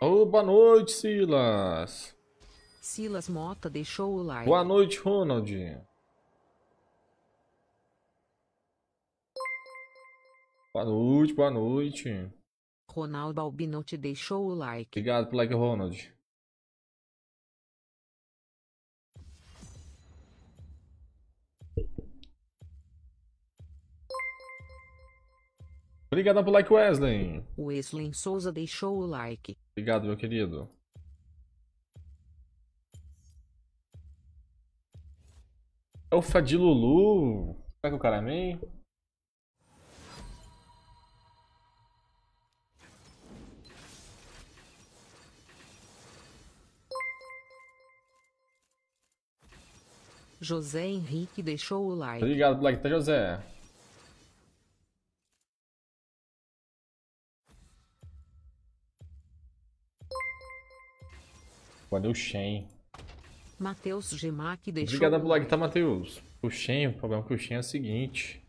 Oh, boa noite, Silas. Silas Mota deixou o like. Boa noite, Ronald. Boa noite, boa noite. Ronaldo Albino te deixou o like. Obrigado pelo like, Ronald. Obrigado pelo like, Wesley. Wesley Souza deixou o like. Obrigado, meu querido. É o Fadilulu. Será que o cara é meio? José Henrique deixou o like. Obrigado, Black, tá, José? Valeu, Shen. Matheus Gemac deixou Obrigado, o Black, like. tá, Matheus? O Shen, o problema é que o Shen é o seguinte.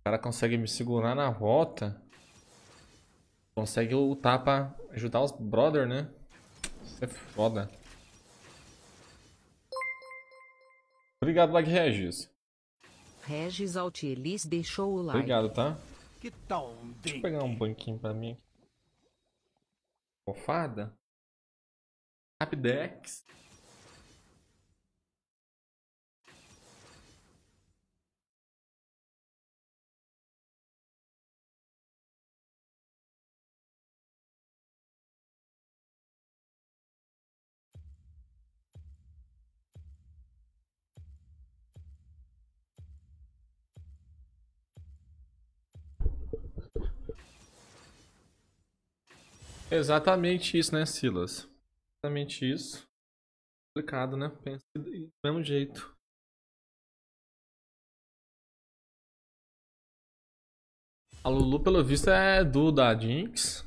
O cara consegue me segurar na rota. Consegue lutar pra ajudar os brother, né? Isso é foda. Obrigado, Black Regis. Regis Altielis deixou o like. Obrigado, tá? Que tal um Deixa eu pegar um banquinho pra mim. Mofada? Rapidex. Exatamente isso, né, Silas? Exatamente isso. Complicado, né? Pensa do mesmo jeito. A Lulu, pelo visto, é do da Jinx.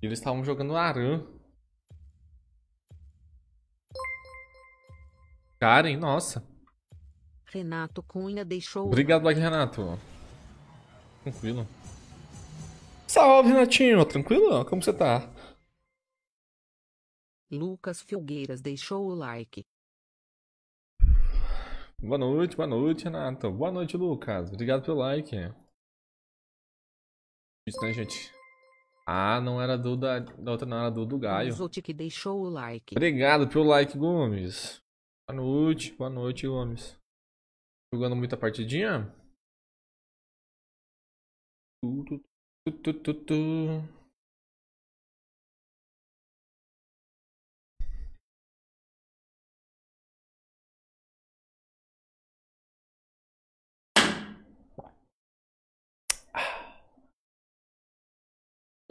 E eles estavam jogando Aran. Karen, nossa. Renato Cunha deixou Obrigado, Black Renato. Tranquilo. Salve, Renatinho. Tranquilo? Como você tá? Lucas Filgueiras deixou o like. Boa noite, boa noite, Renato. Boa noite, Lucas. Obrigado pelo like. Isso, né, gente? Ah, não era do da, da outra, não era do do Gaio. Zotic deixou o like. Obrigado pelo like, Gomes. Boa noite, boa noite, Gomes. Jogando muita partidinha? Tu, tu, tu, tu, tu, tu.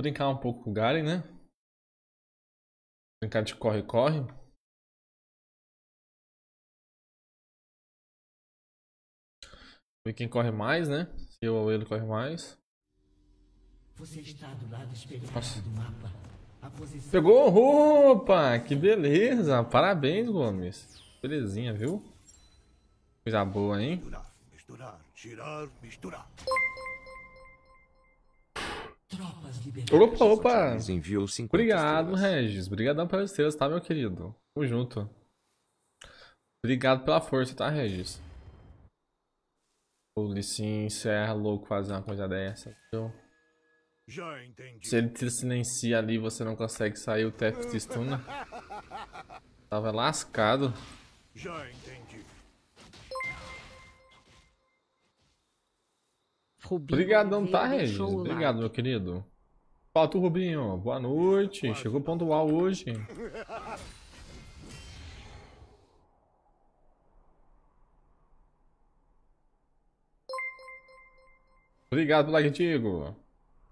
Brincar um pouco com o Garen, né? Brincar de corre-corre. Ver quem corre mais, né? Se eu ou ele corre mais. Você está do lado espelhado Nossa. do mapa. A posição Pegou roupa! Que beleza! Parabéns, Gomes. Belezinha, viu? Coisa boa, hein? Misturar, misturar, girar, misturar. Tropas liberadas. Opa, opa! Enviou 50 Obrigado, estrelas. Regis. Obrigadão pelas estrelas, tá, meu querido? Tamo junto. Obrigado pela força, tá, Regis? O licença é louco fazer uma coisa dessa. Então, Já entendi. se ele te silencia ali você não consegue sair, o TF te stuna. Tava lascado. Já entendi. Rubinho Obrigadão, tá, Regis? o Obrigado, like. meu querido. Fala tu, Rubinho. Boa noite. Chegou pontual hoje. Obrigado pelo like, Diego.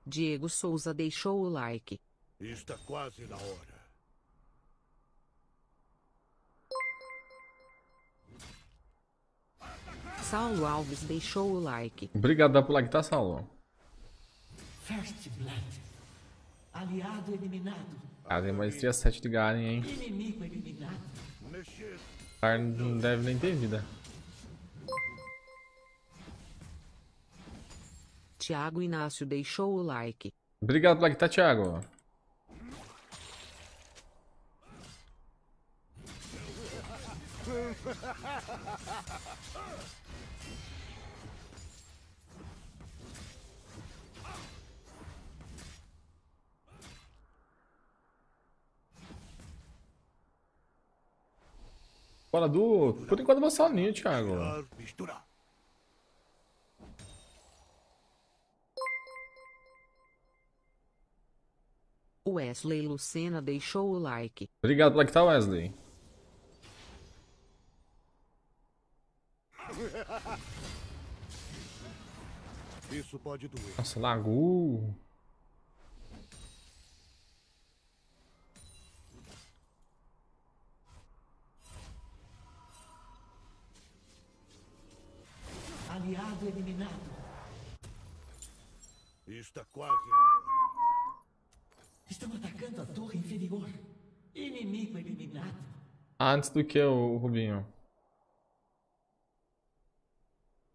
Diego Souza deixou o like. Está quase na hora. Saulo Alves deixou o like. Obrigado por like, tá, Saulo? First Blood. Aliado eliminado. Ah, tem maestria 7 de Garen, hein? Inimigo eliminado. Garen não deve nem ter vida. Tiago Inácio deixou o like. Obrigado por like, tá, Tiago? Bora do. Por enquanto eu vou sozinho, Thiago. Misturar. Wesley Lucena deixou o like. Obrigado pela que tá, Wesley. Isso pode doer. Nossa, Lagu. Aliado eliminado. Está quase. Estão atacando a torre inferior. Inimigo eliminado. Antes do que o Rubinho.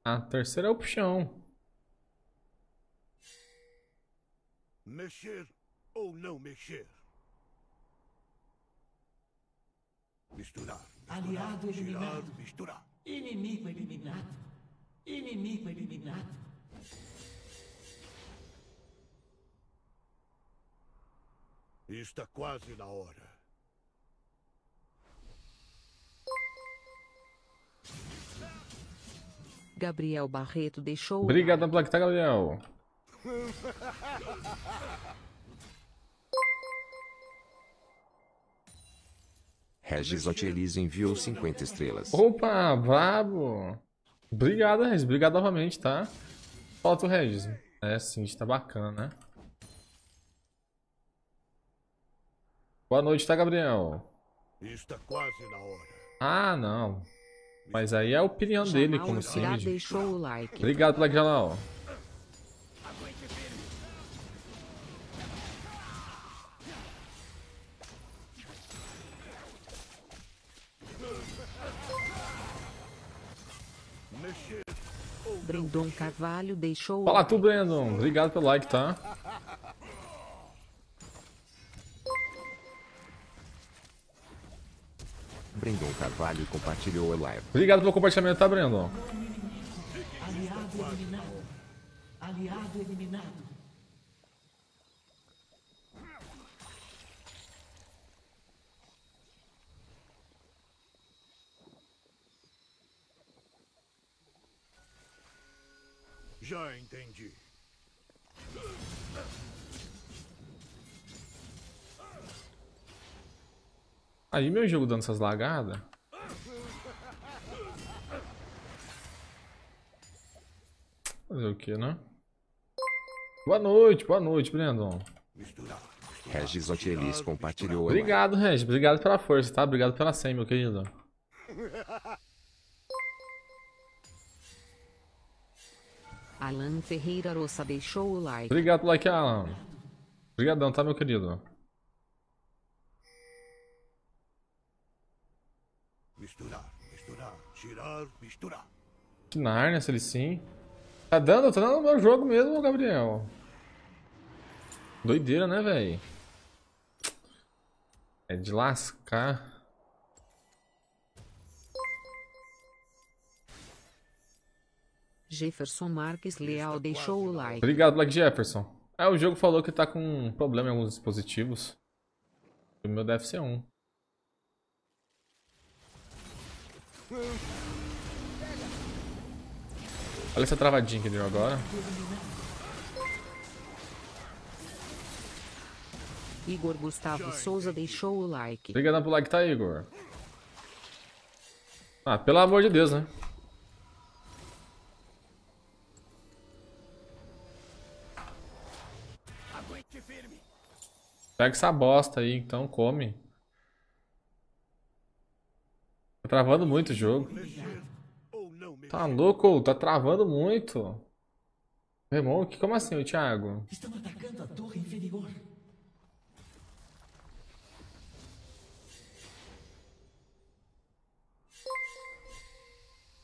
A terceira é o puxão. Mexer ou não mexer? Misturar. Aliado Girar, eliminado. misturar. Inimigo eliminado. Inimigo eliminado. Está quase na hora. Gabriel Barreto deixou o Obrigado pela que tá, Gabriel. Regis Otelis enviou 50 estrelas. Opa, brabo. Obrigado, Regis. Obrigado novamente, tá? Falta o Regis. É, sim, tá bacana, né? Boa noite, tá, Gabriel? Está quase na hora. Ah, não. Mas aí é a opinião dele, Jamal como sempre. Obrigado pela Jalal. Brendon Carvalho deixou o Fala tu, Brandon. Obrigado pelo like, tá? Brandon Carvalho compartilhou a live. Obrigado pelo compartilhamento, tá, Brandon? Aliado eliminado. Aliado eliminado. Já entendi. Aí meu jogo dando essas lagadas. Fazer o que, né? Boa noite, boa noite, Brandon. Regis Otelis compartilhou. Obrigado, Regis. Obrigado pela força, tá? Obrigado pela 100, meu querido. Alan Ferreira Roça deixou o like. Obrigado pelo like, Alan. Obrigadão, tá, meu querido? Misturar. Misturar. Girar, misturar. Que Narnia, se ele sim. Tá dando, tá dando meu jogo mesmo, Gabriel. Doideira, né, velho? É de lascar. Jefferson Marques Leal deixou o like. Obrigado, Black Jefferson. É, o jogo falou que tá com um problema em alguns dispositivos. O meu deve ser um. Olha essa travadinha que deu agora. Igor Gustavo Souza deixou o like. Obrigadão pelo like, tá, Igor? Ah, pelo amor de Deus, né? Pega essa bosta aí, então come. Tá travando muito o jogo. Tá louco? Tá travando muito. Que, como assim, o Thiago? Estão atacando a torre inferior.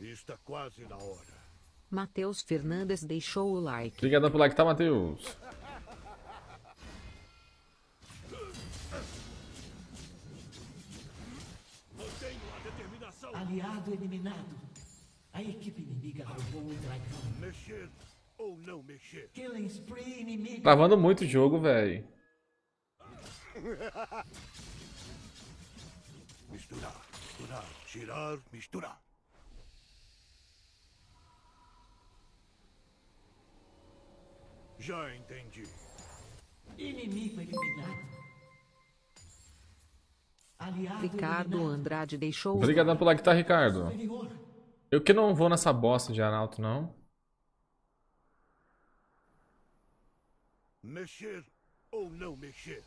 Está quase na hora. Matheus Fernandes deixou o like. Obrigadão pelo like, tá, Matheus? Aliado eliminado. A equipe inimiga roubou o dragão. Mexer ou não mexer. Killing spree inimigo. Travando muito o jogo, velho. Misturar, misturar, tirar, misturar. Já entendi. Inimigo eliminado. Ricardo. Andrade deixou o Obrigadão pelo like, tá, Ricardo? Eu que não vou nessa bosta de Arauto, não. Mexer ou não mexer.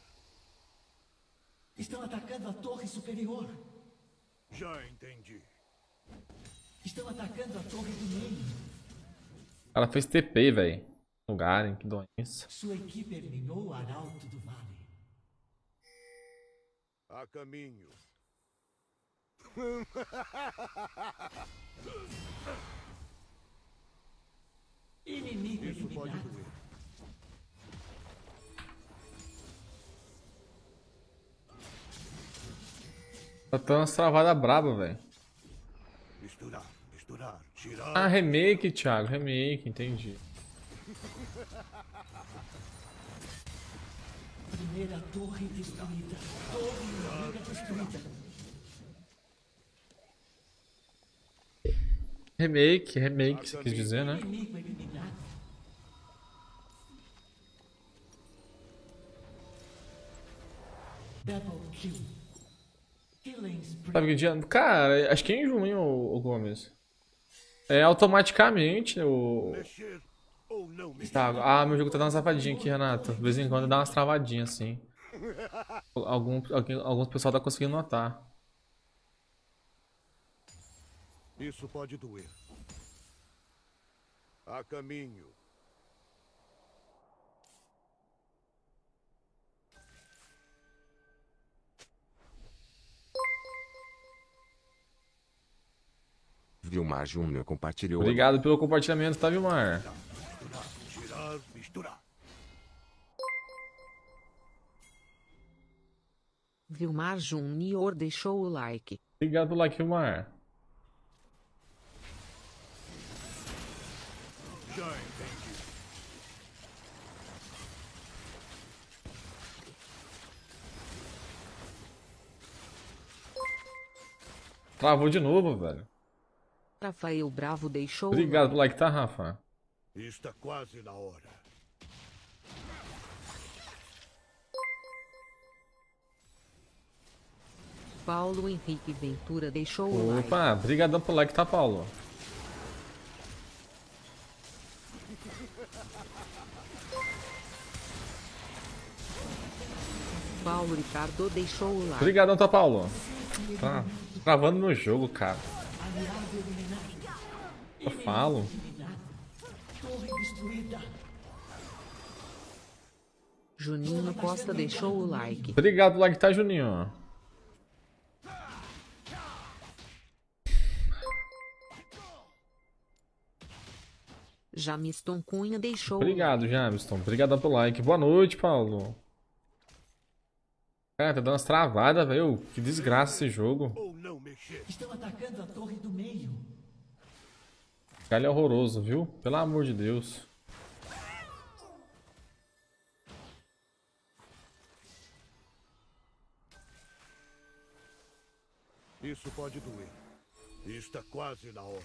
Estão atacando a torre superior. Já entendi. Estão atacando a torre do meio. Ela fez TP, velho. Lugar, hein? Que doença. Sua equipe eliminou o arauto do vale. A caminho. Inimigo Isso pode doer. Tá dando umas travadas braba, velho. Misturar, misturar, tirar. Ah, remake, Thiago. Remake, entendi. Primeira torre destruída. Torre inimiga destruída. Remake, remake, você quis dizer, né? Double kill. Sabe que dia. Cara, acho que é em junho, o Gomes. É automaticamente o. Tá, ah, meu jogo tá dando umas travadinhas aqui, Renato. De vez em quando dá umas travadinhas assim. Algum, alguém, alguns pessoal tá conseguindo notar. Isso pode doer. A caminho. Vilmar Júnior compartilhou. Obrigado pelo compartilhamento, tá, Vilmar? Tirar, misturar. Vilmar Junior deixou o like. Obrigado like, Vilmar. Já entendi. Travou de novo, velho. Rafael Bravo deixou o Obrigado pelo like, tá, Rafa? Está quase na hora. Paulo Henrique Ventura deixou o like. Opa, obrigadão pelo like, tá, Paulo? Paulo Ricardo deixou o like. Obrigadão, tá, Paulo? Tá travando no jogo, cara. Eu falo. Torre destruída. Juninho Costa deixou o like. Obrigado pelo like, tá, Juninho? Jamiston Cunha deixou Obrigado, Jamiston. Obrigadão pelo like. Boa noite, Paulo. Cara, tá dando umas travadas, velho. Que desgraça esse jogo. Estão atacando a torre do meio. Galho é horroroso, viu? Pelo amor de Deus. Isso pode doer. Está quase na hora.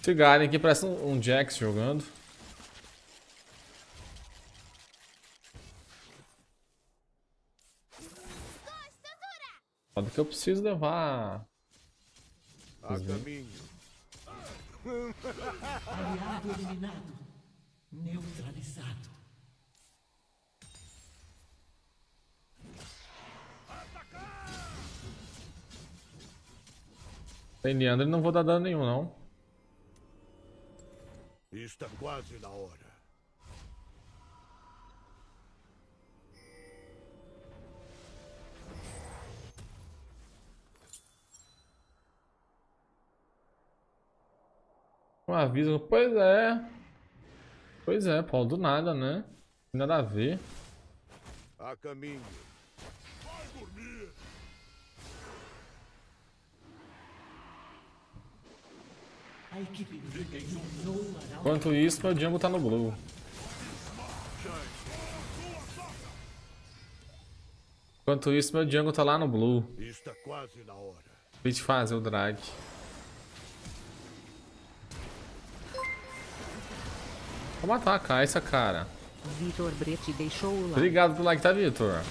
Esse Garen aqui parece um, um Jax jogando. Foda que eu preciso levar. A caminho. Aliado eliminado. Neutralizado. Tem Leandro não vou dar dano nenhum, não. Está quase na hora. Um aviso, pois é. Pois é, pô, do nada, né? Nada a ver. A caminho. Vai dormir. Enquanto isso, meu Django tá no blue. Enquanto isso, meu Django tá lá no blue. Está quase na hora. Fazer o drag. Vamos atacar essa cara. Vitor Bretti deixou o like. Obrigado pelo like, tá, Vitor?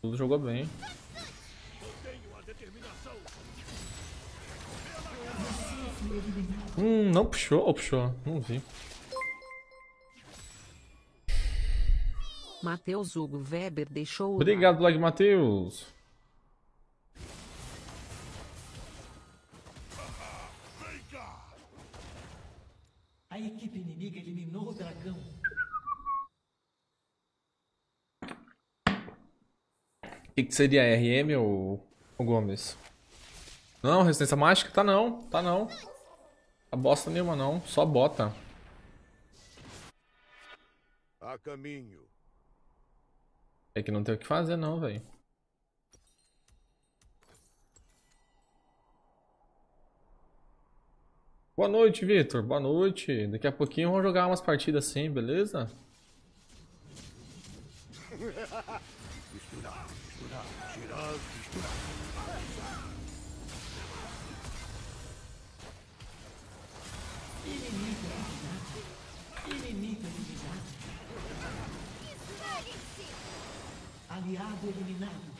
Tudo jogou bem. Hum, não puxou ou puxou? Não vi. Matheus Hugo Weber deixou o Obrigado, Black Matheus. A equipe inimiga eliminou o dragão. O que, que seria RM ou, ou Gomes? Não, resistência mágica? Tá não, tá não. A bosta nenhuma não, só bota. A caminho. É que não tem o que fazer não, velho. Boa noite, Vitor. Boa noite. Daqui a pouquinho vamos jogar umas partidas assim, beleza? Misturar, misturar, tirar, misturar. Aliado eliminado.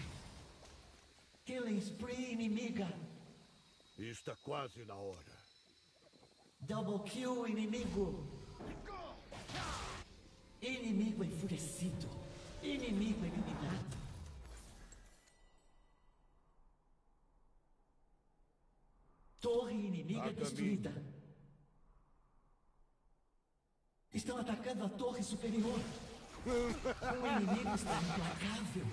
Killing spree inimiga. Está quase na hora. Double kill inimigo. Inimigo enfurecido. Inimigo eliminado. Torre inimiga destruída. Estão atacando a torre superior. O inimigo está implacável.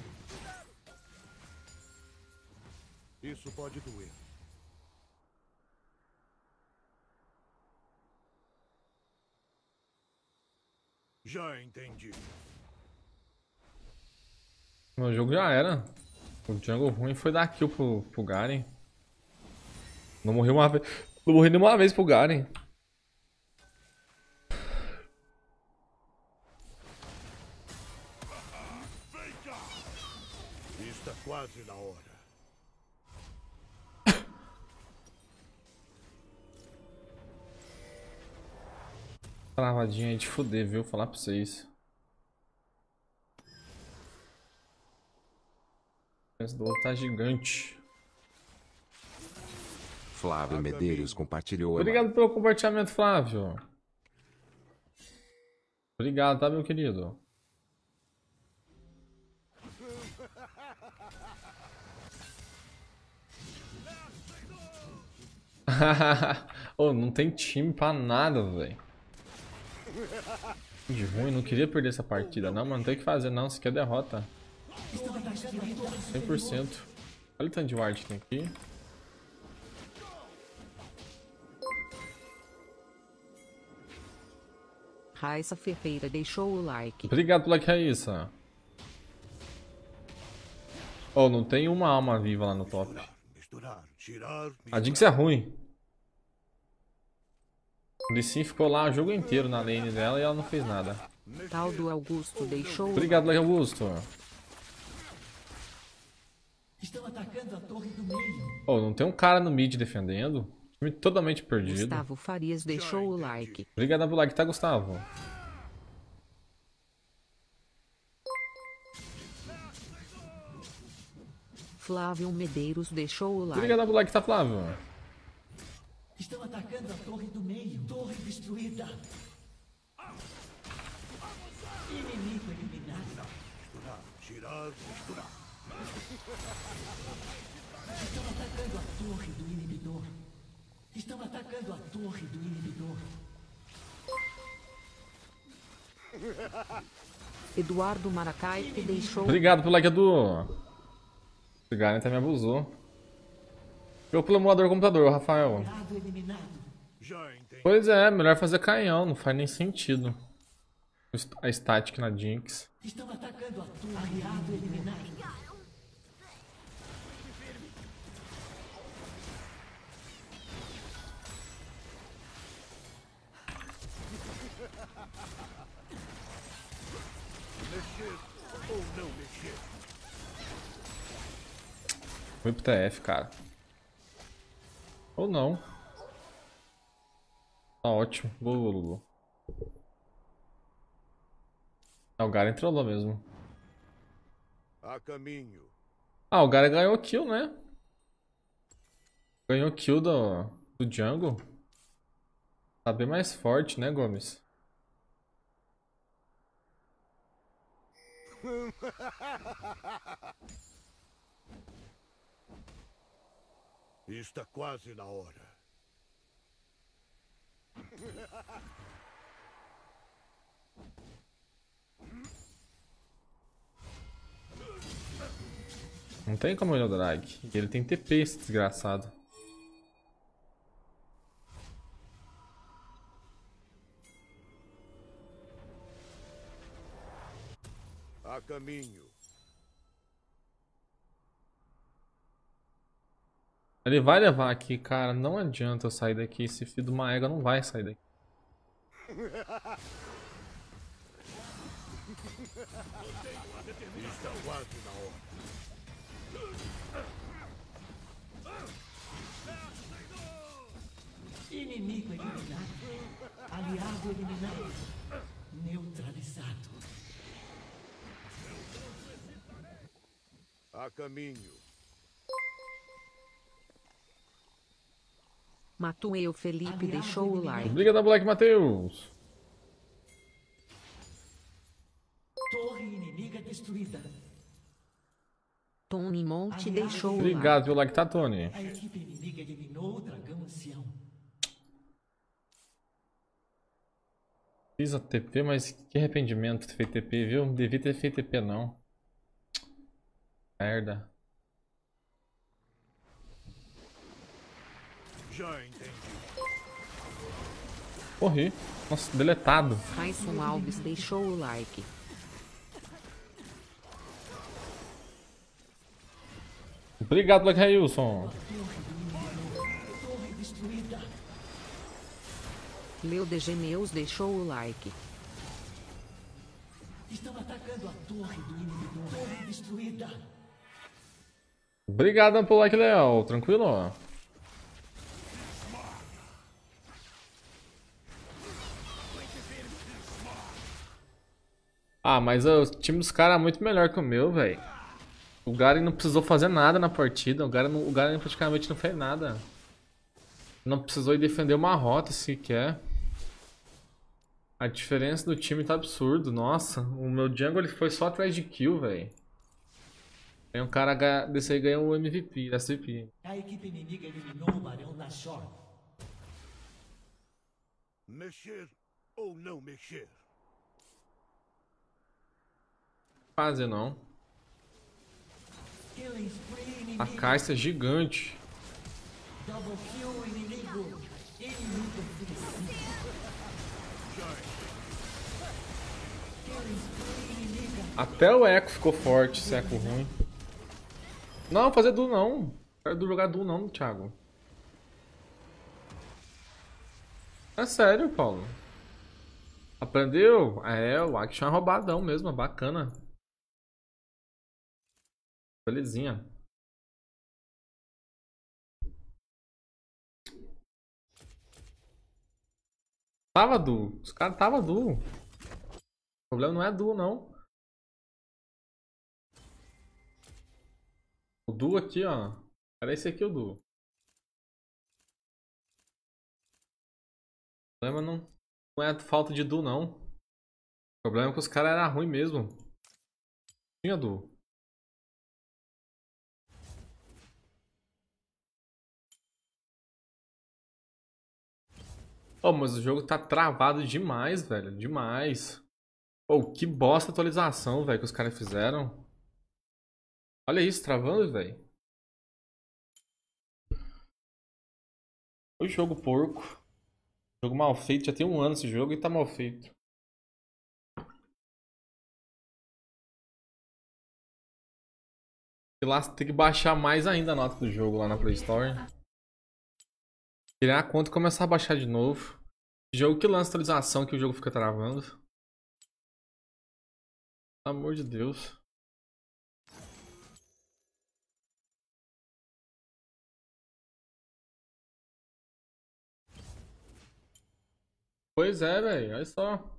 Isso pode doer. Já entendi. O jogo já era. O jungle ruim foi dar kill pro, pro Garen. Não morreu uma vez. Não morri nenhuma vez pro Garen. Quase na hora. Travadinha aí de fuder, viu? Falar pra vocês. Esse do outro tá gigante. Flávio Medeiros compartilhou. Obrigado pelo compartilhamento, Flávio. Obrigado, tá, meu querido? Oh, não tem time pra nada, velho. Que ruim, não queria perder essa partida. Não, mano, não tem o que fazer, não. Isso aqui é derrota. 100%. Olha o tanto de ward que tem aqui. Raissa Ferreira deixou o like. Obrigado pela Raíssa. Oh, não tem uma alma viva lá no top. A. Jinx é ruim. O Lee Sin ficou lá o jogo inteiro na lane dela e ela não fez nada. Tal do Augusto deixou Obrigado, Black Augusto. Estão atacando a torre do meio. Oh, não tem um cara no mid defendendo? Time totalmente perdido. Gustavo Farias deixou o like. Obrigado pelo like, tá, Gustavo? Flávio Medeiros deixou o like. Obrigado pelo like, tá, Flávio? Estão atacando a torre do meio. Torre destruída. Inimigo eliminado. Misturar, tirar, misturar. Estão atacando a torre do inibidor. Estão atacando a torre do inibidor. Eduardo Maracaipe deixou Obrigado pelo like, Edu. Esse Garen até me abusou. Eu pelo emulador do computador, Rafael. Pois é, melhor fazer canhão, não faz nem sentido. A static na Jinx. Estão atacando a torre. Aliado eliminado. Foi pro TF, cara. Ou não. Tá ótimo. Boa, Lulu. Ah, o Garen trollou mesmo. A caminho. Ah, o Garen ganhou kill, né? Ganhou kill do, do jungle. Tá bem mais forte, né, Gomes? Está quase na hora. Não tem como ele é o drag. Ele tem TP, esse desgraçado. A caminho. Ele vai levar aqui, cara. Não adianta eu sair daqui. Esse filho de uma égua não vai sair daqui. Está quase na hora. Inimigo eliminado. Aliado eliminado. Neutralizado. A caminho. Matueu Felipe deixou o like. Obrigado, Black Matheus. Torre inimiga destruída. Tony Monte deixou o like. Obrigado pelo like, tá, Tony? A equipe inimiga eliminou o dragão ancião. Fiz a TP, mas que arrependimento ter feito TP, viu? Não devia ter feito TP, não. Merda. Já entendi. Morri. Nossa, deletado. Raison Alves deixou o like. Obrigado, Black Railson. Torre destruída. Leo DG Neus deixou o like. Estão atacando a torre do inimigo. Torre destruída. Obrigado pelo like, Léo. Tranquilo? Ah, mas o time dos caras é muito melhor que o meu, velho. O Garen não precisou fazer nada na partida. O Garen, não- o Garen praticamente não fez nada. Não precisou ir defender uma rota sequer. A diferença do time tá absurdo. Nossa, o meu jungle ele foi só atrás de kill, velho. Aí um cara desse aí ganhou o MVP, MVP. A equipe inimiga eliminou o Barão Nashor. Mexer ou não mexer? Fazer não. A caixa é gigante. Até o Echo ficou forte, esse Echo ruim. Não, fazer duo não. Quero do jogar duo não, Thiago. É sério, Paulo. Aprendeu? É, o Action é roubadão mesmo, é bacana. Belezinha. Tava duo. Os caras tava duo. O problema não é duo, não. O duo aqui, ó. Era esse aqui o duo. O problema não, não é falta de duo, não. O problema é que os caras eram ruins mesmo. Tinha duo. Oh, mas o jogo tá travado demais, velho. Demais. Oh, que bosta atualização, velho, que os caras fizeram. Olha isso, travando, velho. O jogo porco. Jogo mal feito. Já tem um ano esse jogo e tá mal feito. E lá tem que baixar mais ainda a nota do jogo lá na Play Store. Tirar a conta e começar a baixar de novo. Jogo que lança atualização que o jogo fica travando. Pelo amor de Deus. Pois é, velho. Olha só. Não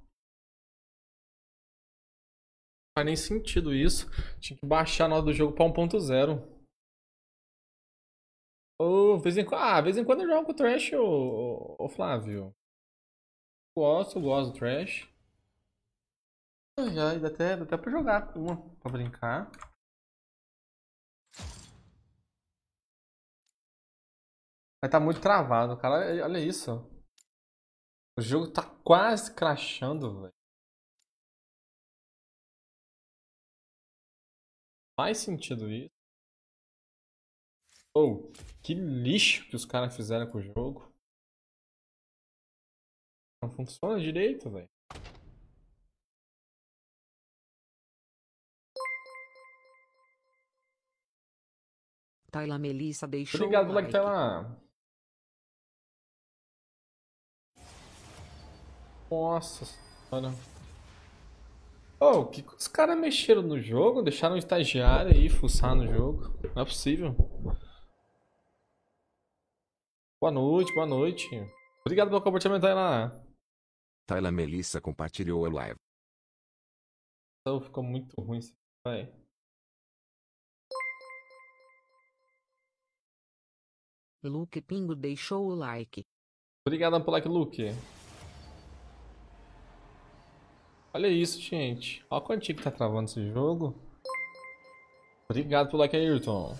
faz nem sentido isso. Tinha que baixar a nota do jogo pra 1.0. Ô, vez em... Ah, vez em quando eu jogo Trash, ô, ô, Flávio. Gosto, gosto do Trash. Já, dá até, dá até pra jogar uma, pra brincar. Mas tá muito travado, cara. Olha isso. O jogo tá quase crashando, velho. Faz sentido isso. Oh, que lixo que os caras fizeram com o jogo. Não funciona direito, velho. Tayla Melissa deixou Obrigado like. tela. Nossa senhora. Oh, que que os caras mexeram no jogo? Deixaram o estagiário aí fuçar no jogo? Não é possível. Boa noite, boa noite. Obrigado pelo compartilhamento lá. Tayla Melissa compartilhou a live. Então ficou muito ruim isso. Luke Pingo deixou o like. Obrigado pelo like, Luke. Olha isso, gente. Olha quanto que tá travando esse jogo. Obrigado pelo like, Ayrton.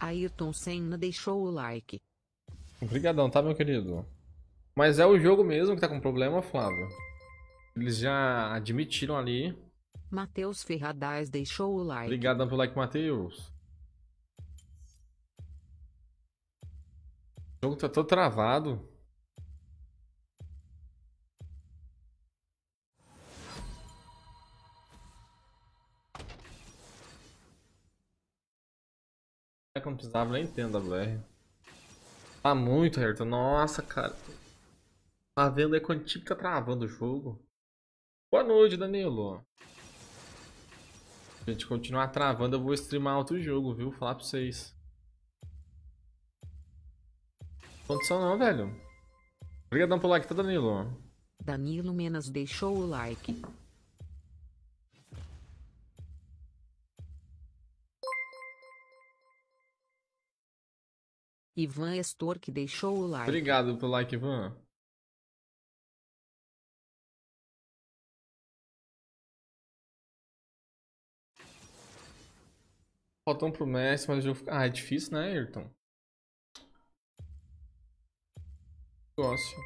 Ayrton Senna deixou o like. Obrigadão, tá, meu querido? Mas é o jogo mesmo que tá com problema, Flávio. Eles já admitiram ali. Matheus Ferradais deixou o like. Obrigadão pelo like, Matheus. O jogo tá todo travado. É que não precisava nem a WR. Tá muito, Ayrton. Nossa, cara. Tá vendo aí quanto tipo tá travando o jogo? Boa noite, Danilo. Se a gente continuar travando, eu vou streamar outro jogo, viu? Falar pra vocês. Condição não, velho. Obrigadão pelo like, tá, Danilo? Danilo Menas deixou o like. Ivan Estorque deixou o like. Obrigado pelo like, Ivan. Faltou um pro Messi, mas o jogo. Ah, é difícil, né, Ayrton? Negócio.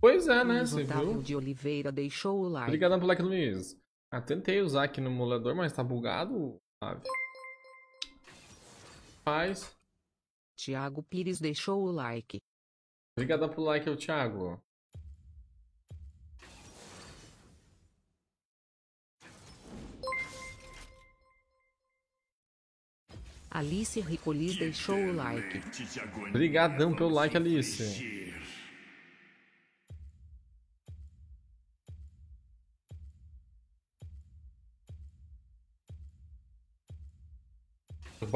Pois é, né? Você viu? de Oliveira deixou o like. Obrigadão pelo like, Luiz. Ah, tentei usar aqui no emulador, mas tá bugado, sabe? Faz. Tiago Pires deixou o like. Obrigadão pelo like, ô Thiago. Alice Ricolis deixou o like. Obrigadão pelo like, Alice.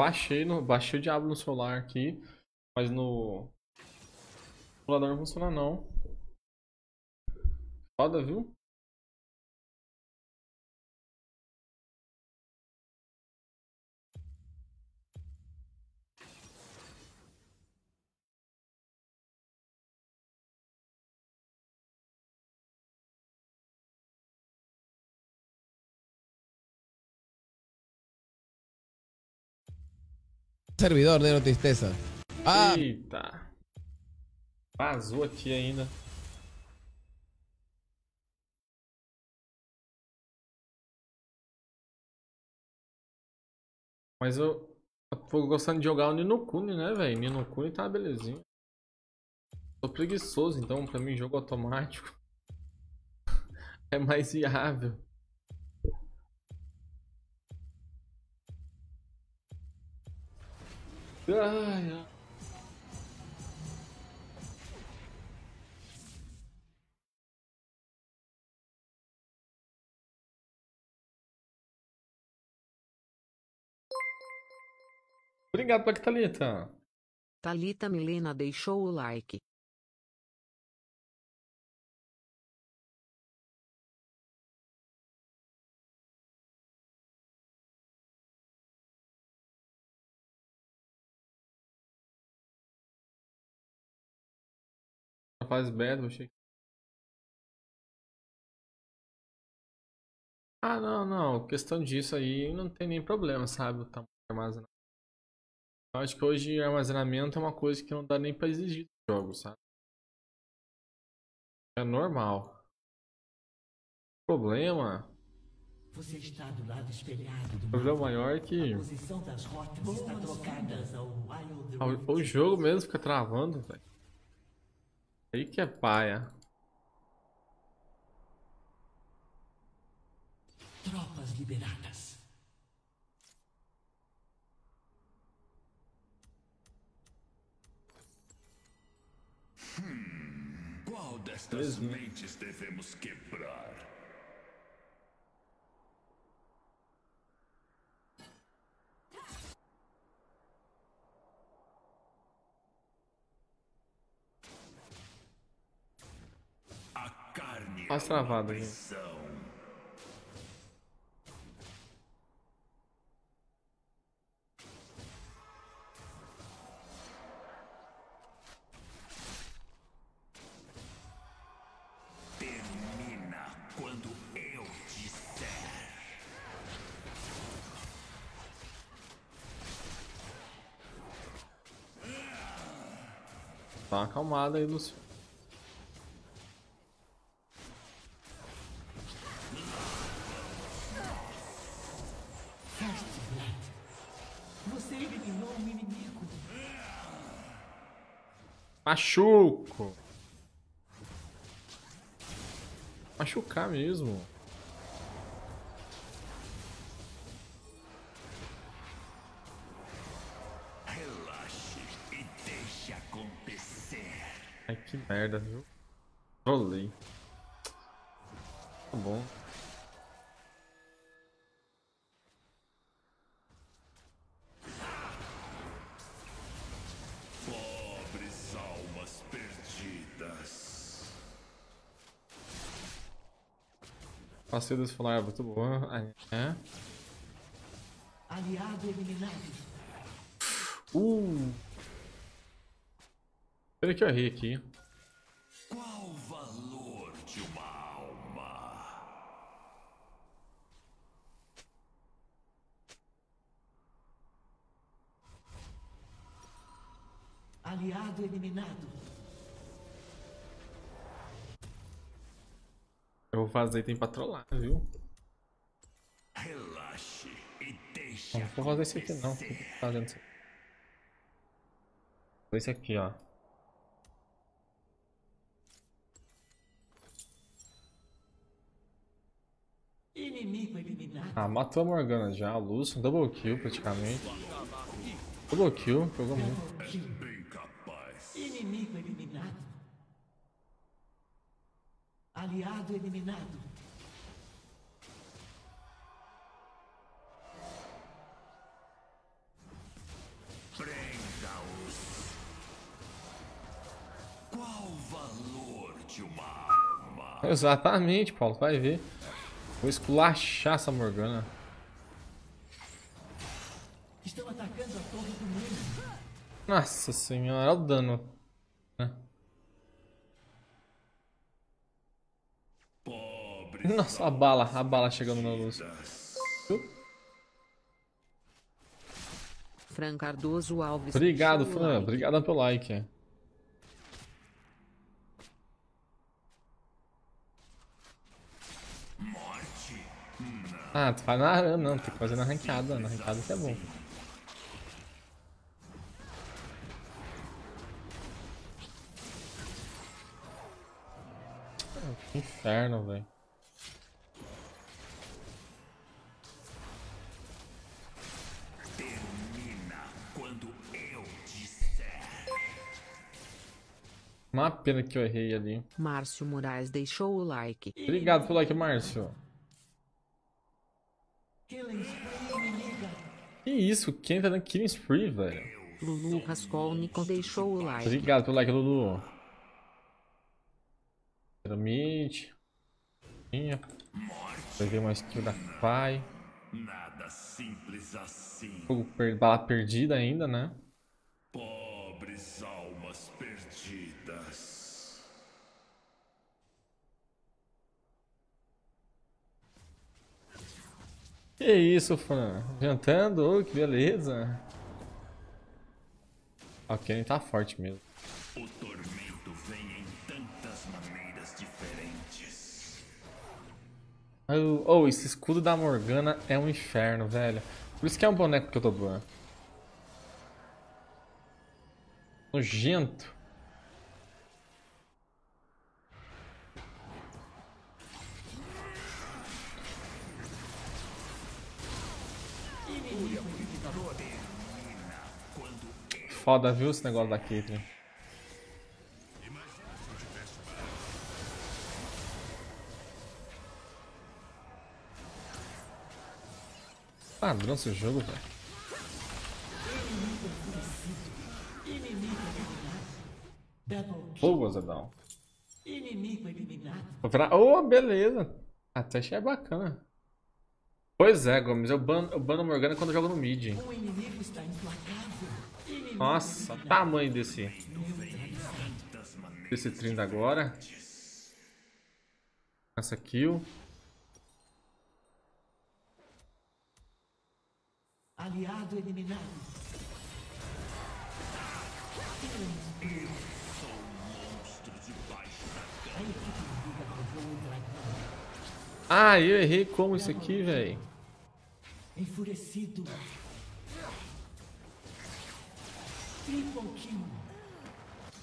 Baixei, no, baixei o Diablo no celular aqui, mas no emulador não funciona não. Foda, viu? Servidor de tristeza. Ah, Eita. Vazou aqui ainda. Mas eu, eu tô gostando de jogar o Nino Kuni, né, velho? Nino Kuni tá belezinha. Tô preguiçoso, então pra mim jogo automático é mais viável. Ai, ai. Obrigado, Pactalita. Talita Milena deixou o like. Faz bad, achei. Ah, não, não. Questão disso aí não tem nem problema, sabe? O tamanho do armazenamento. Eu acho que hoje armazenamento é uma coisa que não dá nem pra exigir do jogo, sabe? É normal. O problema, Você está do lado espelhado do o problema maior é que o jogo mesmo fica travando, velho. Aí que é paia. Tropas liberadas. Qual destas mentes devemos quebrar? A é travado disser. Dá uma acalmada aí, Lúcio. First Blood. Você eliminou um inimigo. Machuco! Machucar mesmo. Relaxe e deixe acontecer. Ai, que merda, viu? Passeio desse falar é muito. Aí, É. Aliado eliminado. Uh! Pena que eu errei aqui. Vou fazer item pra trollar, viu? Relaxe e deixe Não vou fazer esse aqui não. Fazendo isso. Vou esse aqui, ó. Inimigo eliminado. Ah, matou a Morgana já, o Lúcio, double kill praticamente. Double kill, jogou muito. Exatamente, Paulo, vai ver. Vou esculachar essa Morgana. Estão atacando a torre do meio. Nossa senhora, olha o dano. né? Nossa, a bala, a bala chegando na luz. Fran Cardoso Alves. Obrigado, Fran. like. Obrigado pelo like. Ah, tu faz na RAM, não, tem que fazer na ranqueada, na ranqueada isso é bom. Ah, que inferno, velho. Uma pena que eu errei ali. Márcio Moraes deixou o like. Obrigado pelo like, Márcio. Killing spree inimiga. Que isso? Quem tá dando killing spree, velho? Lulu Raskolnikov deixou o like. Obrigado pelo like, Lulu. Piramide. Tinha. Peguei uma skill da Pai. Nada simples assim. Fogo per... Bala perdida ainda, né? Pobres almas perdidas. Que isso, Fran? Jantando? Oh, que beleza. Ok, ele tá forte mesmo. O tormento vem em tantas maneiras diferentes. Oh, oh, esse escudo da Morgana é um inferno, velho. Por isso que é um boneco que eu tô doando. Nojento. Foda, viu, esse negócio da Caitlyn. Padrão esse jogo, velho. Boa, Zedão. Inimigo eliminado. Oh, beleza. Até achei bacana. Pois é, Gomes. Eu bano, eu bano Morgana quando eu jogo no mid. O inimigo está. Nossa, tamanho desse. Desse 30 agora. Essa kill. aliado eliminado. Killing spree. A equipe inimiga roubou o dragão. Ah, eu errei como isso aqui, velho. Enfurecido.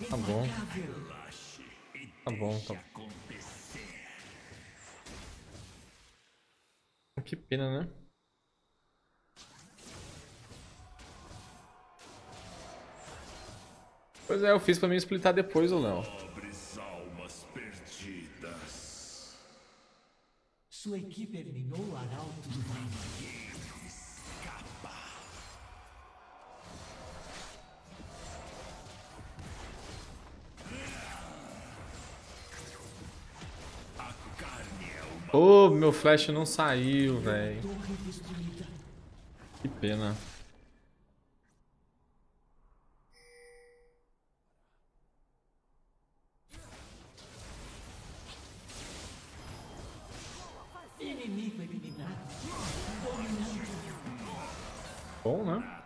Tá bom. Implacável. Tá bom, tá bom. Que pena, né? Pois é, eu fiz pra mim splitar depois, ô Léo. Pobres almas perdidas. Sua equipe eliminou o arauto do reino. Ô, meu flash não saiu, velho. Que pena. Bom, né?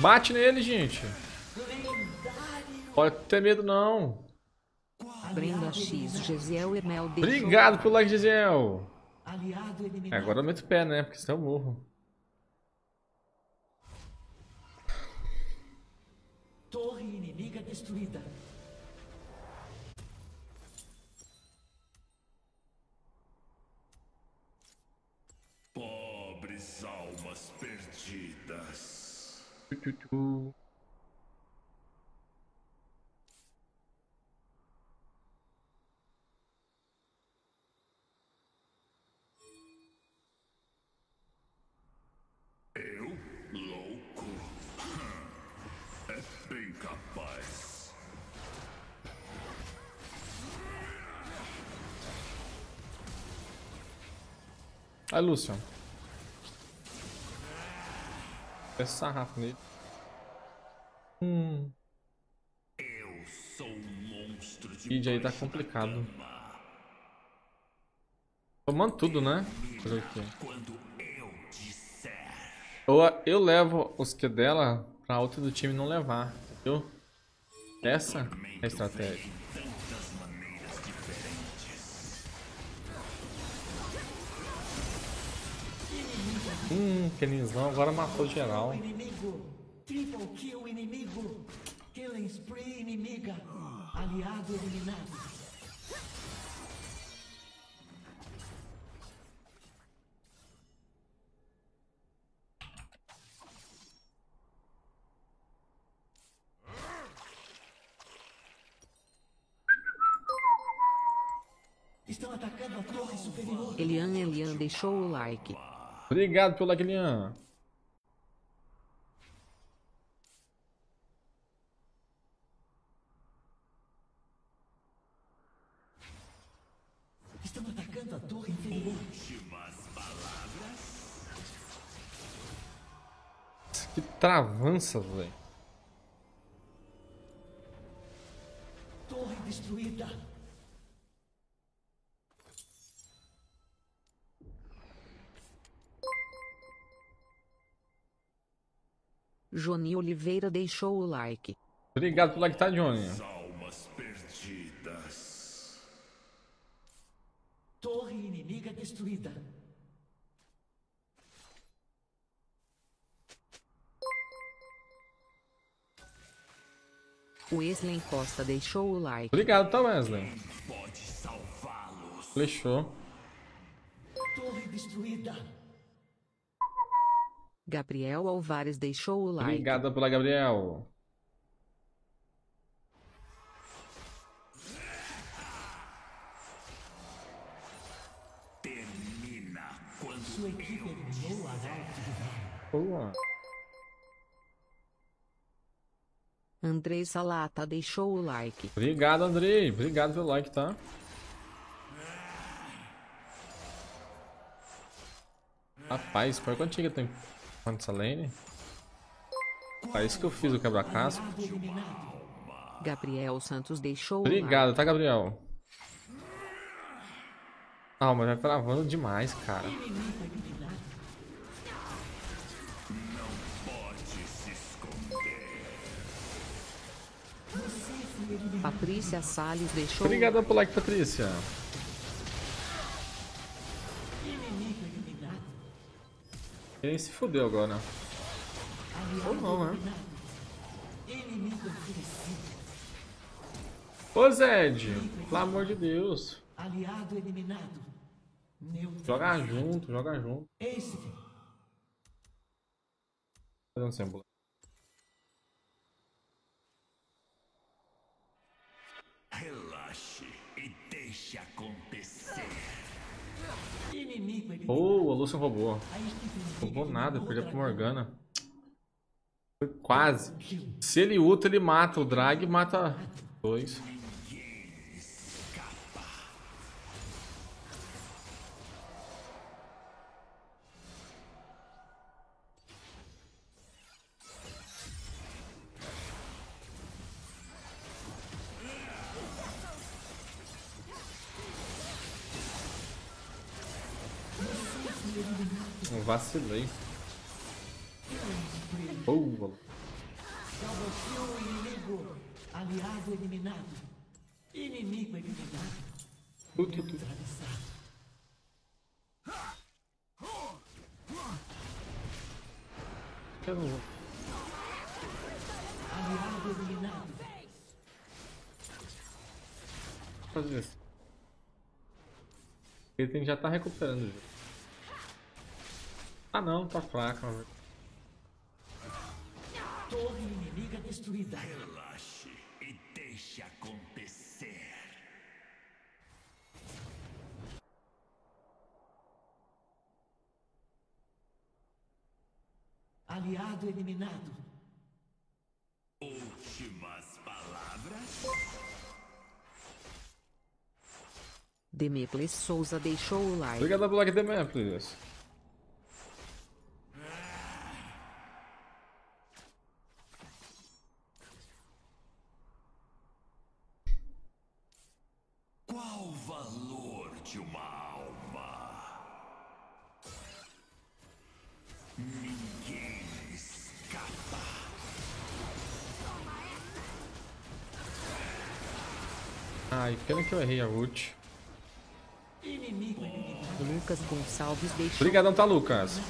Bate nele, gente. Pode ter medo, não. Brenda X, Gesiel Emel deixou Obrigado pelo like. Aliado É, agora eu meto o pé, né? Porque senão eu morro. Torre inimiga destruída. Tu, tu. Eu? Louco? É bem capaz. Aí, Lucian. Esse sarrafo nele. Hum. Eu sou um monstro de Feed aí tá complicado. Tomando tudo, né? Quê? quando eu. Eu, eu levo os que dela pra outra do time não levar, entendeu? Essa é a estratégia. Hum, Kenizão agora matou geral. Triple kill inimigo. Killing spree inimiga. Aliado eliminado. Estão atacando a torre superior. Elian Elian deixou o like. Obrigado pelo like, Lian. Estão atacando a torre inferior. Que travança, velho. Torre destruída. Joni Oliveira deixou o like. Obrigado pelo like, tá, Johnny? Almas perdidas. Torre inimiga destruída. Wesley Costa deixou o like. Obrigado, tá, Wesley? Pode salvá-los. Flechou. Torre destruída. Gabriel Alvares deixou o like. Obrigado pela Gabriel. Termina quando Sua equipe de Boa. Andrei Salata deixou o like. Obrigado, Andrei. Obrigado pelo like, tá? Rapaz, por quanto que tem quanto essa lane? É isso que eu fiz o quebra-casco. Gabriel Santos deixou Obrigado, tá, Gabriel? Ah, mas vai travando demais, cara. Patrícia Salles deixou Obrigado pelo like, Patrícia. Inimigo eliminado. Ele se fudeu agora. Aliado Ou não, né? Ô, Zed, pelo amor de Deus. Aliado eliminado. Joga junto, joga junto. Fazendo símbolo. Relaxe e deixe acontecer. Inimigo eliminado. Boa, o Lucian roubou. A Roubou nada, perdeu pro. Morgana. Foi quase. Se ele ulta, ele mata o drag mata dois. Vacilei. Boa. Double kill inimigo. Aliado eliminado. Inimigo eliminado. Tu, tu, tu. Eu não vou. Aliado eliminado. fazer isso. Ele tem, já tá recuperando jogo. Ah não, tá verdade. Torre inimiga destruída. Relaxe e deixe acontecer. Aliado eliminado. Últimas palavras. Demeples Souza deixou o like. Obrigado pelo like também, que eu errei a ult. Lucas Gonçalves deixou. Obrigadão, tá, Lucas?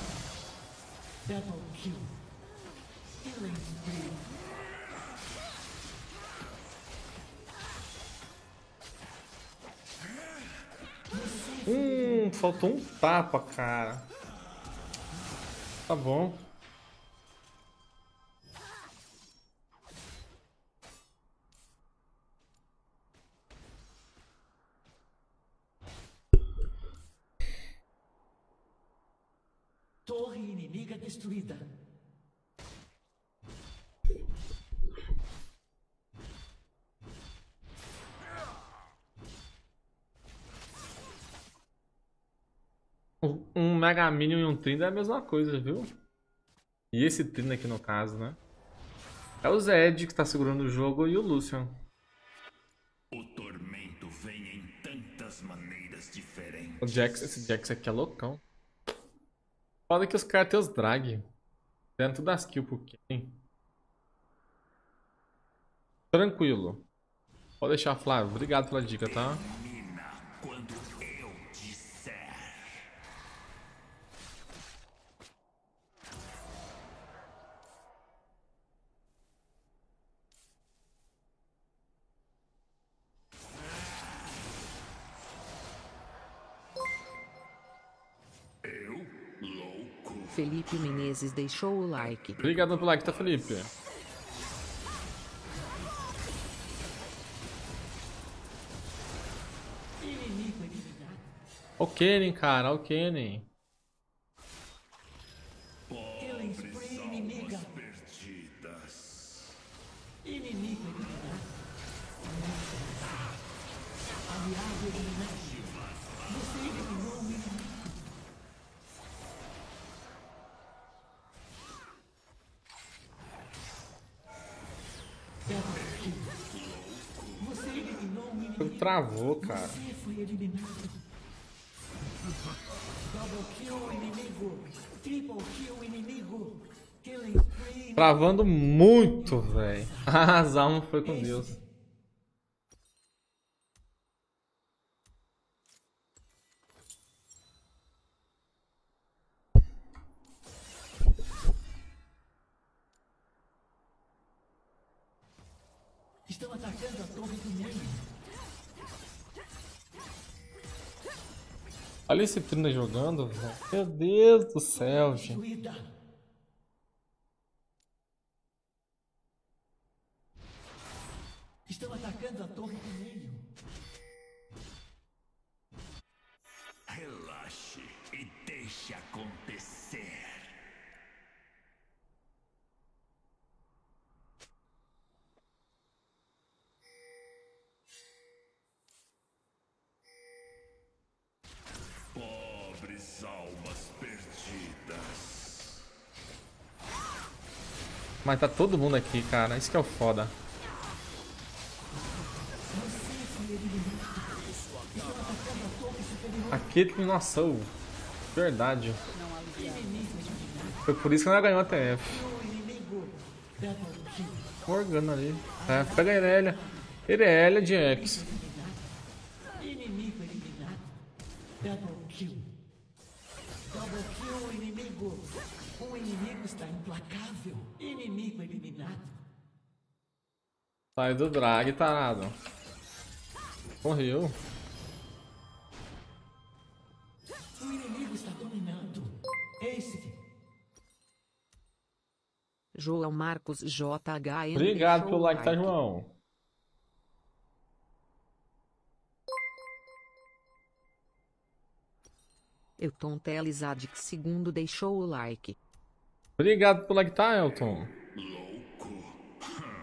Hum, faltou um tapa, cara. Tá bom. Torre inimiga destruída. Mega Minion e um Trina é a mesma coisa, viu? E esse Trina aqui no caso, né? É o Zed que tá segurando o jogo e o Lucian. O tormento vem em tantas maneiras diferentes. O Jax, esse Jax aqui é loucão. Foda que os caras têm os drag. Dentro das kills pro Ken. Tranquilo. Pode deixar, Flávio. Obrigado pela dica, tá? Felipe Menezes deixou o like. Obrigado pelo like, tá, Felipe? O Kennen, cara. O Kennen. Travou, cara. Você foi eliminado. Double kill inimigo. Triple kill inimigo. Killing spree. Travando muito, velho. As almas foi com Deus. Olha esse Trina jogando. Meu Deus do céu, gente. Mas tá todo mundo aqui, cara. Isso que é o foda. Aqui tem nossa, ô, verdade. Foi por isso que ela ganhou a TF. Morgana ali. É, pega a Irelia. Irelia de X. Sai do drag, tarado. Morreu. O inimigo está dominando. Ace. João Marcos JHN. Obrigado pelo like, tá, João? Elton Teles Adic segundo deixou o like. Obrigado pelo like, tá, Elton?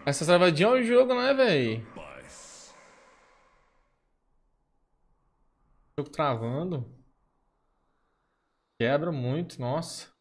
Essa travadinha é o jogo, né? Paz. Jogo travando. Quebra muito, nossa.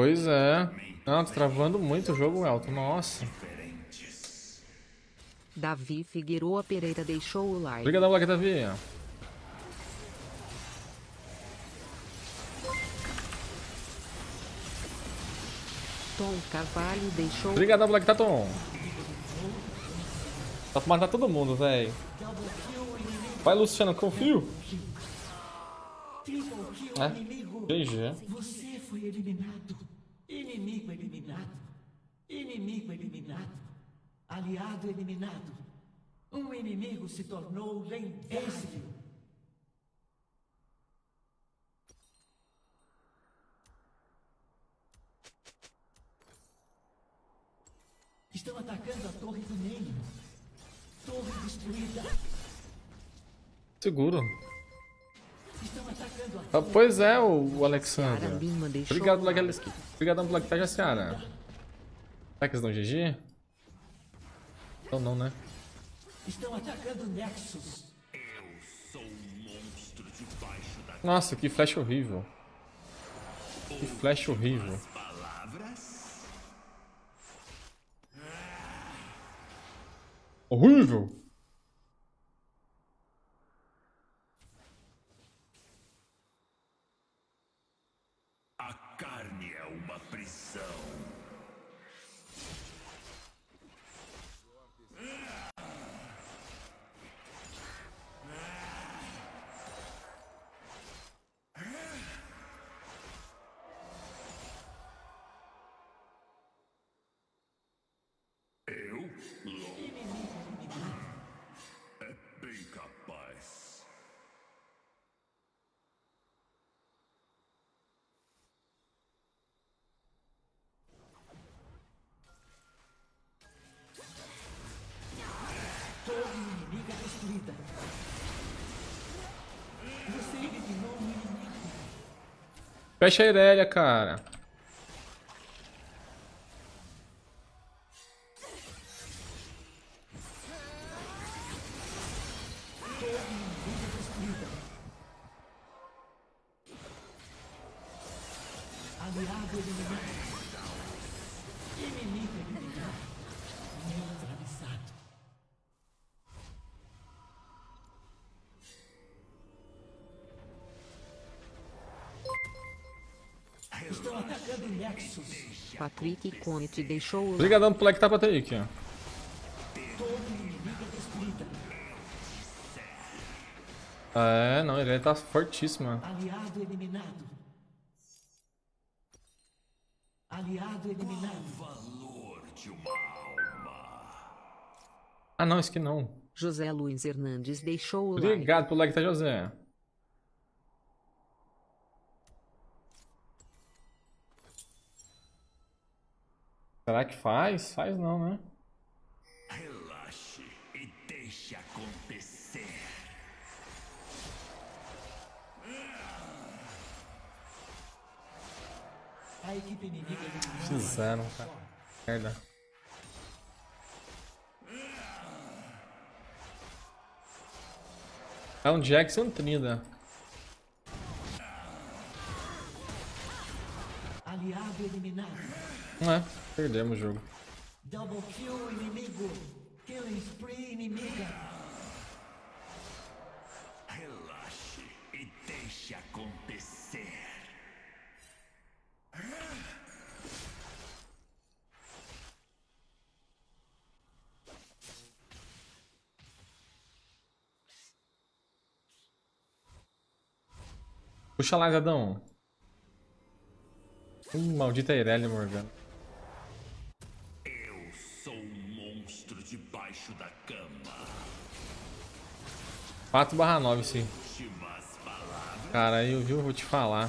Pois é. Não, tá travando muito o jogo, Elton. Nossa. Davi Figueroa Pereira deixou o like. Obrigado, Black Davi. Tom Carvalho deixou Obrigado, Black Tatom. Dá pra matar todo mundo, velho. Vai, Luciano, confio. É? GG. Você foi eliminado. Inimigo eliminado. Inimigo eliminado. Aliado eliminado. Um inimigo se tornou lendário. Estão atacando a torre do Nêmio. Torre destruída. Seguro. Estão atacando a Ah, pois é, o, Alexandre. Obrigado, Black. Obrigado, Black Tá, Seara. Será que eles dão GG? Então não, né? Estão atacando Nexus. Sou um monstro debaixo da Nossa, que flash horrível. Que flash horrível. Horrível! Fecha a Irelia, cara. Aliado. Patrick Conte deixou o like. Obrigadão pro like tá pra ter aqui, ó. Torre inimiga destruída. É, não, ele tá fortíssima. Aliado eliminado. Aliado eliminado. Valor de uma alma. Ah, não, isso aqui não. José Luiz Hernandes deixou o like. Obrigado pelo like, tá, José? Será que faz? Faz não, né? Relaxe e deixe acontecer. A equipe inimiga. Fizeram, cara. Merda. É um um Trinda. Aliado eliminado. É? Perdemos o jogo. Double kill inimigo. Killing spree inimiga. Relaxe e deixe acontecer. Puxa lá, Zadão. Hum, maldita Irelia Morgana. 4 barra 9, sim. Cara, aí eu viu, vou te falar.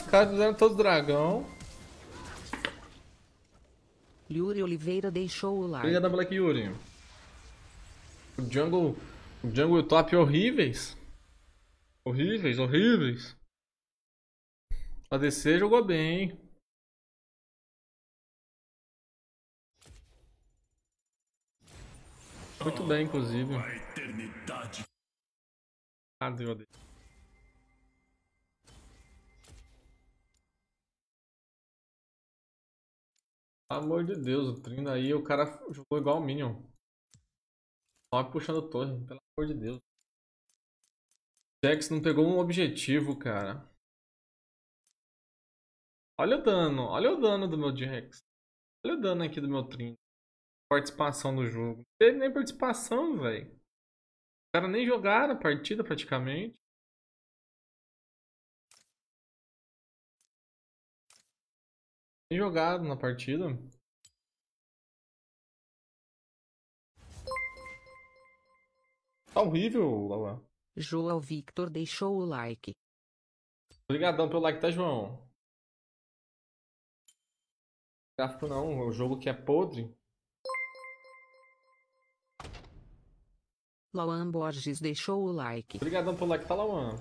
caras fizeram todos dragão. Yuri Oliveira deixou o like. Obrigado, Black Yuri. O jungle. O jungle e o top horríveis. Horríveis, horríveis. A DC jogou bem. Muito bem, inclusive. A eternidade Cadê o DC? Amor de Deus, o Trina aí, o cara jogou igual o Minion. Só puxando torre, pelo amor de Deus. Jax não pegou um objetivo, cara. Olha o dano, olha o dano do meu Jax. Olha o dano aqui do meu Trina. Participação no jogo. Não teve nem participação, velho. Os caras nem jogaram a partida praticamente. Nem jogado na partida. Tá horrível, Laura. João Victor deixou o like. Obrigadão pelo like, tá, João? Gráfico não, o jogo que é podre. Lauan Borges deixou o like. Obrigadão pelo like, tá, Lauan?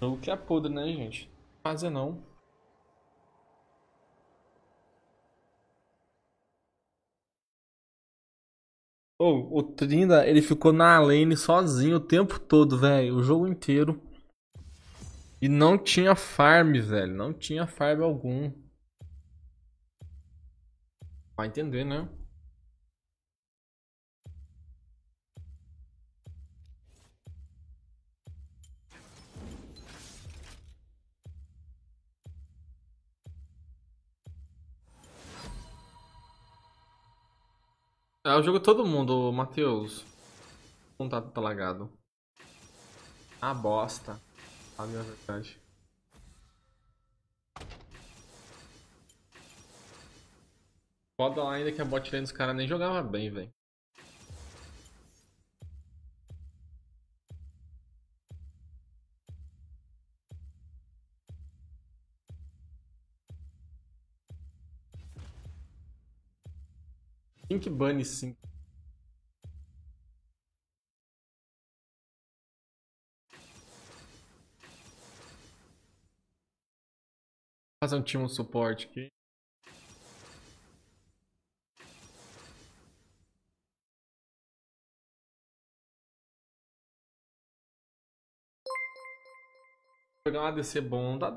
Jogo que é podre, né, gente? Fazer não. Ô, o Trinda, ele ficou na lane sozinho o tempo todo, velho. O jogo inteiro. E não tinha farm, velho. Não tinha farm algum. Vai entender, né? É o jogo todo mundo, Matheus. Não tá, tá lagado. Ah, bosta. A minha verdade. Foda lá ainda que a bot lane dos caras nem jogava bem, velho. Pink Bunny sim. Fazer um time um suporte aqui. Pegar um ADC bom, dá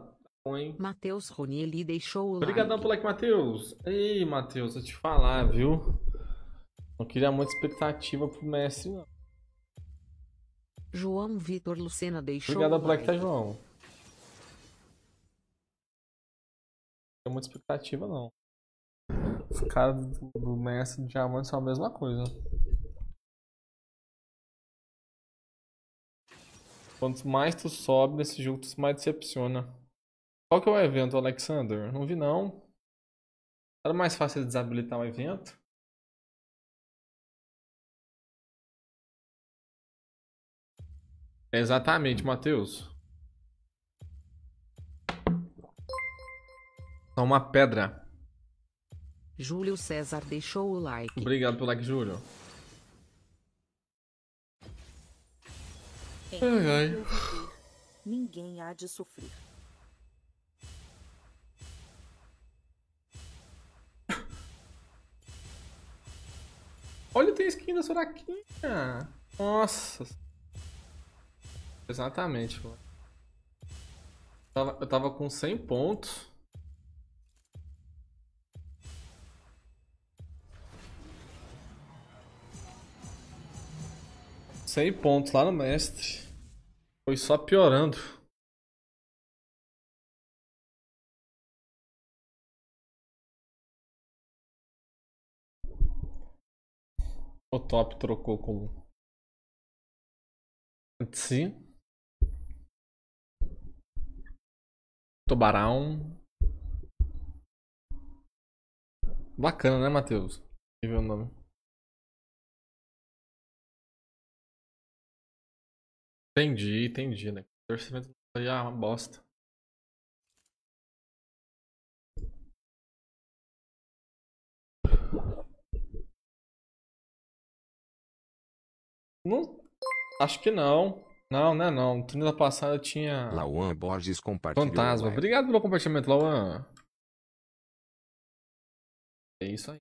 bom, hein? Matheus Ronieli deixou o Obrigadão like. pelo like, Matheus. Ei, Matheus, eu te falar, viu? Não queria muita expectativa pro mestre, não. João Vitor Lucena deixou Obrigadão o pelo like, tá. João? Não tem muita expectativa, não. Os caras do, do mestre e do diamante são a mesma coisa. Quanto mais tu sobe nesse jogo, tu mais decepciona. Qual que é o evento, Alexander? Não vi, não. Era mais fácil desabilitar o evento? Exatamente, Matheus. Só uma pedra. Júlio César deixou o like. Obrigado pelo like, Júlio. Ai, ai. ninguém há de sofrer. Olha, tem skin da Soraquinha. Nossa. Exatamente, mano. Eu tava, eu tava com 100 pontos. Cem pontos lá no mestre. Foi só piorando. O top trocou com sim Tubarão. Bacana, né, Matheus? Deixa o nome. Entendi, entendi, né? O orçamento aí é uma bosta. Não. Acho que não. Não, né? Não. Trilha passada tinha. Lauan Borges compartilhou Fantasma. live. Obrigado pelo compartilhamento, Lauan. É isso aí.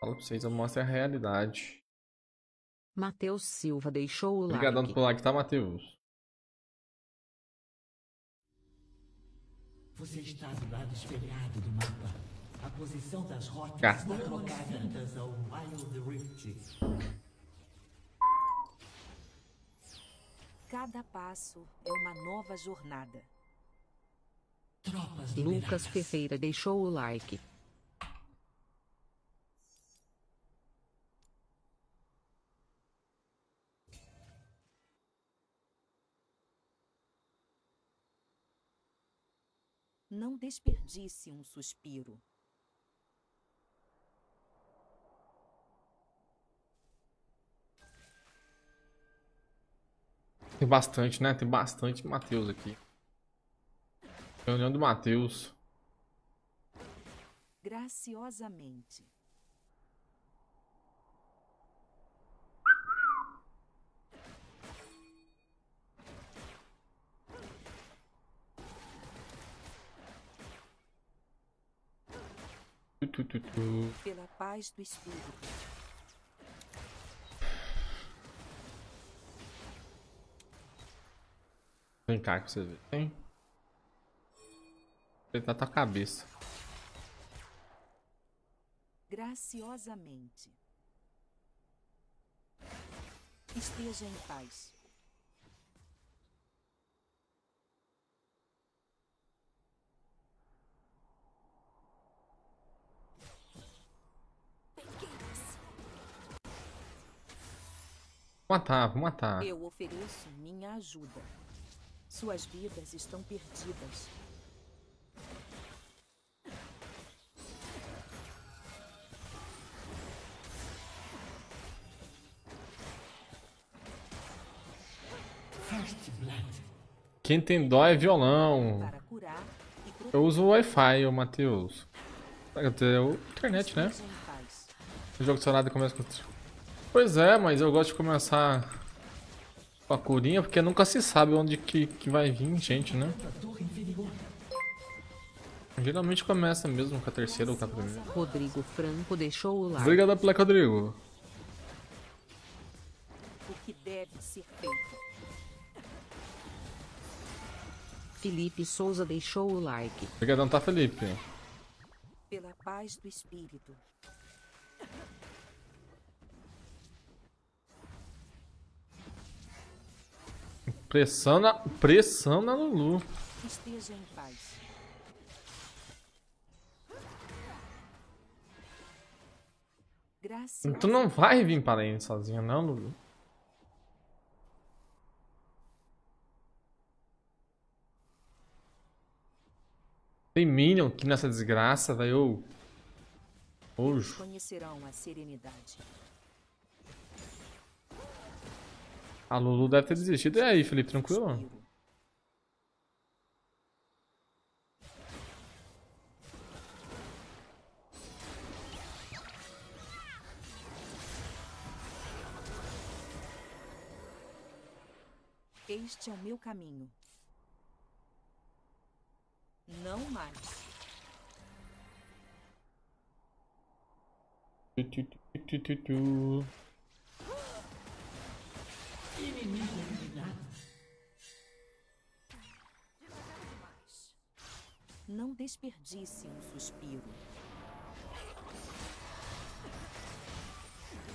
Fala pra vocês, eu mostro a realidade. Matheus Silva deixou o Obrigadão like. pelo like, tá, Matheus? Você está do lado espelhado do mapa. A posição das rotas está trocada ao Wild Rift. Cada passo é uma nova jornada. Tropas Lucas. Ferreira deixou o like. Não desperdice um suspiro. Tem bastante, né? Tem bastante Matheus aqui. Reunião do Matheus. Graciosamente. Tu, tu, tu, tu. Pela paz do espírito. Vem cá que você vê. Tem. Ele tá tua cabeça. Graciosamente. Esteja em paz. Vou matar, vou matar. Eu ofereço minha ajuda. Suas vidas estão perdidas. First Blood. Quem tem dó é violão. Eu uso o Wi-Fi, ô Matheus. O internet, né? O jogo de celular começa com. Pois é, mas eu gosto de começar com a curinha, porque nunca se sabe onde que, que vai vir gente, né? Geralmente começa mesmo com a terceira ou com a primeira. Rodrigo Franco deixou o like. Obrigado pela Rodrigo. O que deve ser feito. Felipe Souza deixou o like. Obrigadão, tá, Felipe? Pela paz do espírito. Pressão na, pressão na Lulu. Esteja em paz. Graça. Tu não vai vir para aí sozinha, não, Lulu. Tem Minion aqui nessa desgraça, velho. Ojo. Conhecerão a serenidade. A Lulu deve ter desistido. E aí, Felipe, tranquilo? Este é o meu caminho. Não mais. Tu, tu, tu, tu, tu, tu. Inimigo eliminado. Não desperdice um suspiro.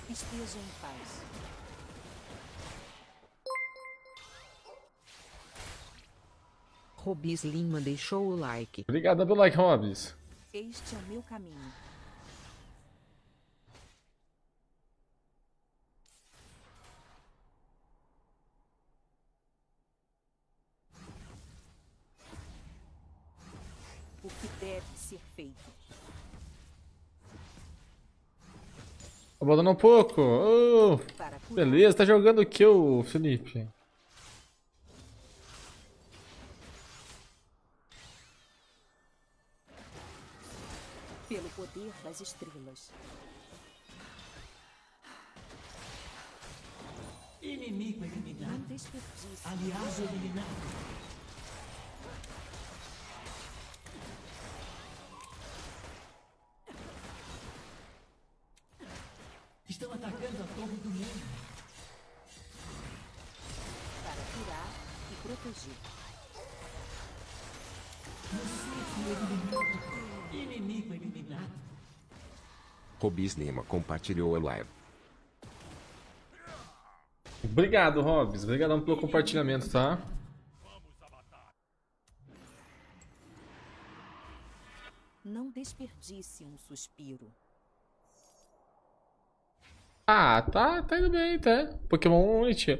Esteja em paz. Robis Lima deixou o like. Obrigado pelo like, Hobbs. Este é o meu caminho. Abandonou um pouco. Oh, beleza, tá jogando o que, ô Felipe? pelo poder das estrelas. Inimigo eliminado. Aliado eliminado. Estão atacando a torre do mundo. Para curar e proteger. Inimigo eliminado. Robis Lima compartilhou a live. Obrigado, Hobbs. Obrigadão pelo compartilhamento, tá? Não desperdice um suspiro. Ah, tá, tá indo bem, tá? Pokémon Unity.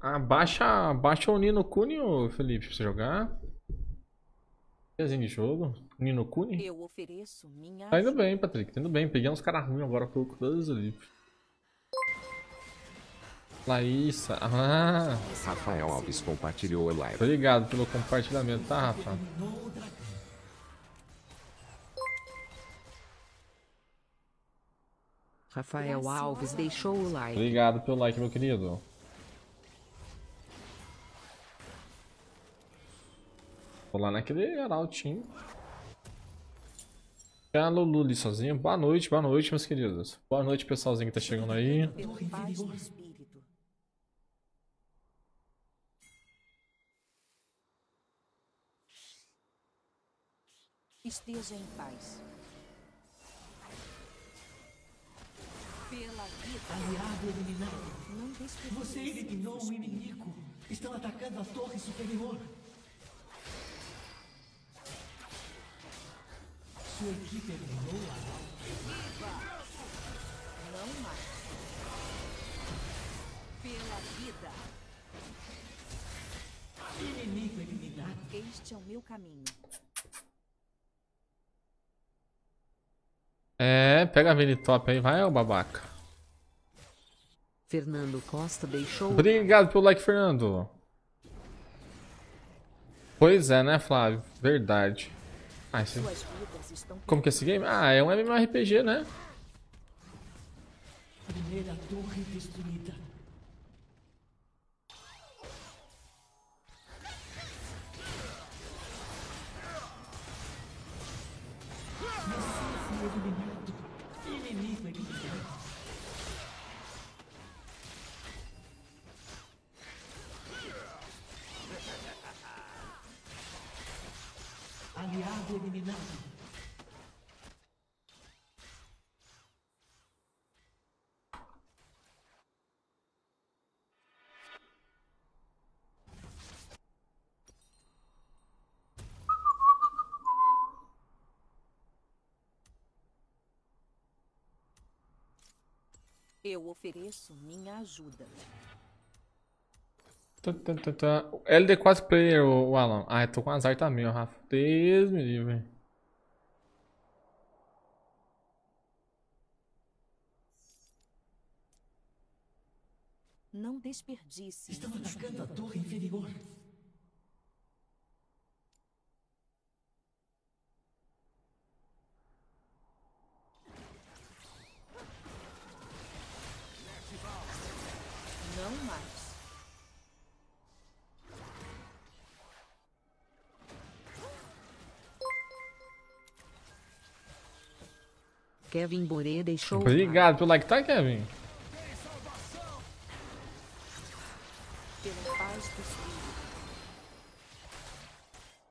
Abaixa, abaixa o Nino Kuni, ô Felipe, pra você jogar. Pezinho de jogo. Nino Kuni. Eu ofereço minha Tá indo bem, Patrick. Tá indo bem. Peguei uns caras ruins agora há pouco. Deus do livre. Laísa. Ah, Rafael Alves compartilhou a live. obrigado pelo compartilhamento, tá, Rafa? Rafael Alves deixou o like. Obrigado pelo like, meu querido. Vou lá naquele arautinho. Já a Lulu ali sozinha. Boa noite, boa noite, meus queridos. Boa noite, pessoalzinho que tá chegando aí. Esteja em paz. Pela vida, Aliado eliminado. não. Você eliminou o inimigo. Estão atacando a torre superior. Sua equipe eliminou a Não mais. Pela vida, inimigo eliminado. este é o meu caminho. É, pega a Vini Top aí, vai, ô babaca. Fernando Costa deixou o Obrigado pelo like, Fernando. Pois é, né, Flávio? Verdade. Ah, esse... Como que é esse game? Ah, é um MMORPG, né? Primeira torre destruída. Eu ofereço minha ajuda. Tá, tá, tá, tá. LD4 player, o Alan. Ah, eu tô com azar também, ó, Rafa. Deus me livre. Não desperdice. Estão um atacando a torre inferior. Kevin Boré deixou o Obrigado pelo like, tá, Kevin?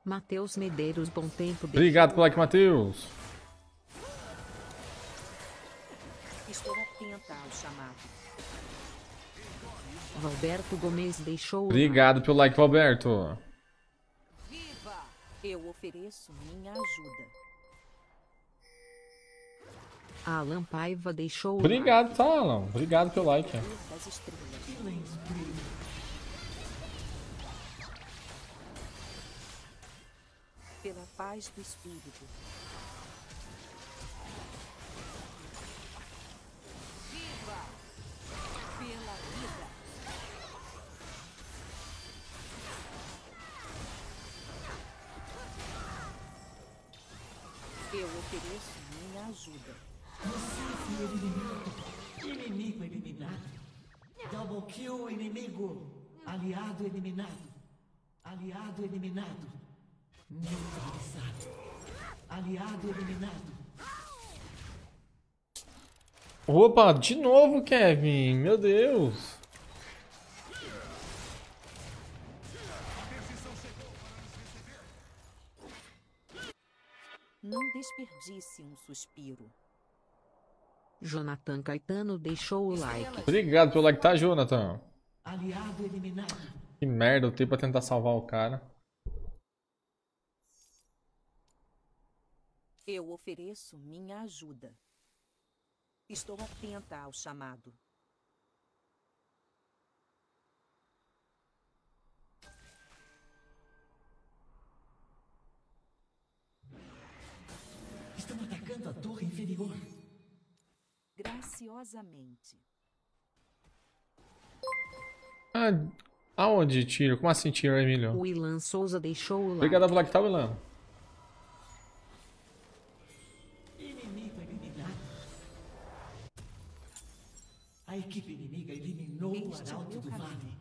Matheus Medeiros Bom Tempo deixou Obrigado pelo like, Matheus. Estou atenta ao chamado. Valberto Gomes deixou o Obrigado pelo like, Valberto. Viva! Eu ofereço minha ajuda. Alan Paiva deixou o Obrigado, tá, Alan? Obrigado pelo like. Estrelas. Pela paz do espírito. Viva! Pela vida! Eu ofereço minha ajuda. Você foi eliminado. Inimigo eliminado. Double kill inimigo. Aliado eliminado. Aliado eliminado. Neutralizado. Aliado eliminado. Opa, de novo, Kevin. Meu Deus. Não desperdice um suspiro. Jonathan Caetano deixou o like. Obrigado pelo like, tá, Jonathan? Aliado eliminado. Que merda, eu tenho pra tentar salvar o cara. Eu ofereço minha ajuda. Estou atenta ao chamado. Estão atacando a torre inferior. Graciosamente. Ah, aonde tiro? Como assim tiro, Emílio? O Ilan Souza deixou o like. Obrigado pelo like, tá, eliminado. A equipe inimiga eliminou o Este o Arauto do. Vale.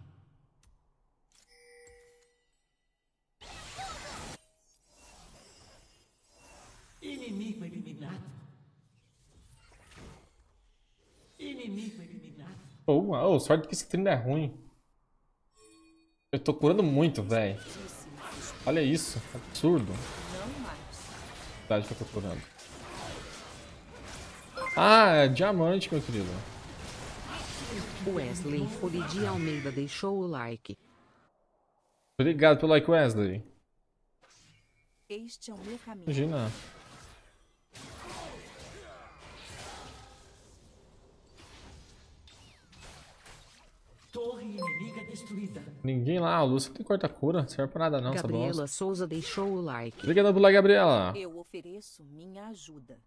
Inimigo eliminado. Inimigo eliminado. Oh, oh, sorte que esse treino é ruim. Eu tô curando muito, velho. Olha isso, absurdo. A quantidade que eu tô curando. Ah, é diamante, meu querido. Wesley Folha de Almeida deixou o like. Obrigado pelo like, Wesley. Este é o meu caminho. Imagina. Torre inimiga destruída. Ninguém lá, o Lúcio tem corta-cura. Não serve pra nada não, essa Gabriela bosta. Souza deixou o like. Obrigado pelo like, Gabriela. Eu ofereço minha ajuda.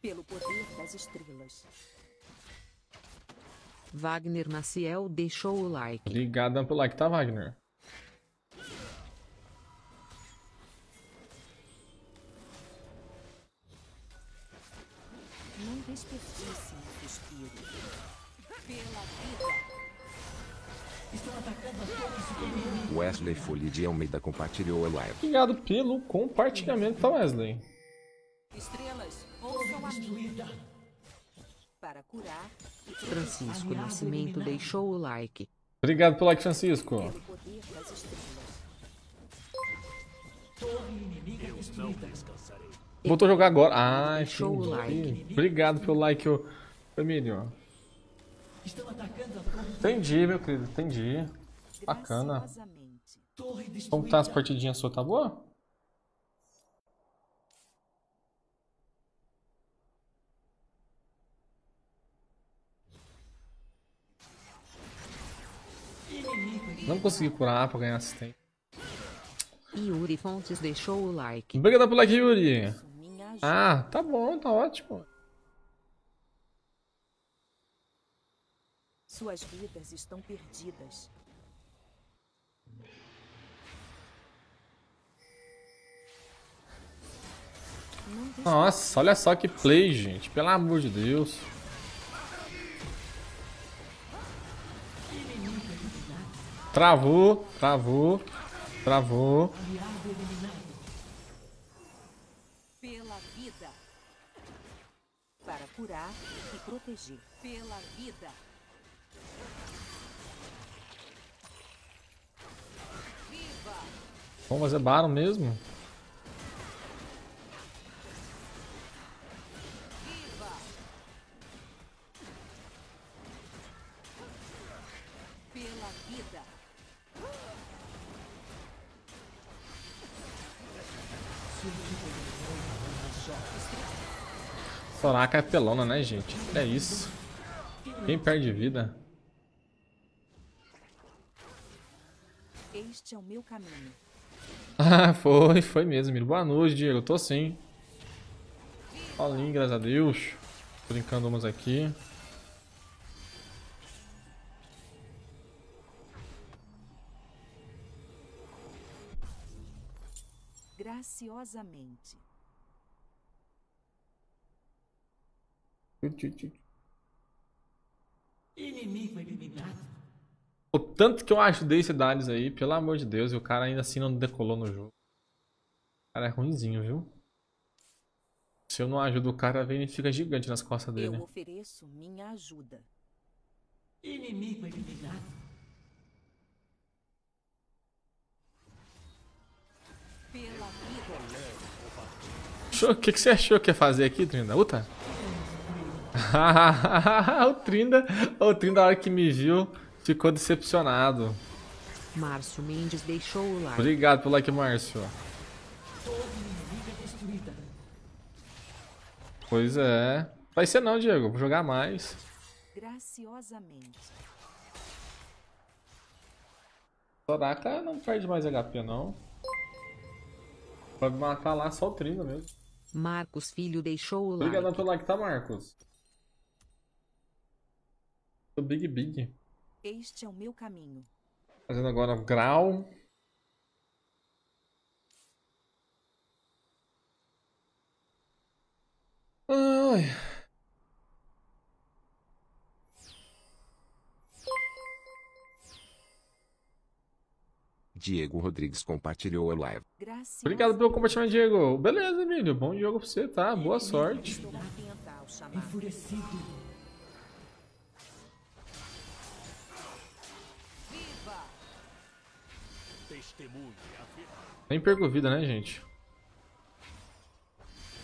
Pelo poder das estrelas. Wagner Maciel deixou o like. Obrigado pelo like, tá, Wagner? Não desperdice Wesley Folha de Almeida compartilhou a live. Obrigado pelo compartilhamento, tá, Wesley? Estrelas, ouçam a destruída. Para curar. Francisco Nascimento deixou o like. Obrigado pelo like, Francisco. Voltou a jogar agora. Ah, Deixou o entendi. Obrigado pelo like, ô Emílio. Estão atacando a torre. Entendi, meu querido, entendi. Bacana. Como tá as partidinhas suas, tá boa? Não consegui curar pra ganhar assistência. Yuri Fontes deixou o like. Obrigado pelo like, Yuri. Ah, tá bom, tá ótimo. Suas vidas estão perdidas. Nossa, olha só que play, gente. Pelo amor de Deus. Travou, travou, travou. Pela vida. Para curar e proteger. Pela vida. Viva! Vamos fazer Baron mesmo? Viva! Pela vida. Soraka é pelona, né, gente? É isso. Quem perde vida? Este é o meu caminho. Ah, foi, foi mesmo, Miro. Boa noite, Diego. Eu tô sim. Paulinho, graças a Deus. Brincando umas aqui. Graciosamente. Inimigo eliminado. O tanto que eu ajudei esse Darius aí, pelo amor de Deus, e o cara ainda assim não decolou no jogo. O cara é ruimzinho, viu? Se eu não ajudo o cara, vem e fica gigante nas costas dele. Eu ofereço minha ajuda. Inimigo eliminado. Pela vida. O que, que você achou que ia fazer aqui, Trinda? Uta? o Trinda, o Trinda, a hora que me viu, ficou decepcionado. Márcio Mendes deixou o like. Obrigado pelo like, Márcio. Pois é. Vai ser não, Diego. Vou jogar mais. Graciosamente. Soraka não perde mais HP, não. Pode matar lá só o Trinda mesmo. Marcos Filho deixou o Obrigadão like. pelo like, tá, Marcos? O Big Big. Este é o meu caminho. Fazendo agora grau. Ai. Diego Rodrigues compartilhou a live. Obrigado pelo compartilhamento, Diego. Beleza, Emílio. Bom jogo pra você, tá? Boa sorte. Enfurecido. Nem perco vida, né, gente?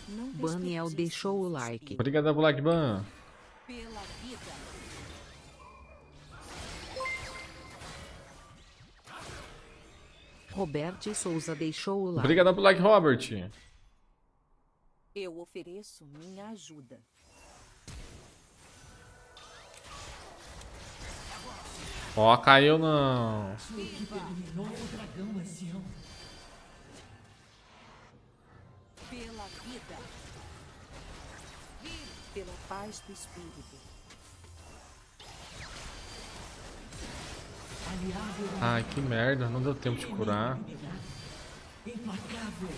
Não Baniel deixou o like. Obrigado pelo like, Ban. Pela vida. Roberto Souza deixou o like. Obrigadão pelo like, Robert. Eu ofereço minha ajuda. Ó, caiu não. Pela vida. Pela paz do espírito. Ai, que merda. Não deu tempo de curar. Implacável.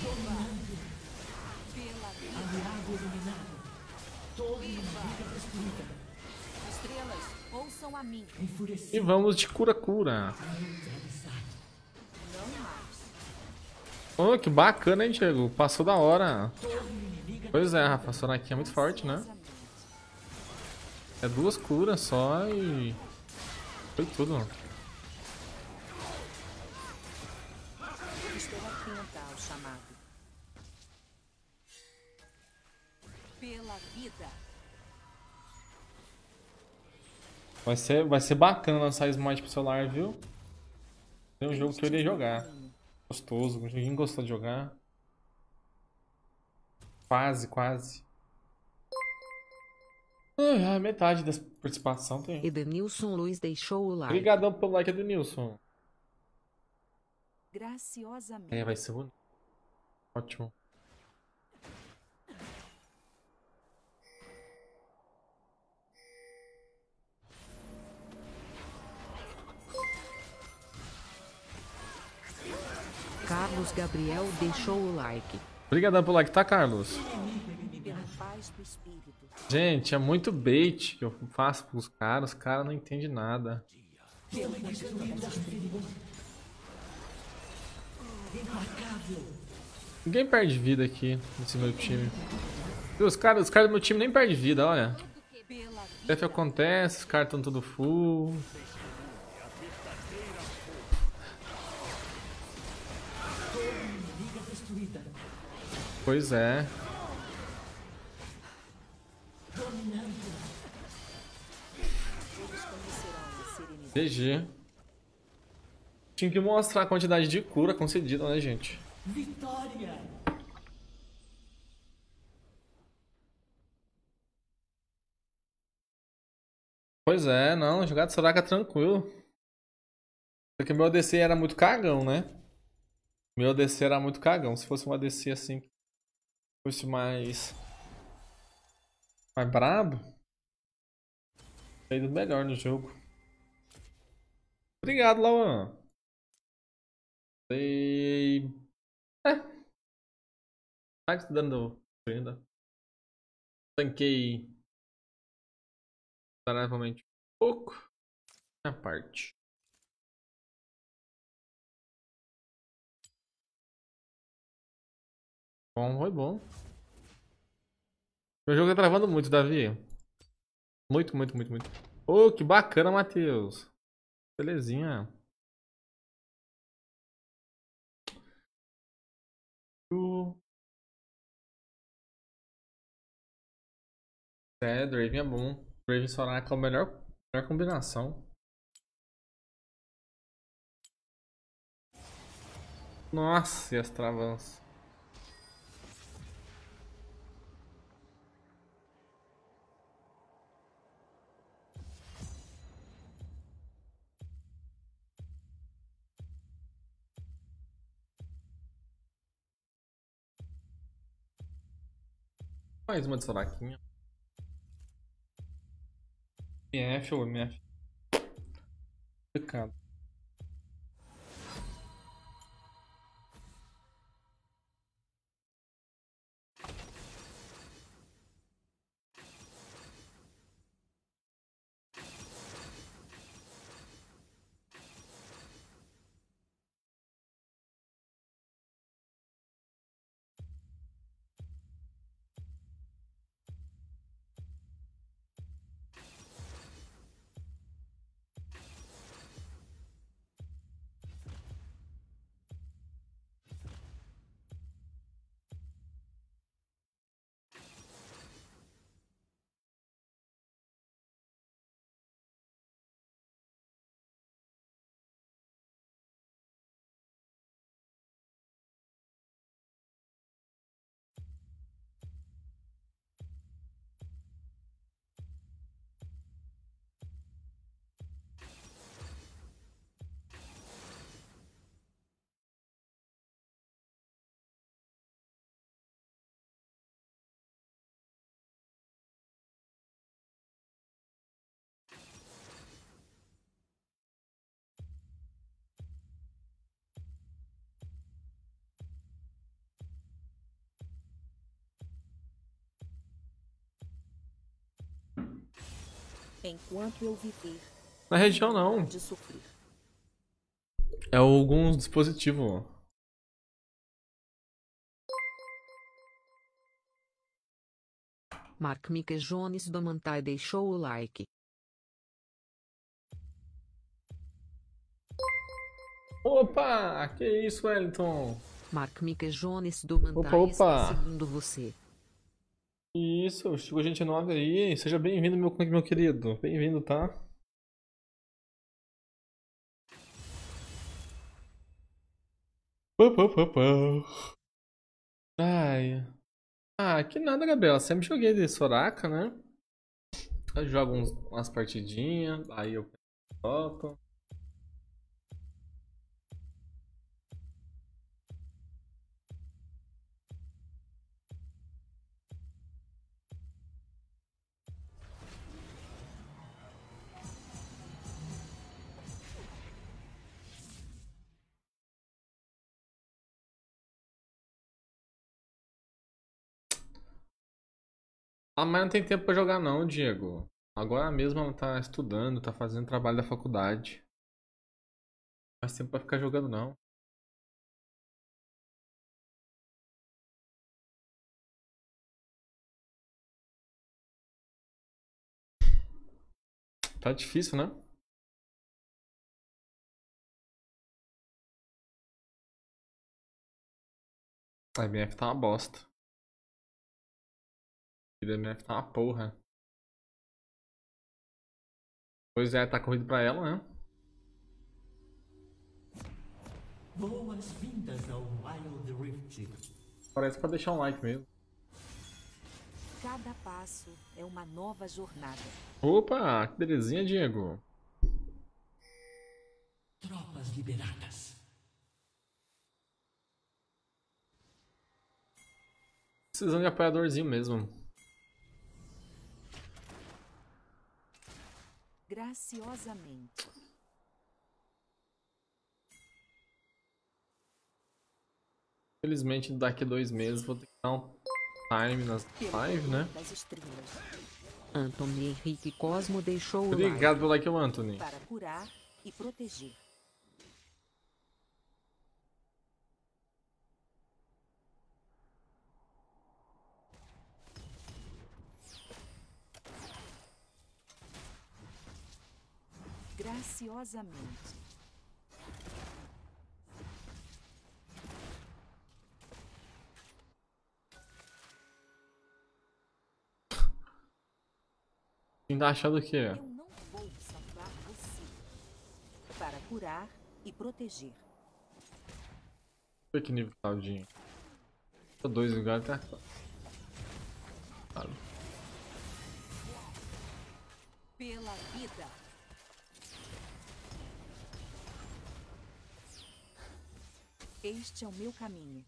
Pela vida. Torre inimiga destruída. Estrelas, ouçam a mim. E Enfurecido. vamos de cura-cura. Oh, que bacana, hein, Diego? Passou da hora. Pois é, Rafa. A Soraki é muito forte, né? É duas curas só e... Foi tudo. Estou Vai ser, vai ser bacana lançar Smite pro celular, viu? É um jogo que eu iria jogar. Gostoso. Ninguém gostou de jogar. Quase, quase. Ai, ai, metade da participação tem. Edenilson Luiz deixou o like. Obrigadão pelo like do Nilson. Graciosamente. É, vai ser bonito. Ótimo. Carlos Gabriel deixou o like. Obrigadão pelo like, tá, Carlos? Espírito. Gente, é muito bait que eu faço pros caras. Os caras não entendem nada. Ninguém perde vida aqui nesse meu time. Os caras os caras do meu time nem perdem vida, olha. Def acontece, os caras estão tudo full. Pois é. GG. Tinha que mostrar a quantidade de cura concedida, né, gente? Vitória. Pois é, não, jogar de Soraka tranquilo. Porque meu ADC era muito cagão, né? Meu ADC era muito cagão. Se fosse um ADC assim, fosse mais. mais brabo, ido melhor no jogo. Obrigado, Lauan. E. É. Tá estudando ainda. Tanquei. Um pouco. A parte. Bom, foi bom. Meu jogo tá travando muito, Davi. Muito, muito, muito, muito. Ô, que bacana, Matheus. Belezinha. É, Draven é bom. Draven Soraka é a melhor, melhor combinação. Nossa, e as travans. Mais uma de Soraquinha. MF ou MF? Complicado. Enquanto eu viver, Na região não. de sofrer. É alguns dispositivos. Mark Mika Jones do Mantai deixou o like. Opa! Que isso, Wellington? Mark Mika Jones do Mantai Opa, opa. está seguindo você. Isso, chegou gente nova aí. Seja bem-vindo, meu, meu querido. Bem-vindo, tá? Pá, pá, pá, pá. Ai. Ah, que nada, Gabriel. Sempre joguei de Soraka, né? Jogo umas partidinhas, aí eu toco. Ah, mas não tem tempo pra jogar não, Diego. Agora mesmo ela tá estudando, tá fazendo trabalho da faculdade. Não faz tempo pra ficar jogando não. Tá difícil, né? A MF tá uma bosta. O DMF tá uma porra. Pois é, tá corrido pra ela, né? Boas-vindas ao Wild Rift. Parece pra deixar um like mesmo. Cada passo é uma nova jornada. Opa, que belezinha, Diego. Tropas liberadas. Precisando de apoiadorzinho mesmo. Graciosamente. Infelizmente, daqui a dois meses vou ter que dar um time nas Pelo live, poder né? Antônio Henrique Cosmo deixou o like. Obrigado pelo like, Anthony. Para curar e proteger. Graciosamente. Quem tá achando o quê? Eu não vou salvar você. Para curar e proteger. Ver que nível tá o Dinho. Tô dois lugares, tá? Pela vida. Este é o meu caminho.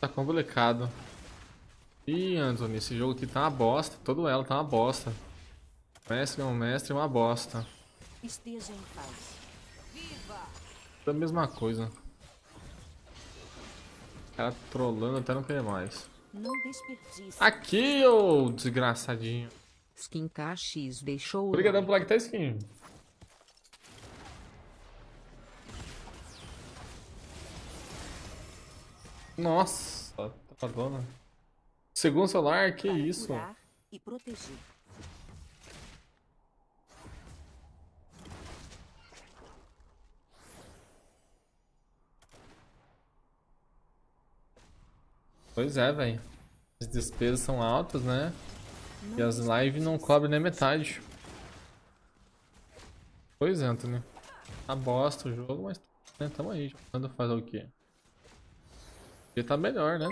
Tá complicado. Ih, Anthony, esse jogo aqui tá uma bosta. Todo ela tá uma bosta. Mestre é um mestre, é uma bosta. Esteja em paz. É a mesma coisa. O cara trolando até não querer mais. Não desperdice. Aqui, ô desgraçadinho. Skin KX deixou Obrigadão por like tá skin. Nossa, tá dona. Segundo celular, que para isso? e proteger. Pois é, velho. As despesas são altas, né? Não E as lives não cobrem nem metade. Pois é, Anthony. Tá bosta o jogo, mas né, tamo aí. Jogando fazer o quê? Podia tá melhor, né?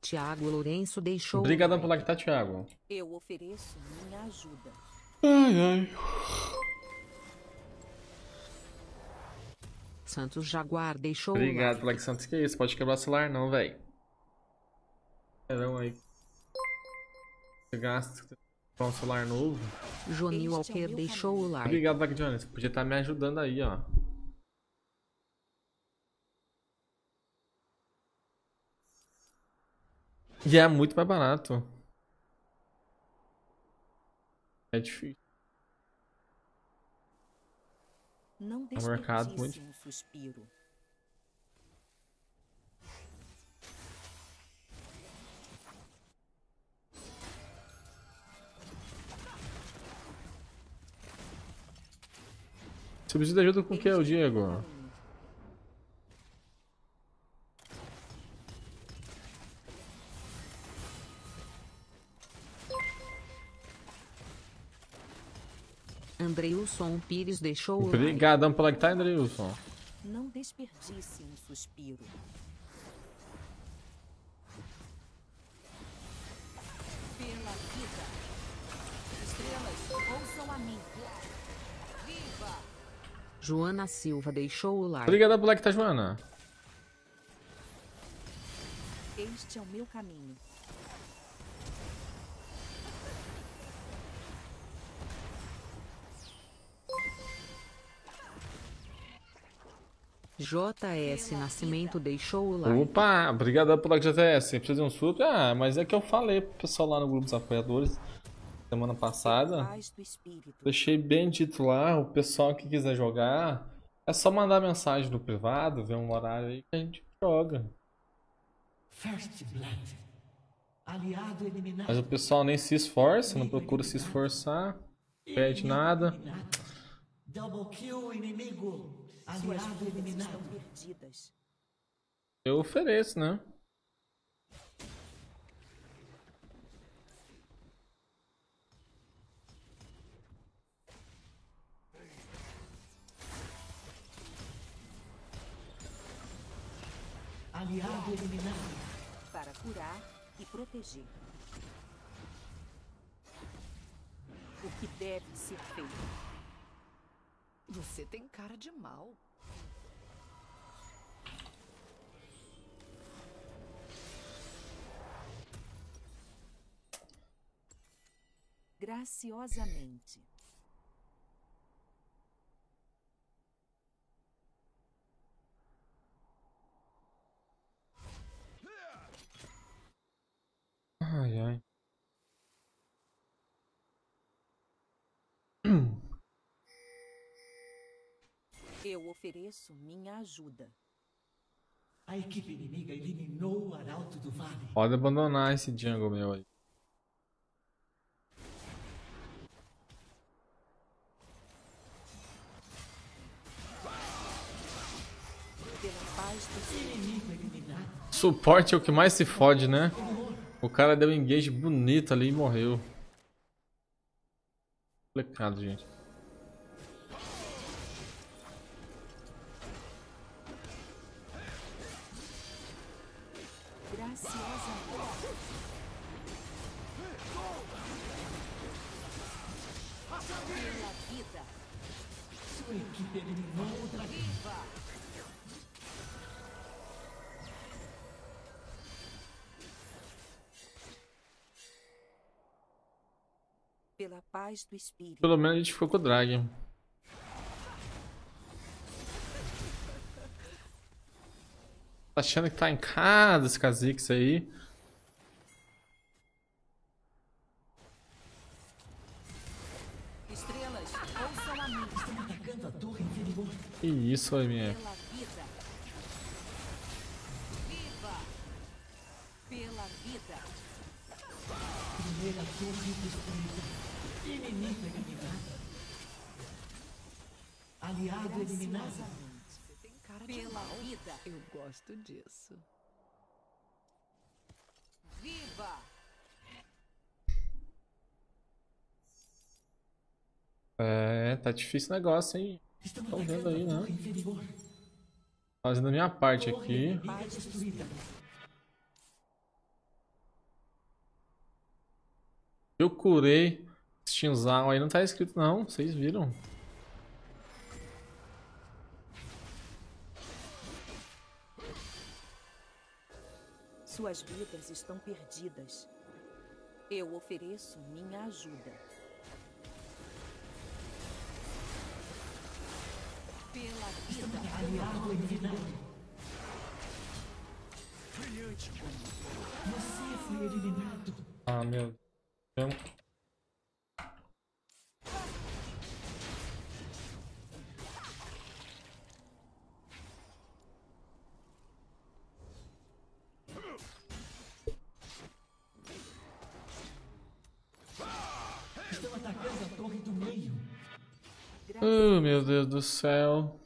Tiago Lourenço deixou Obrigadão like. por like, tá, Thiago? Eu ofereço minha ajuda. Ai, ai. Santos Jaguar deixou o Obrigado like, Santos. Que isso? Pode quebrar o celular não, velho. Esperão aí. Você gasta comprar um celular novo. Jonil é meu deixou o like. Obrigado, Black Jones. Você podia estar me ajudando aí, ó. E é muito mais barato. É difícil. Não É um mercado muito- um suspiro. Você precisa de ajuda com o que, é o Diego? Andreilson Pires deixou o like. Obrigadão pelo like, tá, Andreilson? Não desperdice um suspiro. Pela vida. Estrelas, ouçam a mim. Viva! Joana Silva deixou o like. Obrigadão pelo like, tá, Joana? Este é o meu caminho. JS Nascimento deixou o like. Opa, obrigadão pelo like, GTS. Precisa de um super? Ah, mas é que eu falei pro pessoal lá no grupo dos apoiadores semana passada. Deixei bem dito lá, o pessoal que quiser jogar, é só mandar mensagem no privado, ver um horário aí que a gente joga. First Blood. Aliado eliminado. Mas o pessoal nem se esforça, não procura se esforçar, perde Inimigo nada. Double kill inimigo. Suas Aliado vidas eliminado. estão perdidas. Eu ofereço, né? Aliado eliminado. Para curar e proteger. O que deve ser feito. Você tem cara de mal. Graciosamente. Ai, ai. Ofereço minha ajuda. A equipe inimiga eliminou o Arauto do Vale. Pode abandonar esse jungle meu aí. Suporte é o que mais se fode, né? O cara deu um engage bonito ali e morreu. Complicado, gente. Graciosamente. Pela vida. Sua equipe eliminou o dragão. Espírito. Pelo menos a gente ficou com o drag. Achando que tá em casa esse Kha'Zix aí? Estrelas, ouçam a mim. Estão atacando a torre inferior. Que isso, aí, minha. Pela vida. Viva! Pela vida. Primeira torre destruída. Inimigo eliminado. Aliado eliminado. Pela vida. Eu gosto disso. Viva! É, tá difícil o negócio, hein? Estão vendo aí, né? Fazendo a minha parte aqui. Eu curei Shinzao aí, não tá escrito não, vocês viram? Suas vidas estão perdidas. Eu ofereço minha ajuda. Pela vida. Aliado eliminado. Você foi eliminado. Ah, meu Deus. Oh, meu Deus do céu.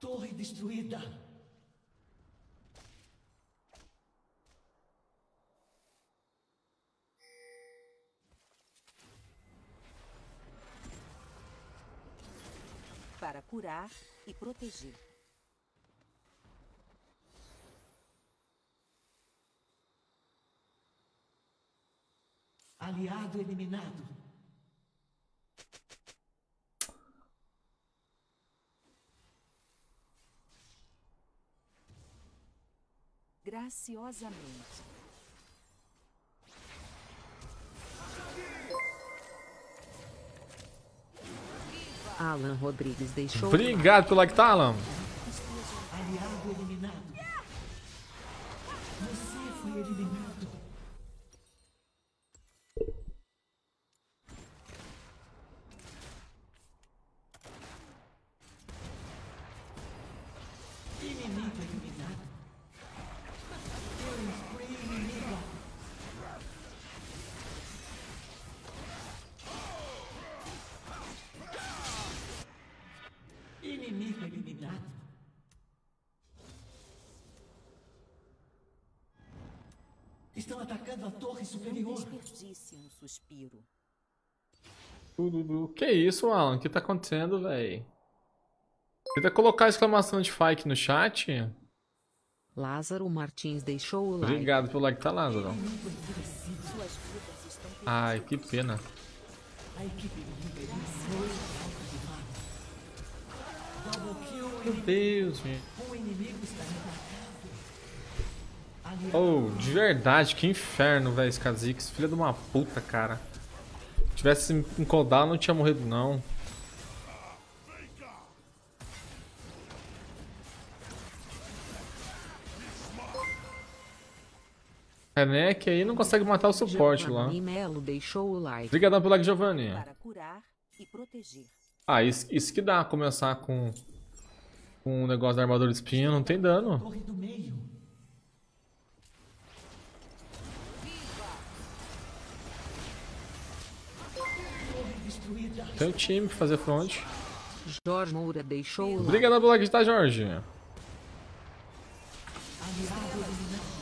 Torre destruída. Para curar e proteger. Aliado eliminado. Graciosamente. Alan Rodrigues deixou. Obrigado pelo like, tá, Alan? Aliado eliminado. Você foi eliminado. Estão atacando a torre Não superior. desperdice um suspiro. Que isso, Alan? O que tá acontecendo, véi? Tenta colocar a exclamação de Fike no chat. Lázaro Martins deixou o like. Obrigado pelo like, tá, Lázaro? Ai, que pena. Meu Deus, gente. o inimigo está Oh, de verdade, que inferno, velho, esse Kha'Zix. Filha de uma puta, cara. Se tivesse em cooldown, não tinha morrido, não. Renek aí não consegue matar o suporte lá. Giovanni Melo deixou o like. Obrigadão pelo like, Giovanni. Ah, isso, isso que dá, começar com, com o negócio da armadura de espinha, não tem dano. torre do meio. Torre destruída. Tem o time pra fazer front. Jorge Moura deixou o like. Obrigadão pelo like, tá, Jorge? Aliado eliminado.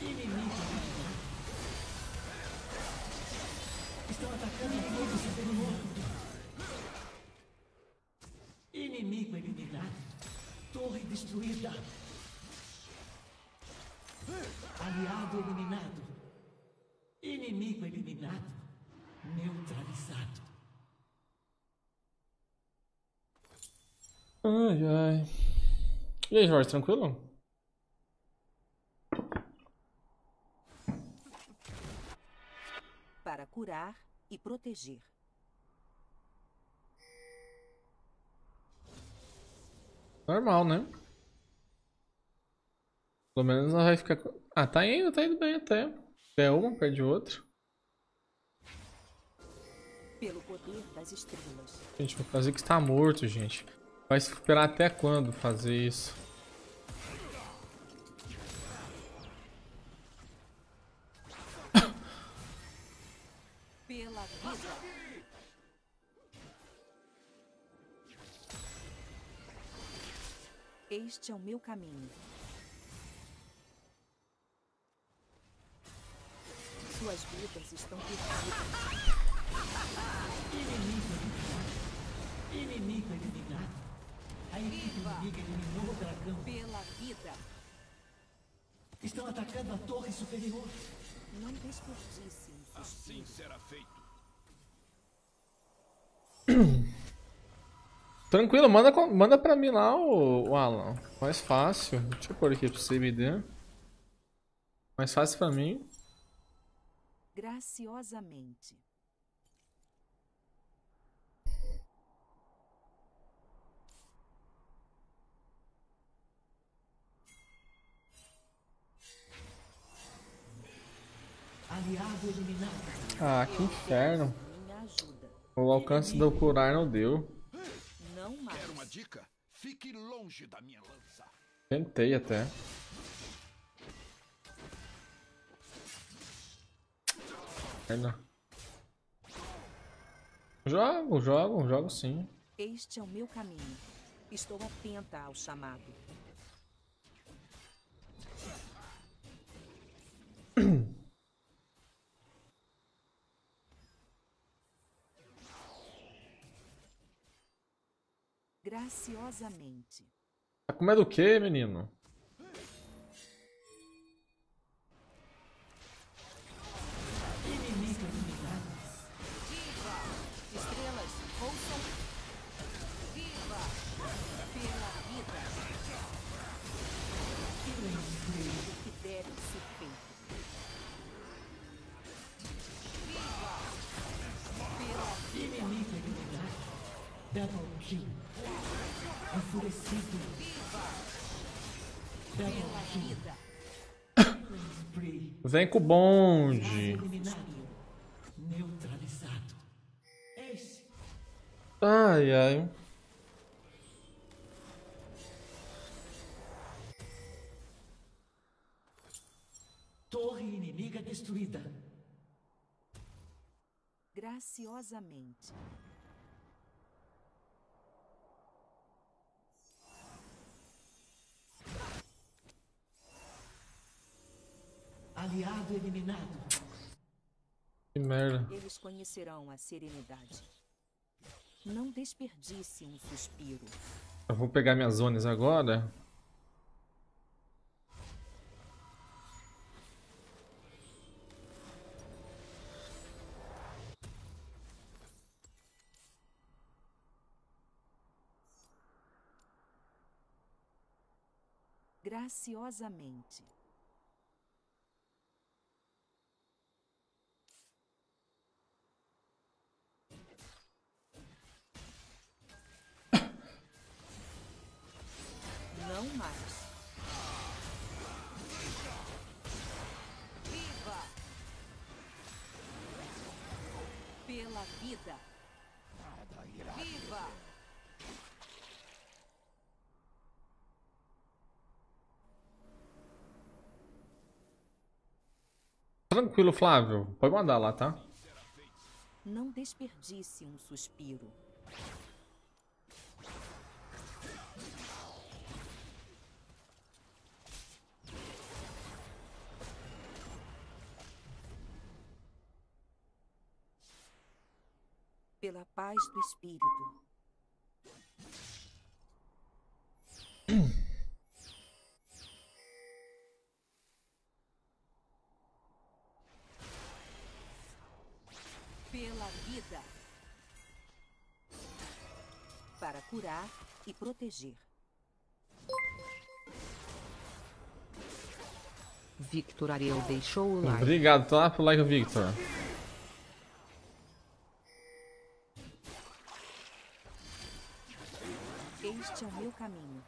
Inimigo eliminado. Estão atacando a torre superior. Inimigo eliminado. Torre destruída. Aliado eliminado. Inimigo eliminado. Neutralizado. Ai, ai. E aí, Jorge, tranquilo? Para curar e proteger. Normal, né? Pelo menos ela vai ficar. Ah, tá indo, tá indo bem até. É uma, perde outra. Pelo poder das estrelas. Gente, o está morto, gente. Vai esperar até quando fazer isso? Este é o meu caminho. Suas vidas estão perdidas. Inimigo eliminado. A equipe inimiga eliminou o dragão. Pela vida. Estão atacando a torre superior. Não desperdice um Assim será feito. Tranquilo, manda, com- manda pra mim lá, o, o Alan. Mais fácil. Deixa eu pôr aqui pra você me dar. Mais fácil pra mim. graciosamente. Aliado eliminado. Ah, que inferno. O alcance do curar não deu. Não mais. Quer uma dica? Fique longe da minha lança. Tentei até. Merda. Jogo, jogo, jogo sim. Este é o meu caminho. Estou atenta ao chamado. Graciosamente. Tá com medo do que, menino? Inimigo eliminado. Vem com o bonde. Ai, ai. Torre inimiga destruída. Graciosamente. Aliado eliminado. Que merda. Eles conhecerão a serenidade. Não desperdice um suspiro. Eu vou pegar minhas zonas agora. Graciosamente. Tranquilo, Flávio. Pode mandar lá, tá? Não desperdice um suspiro. Pela paz do espírito. Curar e proteger. Victor Ariel deixou o like. Obrigado, tá? Pelo like, Victor. Este é o meu caminho.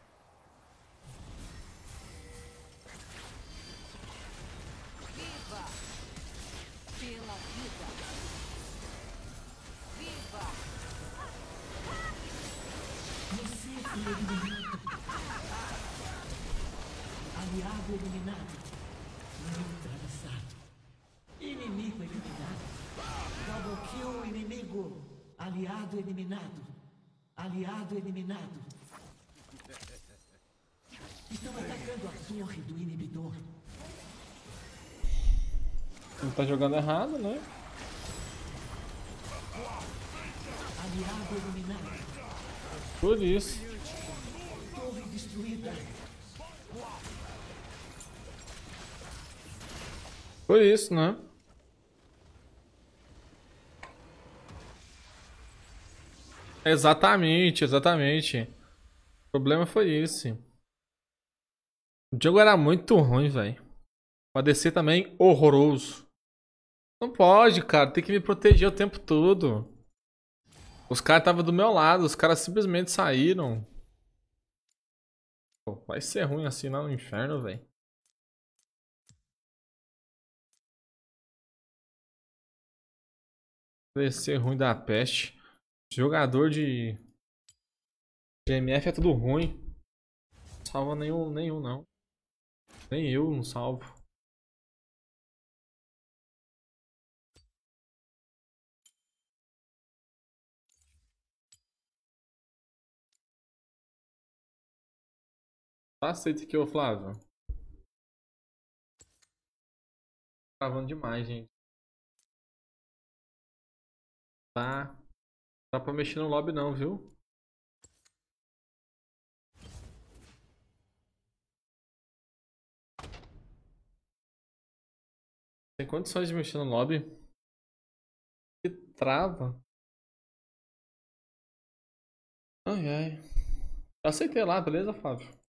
Tá jogando errado, né? Por isso. Por isso, né? Exatamente, exatamente. O problema foi esse. O jogo era muito ruim, velho. O ADC também horroroso. Não pode, cara. Tem que me proteger o tempo todo. Os caras estavam do meu lado. Os caras simplesmente saíram. Pô, vai ser ruim assim lá no inferno, velho. Vai ser ruim da peste. Jogador de GMF é tudo ruim. Não salva nenhum, nenhum não. Nem eu não salvo. Aceita aqui, ô Flávio. Travando demais, gente. Tá. Dá pra mexer no lobby não, viu? Tem condições de mexer no lobby? Que trava. Ai ai. Aceitei lá, beleza, Flávio?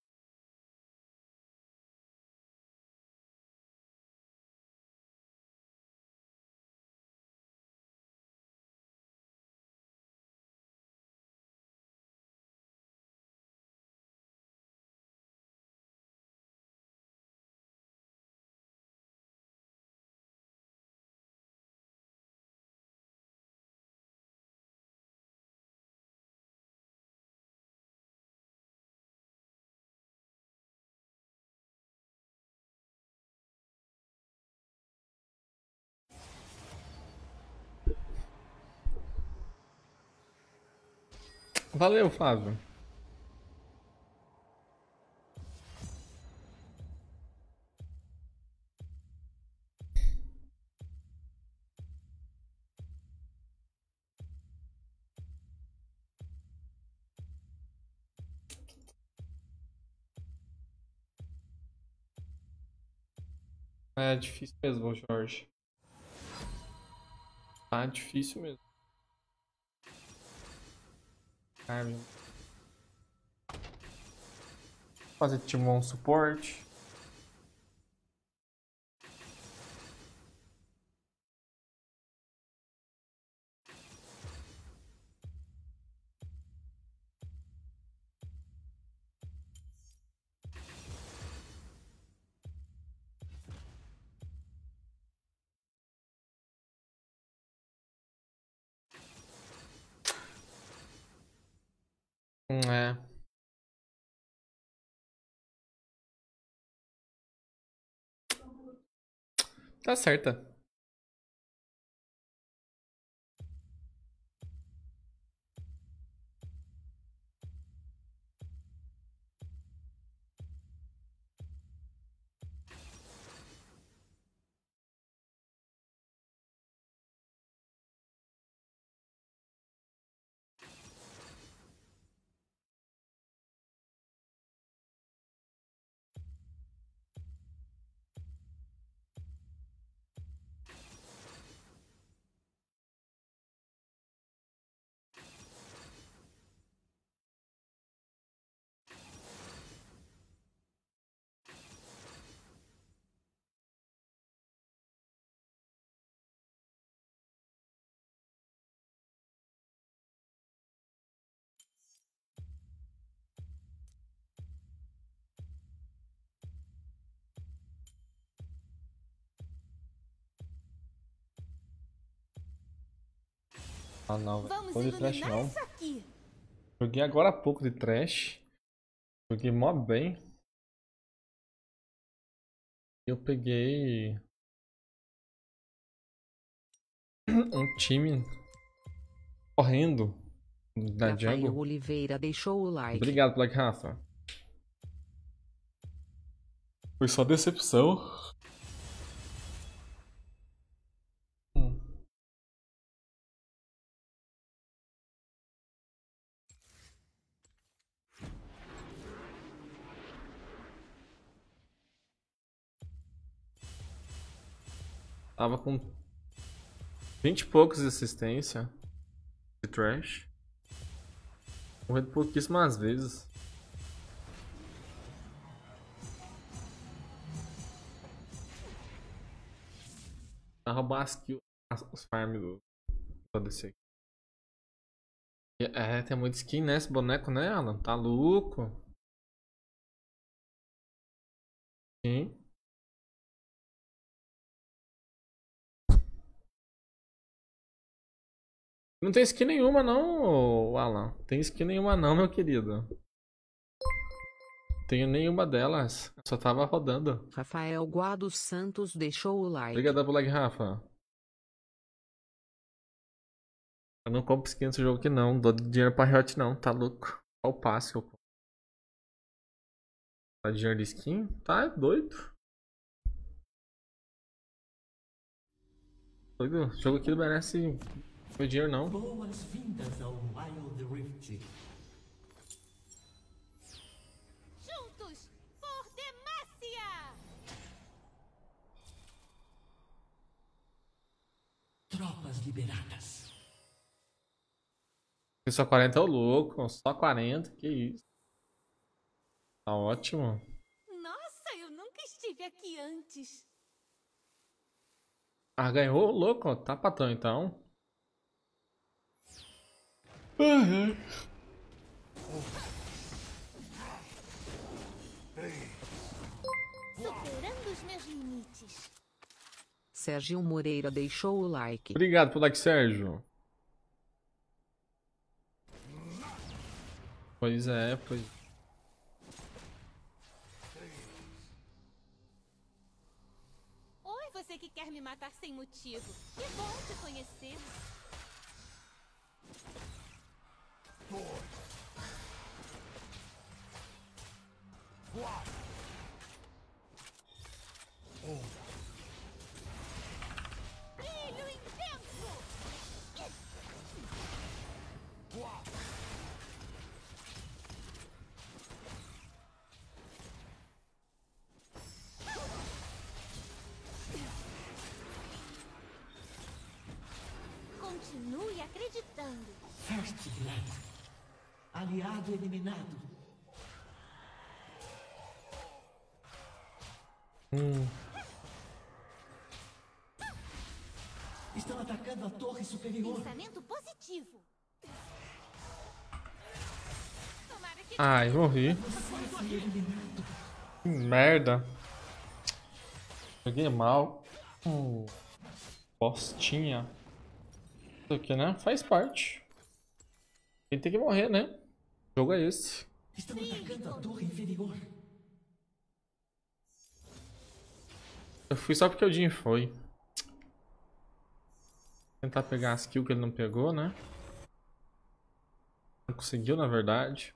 Valeu, Fábio. É difícil mesmo, Jorge. Tá difícil mesmo. Fazer Timon suporte. É. Tá certa. Ah não, Tô de trash não. Joguei agora há pouco de trash. Joguei mó bem. Eu peguei um time correndo da Rafael jungle. Oliveira deixou o like. Obrigado, Black Rafa. Foi só decepção. Tava com 20 e poucos de assistência de trash. Morrendo pouquíssimas vezes. Pra roubar as kills, os farms do ADC. É, tem muita skin nesse boneco, né, Alan? Tá louco? Sim. Não tem skin nenhuma não, Alan. Tem skin nenhuma não, meu querido. Tenho nenhuma delas. Só tava rodando. Rafael Guado Santos deixou o like. Obrigado pelo like, Rafa. Eu não compro skin nesse jogo aqui não. Não dou dinheiro pra Riot não, tá louco. Qual passe eu compro? Tá dinheiro de skin? Tá doido. Doido. O jogo aqui merece meu dinheiro não. Boas-vindas ao Wild Rift. Juntos por Demacia! Tropas liberadas. Só 40 é o louco. Só 40, que isso. Tá ótimo. Nossa, eu nunca estive aqui antes. Ah, ganhou o louco. Tá patrão então. Superando os meus limites. Sérgio Moreira deixou o like. Obrigado pelo like, Sérgio. Pois é, pois. Oi, você que quer me matar sem motivo. Que bom te conhecer. Boy. Block. Aliado eliminado. Estão atacando a torre superior. Pensamento positivo. Tomara que Ai, morri. Que merda. Joguei mal. Hum. Postinha. Isso aqui, né? Faz parte. Tem que morrer, né? O jogo é esse. Estão atacando a torre inferior. Eu fui só porque o Jim foi. Tentar pegar as kills que ele não pegou, né? Não conseguiu, na verdade.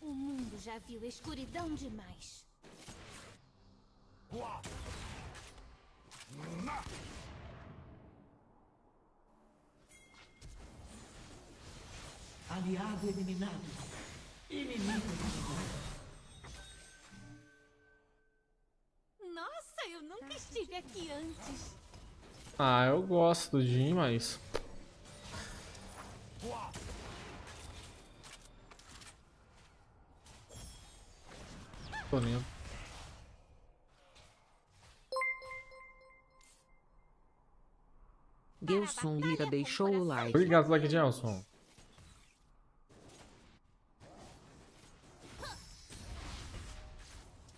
o mundo já viu escuridão demais. Aliado eliminado. Inimigo eliminado. Nossa, eu nunca estive aqui antes. Ah, eu gosto do Jim, mas. Tô lindo. Gelson Lira deixou o like. Obrigado, Black Gelson.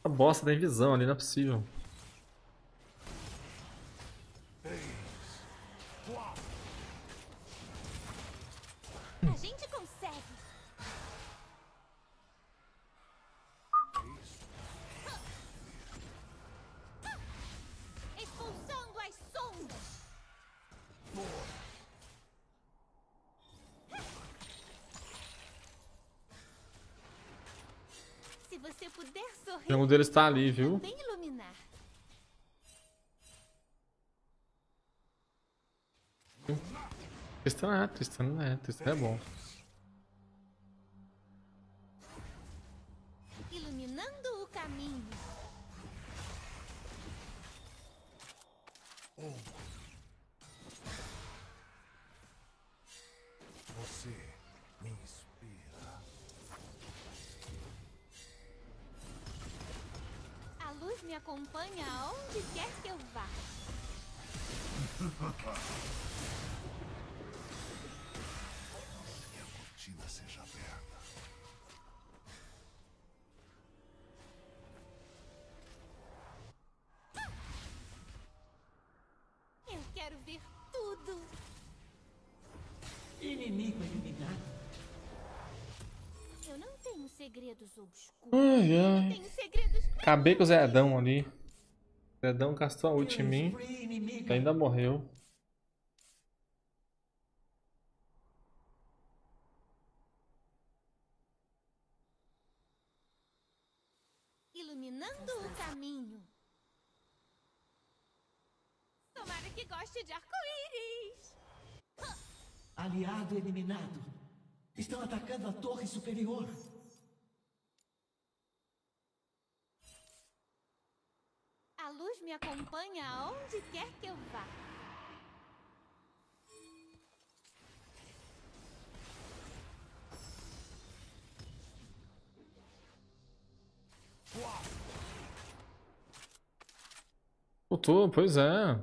A bosta tem visão ali, não é possível. Deles tá ali, viu? também iluminar. Tristan é, Tristan é, Tristan é bom. Segredos obscuros. Ai, ai. Segredos Acabei com o Zedão ali. Zedão castou a ult em mim. Ainda morreu. iluminando o caminho. Tomara que goste de arco-íris. Aliado eliminado. Estão atacando a torre superior. A luz me acompanha aonde quer que eu vá. Voltou, pois é.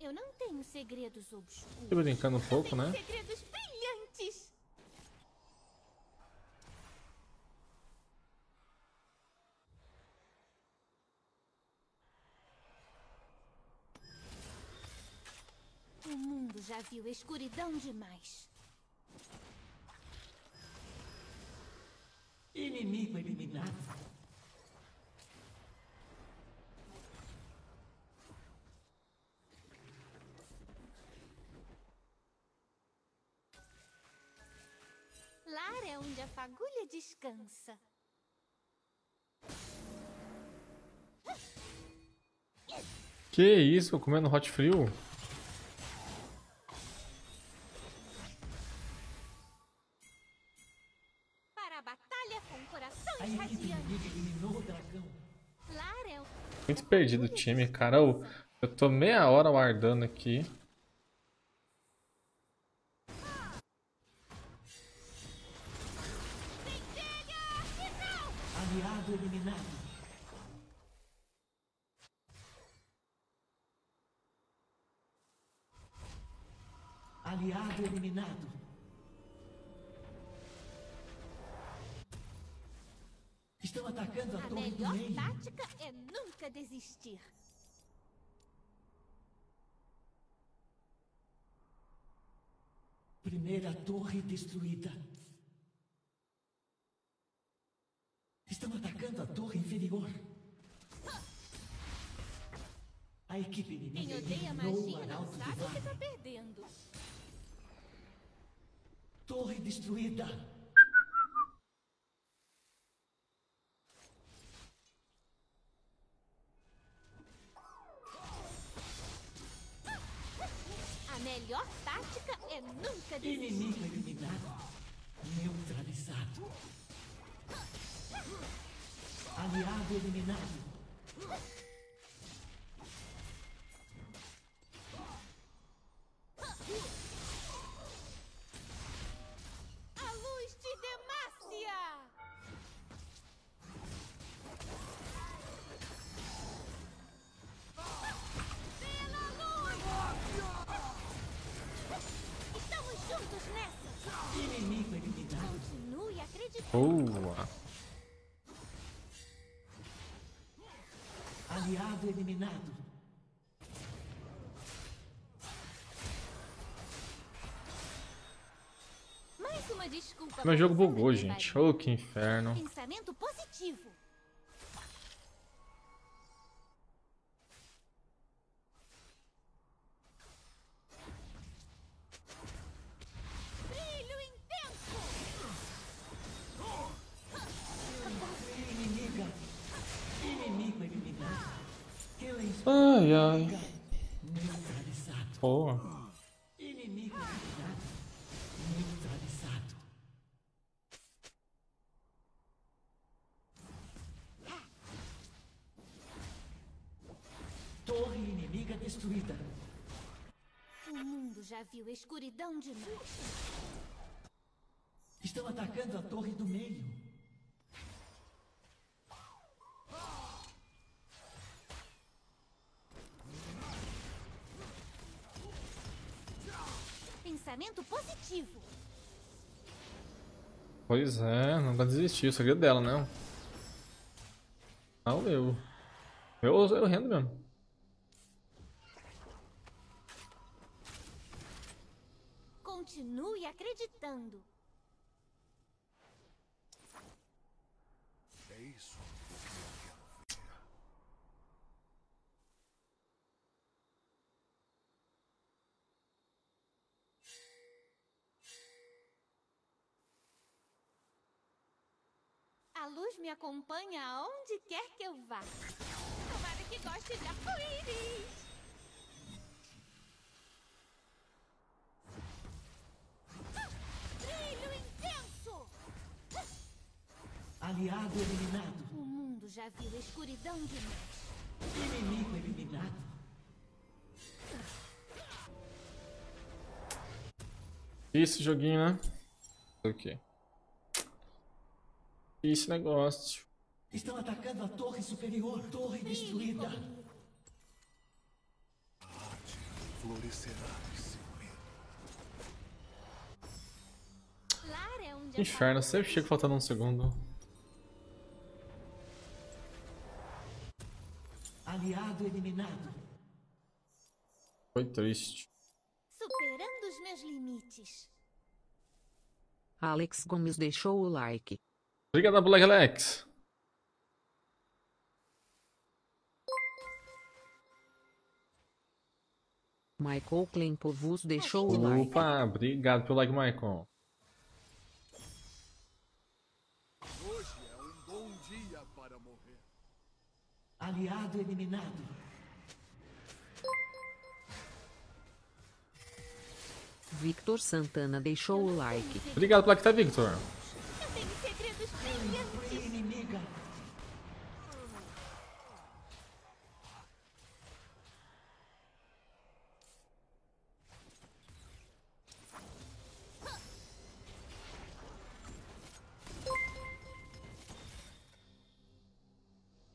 Eu não tenho segredos obscuros. Tô brincando um pouco, né? segredos brilhantes. O mundo já viu escuridão demais. Inimigo eliminado. Lar é onde a fagulha descansa. Que isso, comendo hot frio? Lar é o Muito perdido o time, cara. Eu, eu tô meia hora guardando aqui. Torre destruída. Estão atacando a torre inferior. A equipe Quem inimiga odeia eliminou o magia não sabe o que vale. tá perdendo. Torre destruída. Inimigo eliminado. Neutralizado. Aliado eliminado. Mais uma desculpa. Meu jogo bugou, gente. Oh, que inferno. Pensamento viu escuridão demais. Estão atacando a torre do meio. Pensamento positivo. Pois é, não vai desistir. O segredo dela, né? Não eu. Eu, eu rendo mesmo. Acreditando. É isso que eu quero ver. A luz me acompanha aonde quer que eu vá. Tomara que goste de arco-íris. Aliado eliminado. O mundo já viu escuridão demais. Inimigo eliminado. Esse joguinho, né? O quê? Esse negócio. Estão atacando a torre superior. Torre destruída. Florescerá em seu é a Inferno, sempre chega faltando um segundo. Aliado eliminado. Foi triste. superando os meus limites. Alex Gomes deixou o like. Obrigado, Black Alex. Michael Klempovus deixou o like. Opa, obrigado pelo like, Michael. Aliado eliminado. Victor Santana deixou o like. Obrigado pela que tá, Victor. Eu tenho segredos brilhantes.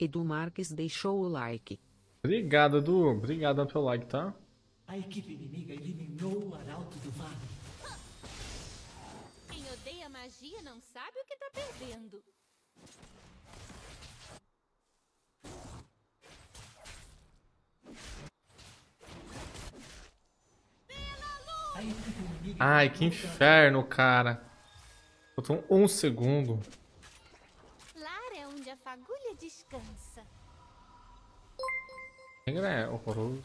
Edu Marques deixou o like. Obrigado, Edu. Obrigado pelo like, tá? A equipe inimiga eliminou o Arauto do Vale. Quem odeia magia não sabe o que tá perdendo. Ai, que inferno, cara. Faltam um segundo. Lar é onde a fagulha descansa. Regra é horroroso.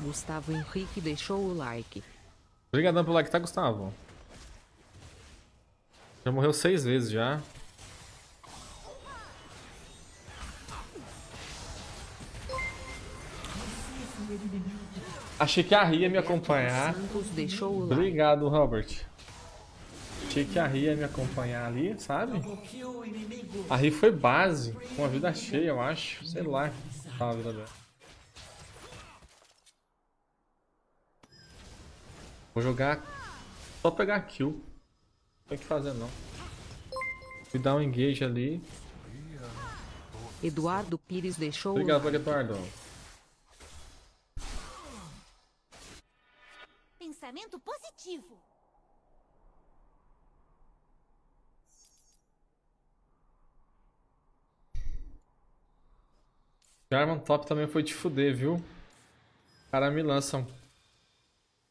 Gustavo Henrique deixou o like. Obrigadão pelo like, tá, Gustavo? Já morreu seis vezes já. Achei que a Ria ia me acompanhar. Santos deixou o like. Obrigado, Robert. Achei que a Ria ia me acompanhar ali, sabe? A Ria foi base, com a vida cheia, eu acho. Sei lá. Tá a vida dela. Vou jogar só pegar kill. Não tem o que fazer não. Fui dar um engage ali. Eduardo Pires deixou o Obrigado, like. Eduardo. Pensamento positivo. Jarvan top também foi te fuder, viu? O cara me lança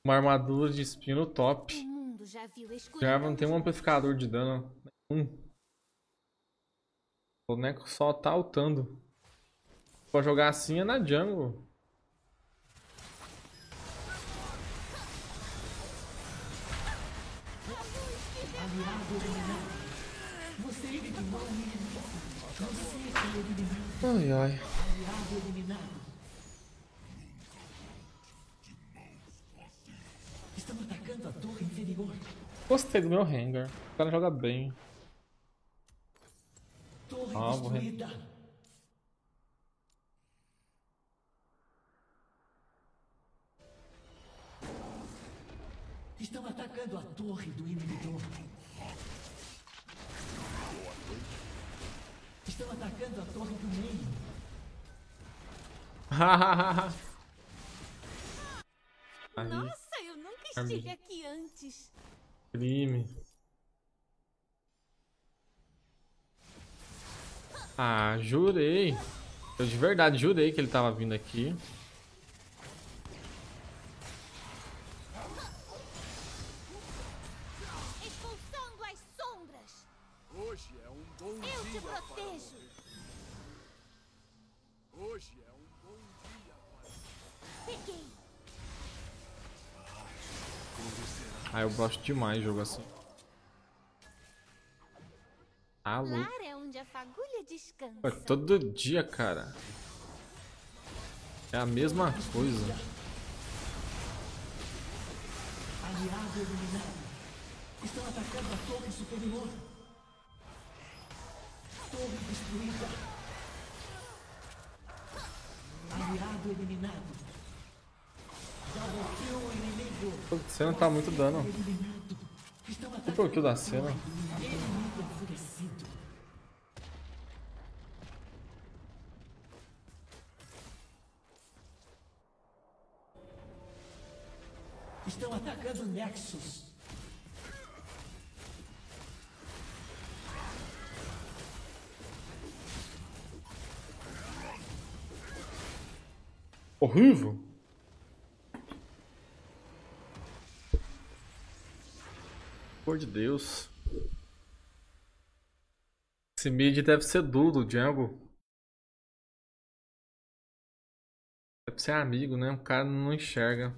uma armadura de espino top. Jarvan tem um amplificador de dano. Um. O boneco só tá altando. Pra jogar assim é na jungle. Ai ai. Gostei do meu Rengar. O cara joga bem. Torre Ah, vou re-. Estão atacando a torre do inibidor. Estão atacando a torre do meio. Nossa, eu nunca estive aqui antes. Crime. Ah, jurei. Eu de verdade jurei que ele tava vindo aqui. Ah, eu gosto demais de jogo assim. Alô? Lar é onde a fagulha descansa. É todo dia, cara. É a mesma coisa. Aliado eliminado. Estão atacando a torre superior. Torre destruída. Aliado eliminado. Já bloqueou o inimigo. O Senna tá muito dano. Tipo o kill da cena. Estão atacando o Nexus. Horrível. Por de Deus. Esse mid deve ser Dudo, Django. Deve ser amigo, né? O cara não enxerga.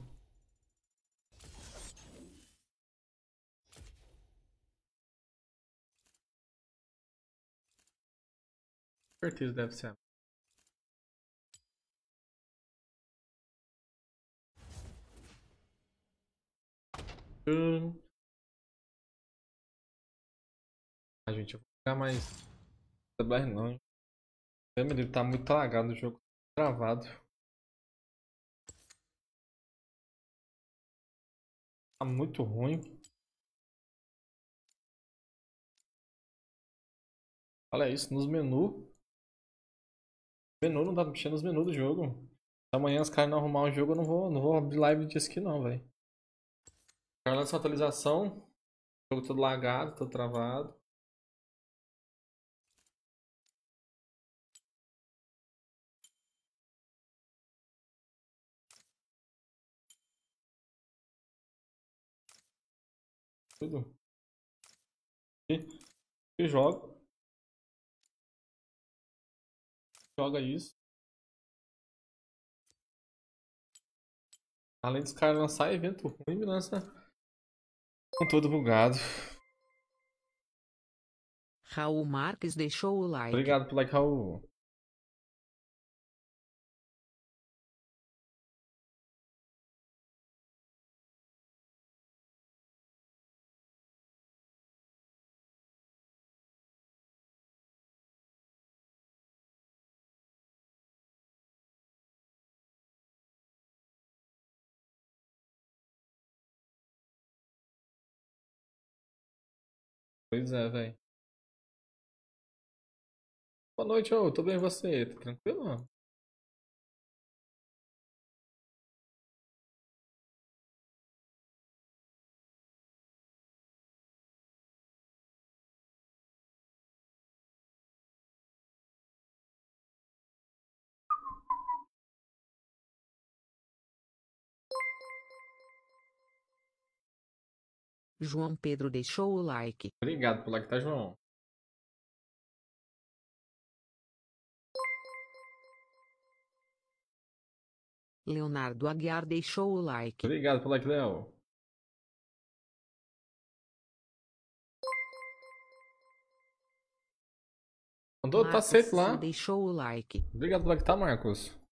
Certeza deve ser amigo. Hum. Ah, gente, eu vou jogar mais. Double não? Meu livro tá muito lagado o jogo. Travado. Tá muito ruim. Olha isso, nos menus. Menu não dá pra mexer nos menus do jogo. Se amanhã os caras não arrumar o jogo, eu não vou, não vou abrir live disso aqui não, velho. Cara lança atualização. O jogo todo lagado, todo travado. Tudo. E, e joga. Joga isso. Além dos caras lançar evento ruim, me lança com todo bugado. Raul Marques deixou o like. Obrigado pelo like, Raul. Pois é, velho. Boa noite, ô. Tô bem você? Tá tranquilo? João Pedro deixou o like. Obrigado pelo like, tá, João? Leonardo Aguiar deixou o like. Obrigado pelo like, Léo. Mandou, tá safe lá. Deixou o like. Obrigado pelo like, tá, Marcos?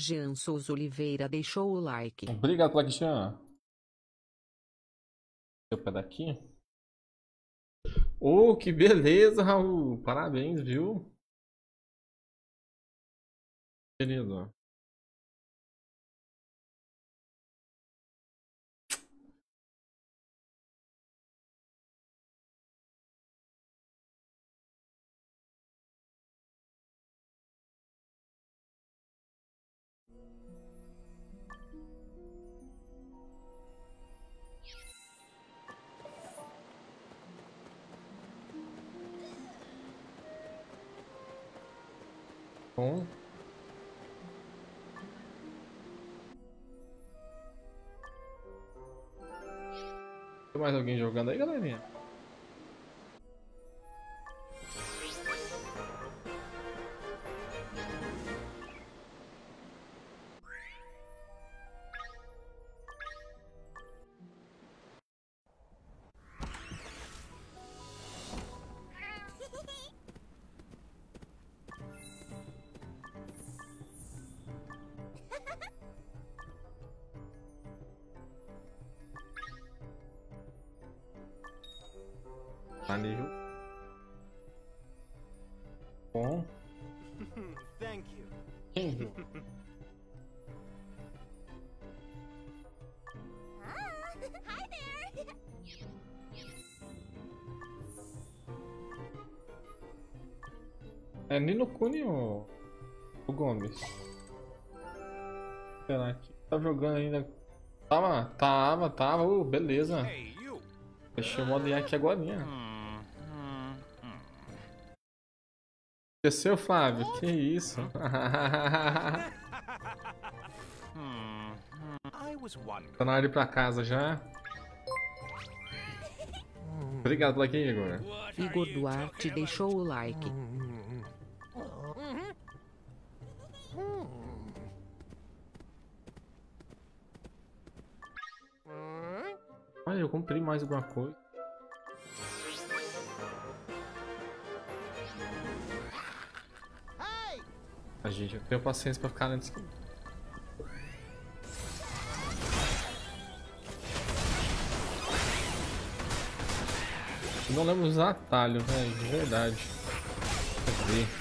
Jean Souza Oliveira deixou o like. Obrigado like, Jean. Deu pé daqui. Ô, que beleza, Raul. Parabéns, viu? Querido. Tem mais alguém jogando aí, galerinha? É Nino Kuni ou o Gomes? Será que tá jogando ainda? Tava, tava, tava, uh, beleza. O modo IA aqui agora. Esqueceu, Flávio? Que isso? Tá na hora de ir pra casa já. Obrigado aqui, Igor. Igor Duarte deixou o like. Mais alguma coisa. A gente, eu tenho paciência pra ficar antes que. Eu não lembro usar atalho, velho, de verdade. Cadê?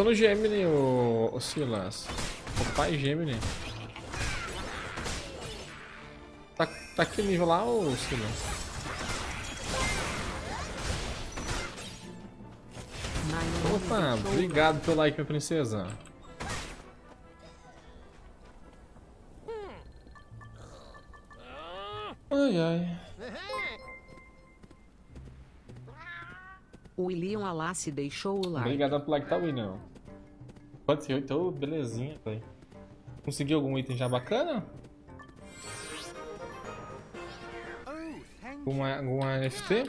Tô no Gemini, o, o Silas. O pai Gemini. Tá, tá que nível lá, ô Silas? Opa, o obrigado pelo like, minha princesa. Ai, ai. O William Alassi deixou o like. Obrigado pelo like, tá, William? 48, ô, belezinha, velho. Conseguiu algum item já bacana? Alguma, alguma NFT?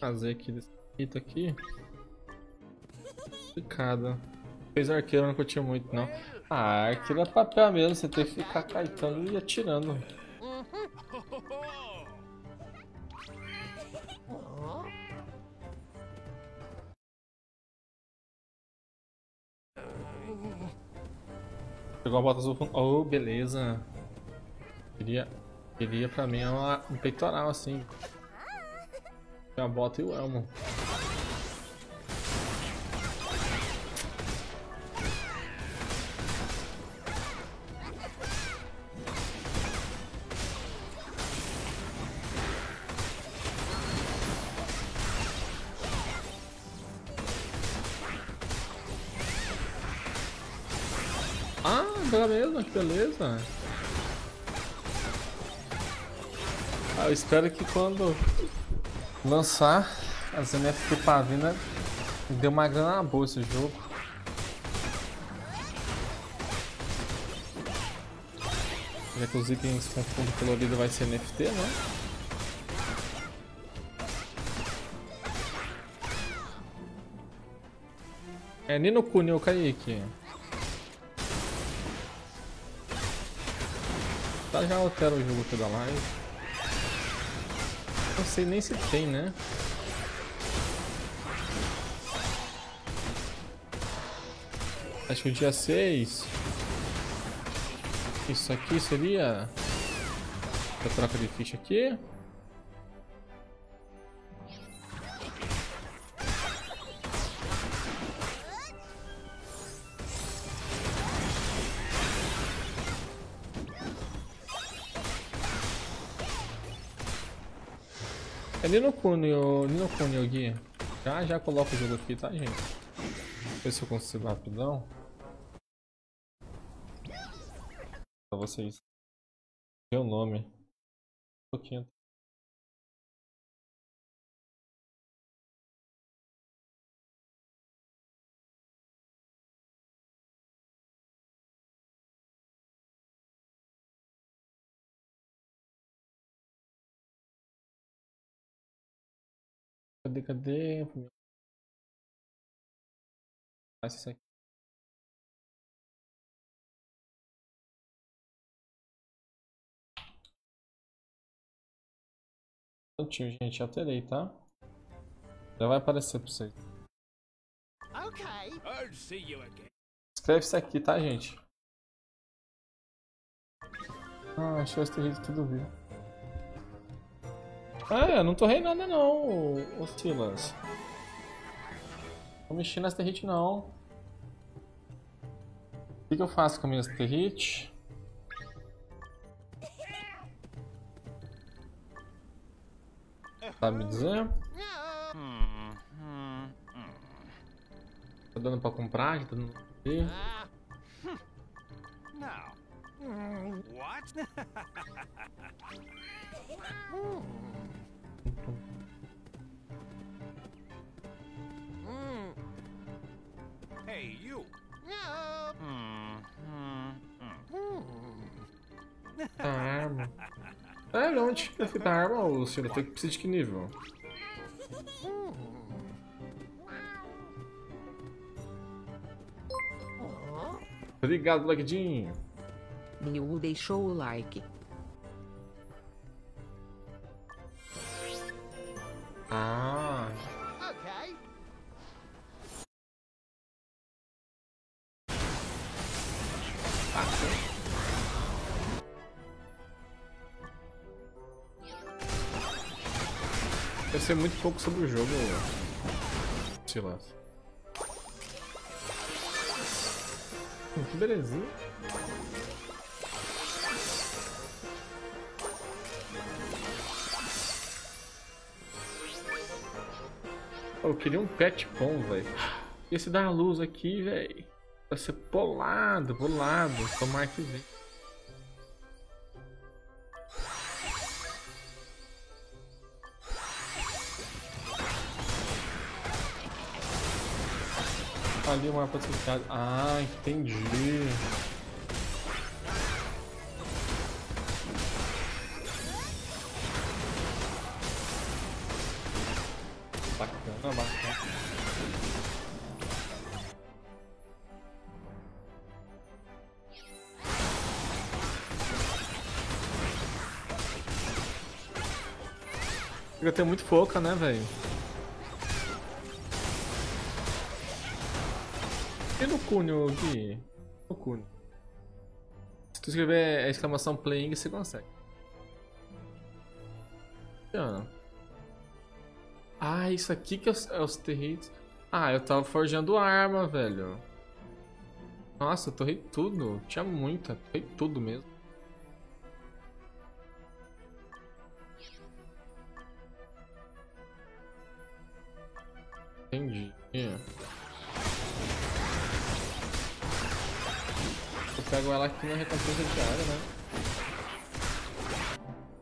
Fazer aqui desse jeito aqui. Complicado. Fez arqueiro, não curti muito, não. Ah, arqueiro é papel mesmo, você tem que ficar caetando e atirando. Pegou a bota azul. Oh, beleza. Queria, queria pra mim uma, um peitoral assim. A bota e o elmo. Ah, eu espero que quando lançar as NFT Pavina dê uma grana boa esse jogo. Já que os itens com fundo colorido vai ser NFT, né? É Nino Kuni ou Kaique? Tá, já altera o jogo aqui da live. Não sei nem se tem, né? Acho que o dia 6. Isso aqui seria. A troca de ficha aqui. Nino Kuni, o Nino Kuni, o. Já, já coloca o jogo aqui, tá, gente? Ver se eu consigo rapidão. Pra vocês. O nome. Um pouquinho. Cadê, cadê? Ah, esse aqui. Prontinho, gente, alterei, tá? Já vai aparecer pra vocês. I'll see you again. Escreve isso aqui, tá, gente? Ah, achei esse jeito tudo viu. Ah, eu não tô reinando não, ô Silas. Tô mexendo nessa hit não. O que, que eu faço com a minha hit? Sabe me dizer? Tá dando pra comprar? Tá dando pra ver? Now. What? hey, you. A arma. É, onde que fica a arma, ô senhor? Tem que precisar de que nível? Obrigado, Blackdinho. Miu deixou o like. Ah. Sei muito pouco sobre o jogo. Silas. Hum, Que belezinha. Eu queria um pet bom, velho. Esse da luz aqui, velho. Vai ser polado, polado. Tomar que vem. Ali mapa associado. Ah, entendi. Bacana, bacana. Fica ter muito foca, né, velho? Cunho aqui? No cunho. Se tu escrever a exclamação playing, você consegue. Ah, Ah, isso aqui que é os, é os territos. Ah, eu tava forjando arma, velho. Nossa, eu torrei tudo. Tinha muita. Torrei tudo mesmo. Entendi. Eu pego ela aqui na recompensa diária, né?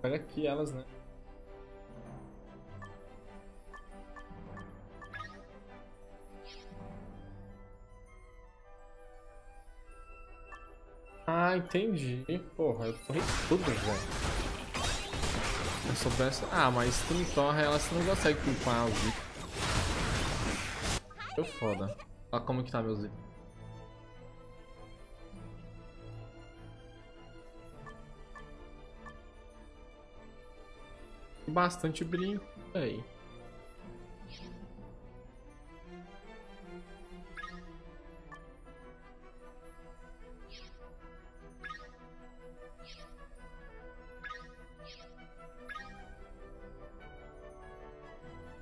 Pega aqui elas, né? Ah, entendi. Porra, eu torrei tudo, velho. Se eu soubesse... Ah, mas se tu não torra ela, você não consegue culpar os itens. Foi foda. Olha como que tá meus itens. Bastante brinco aí.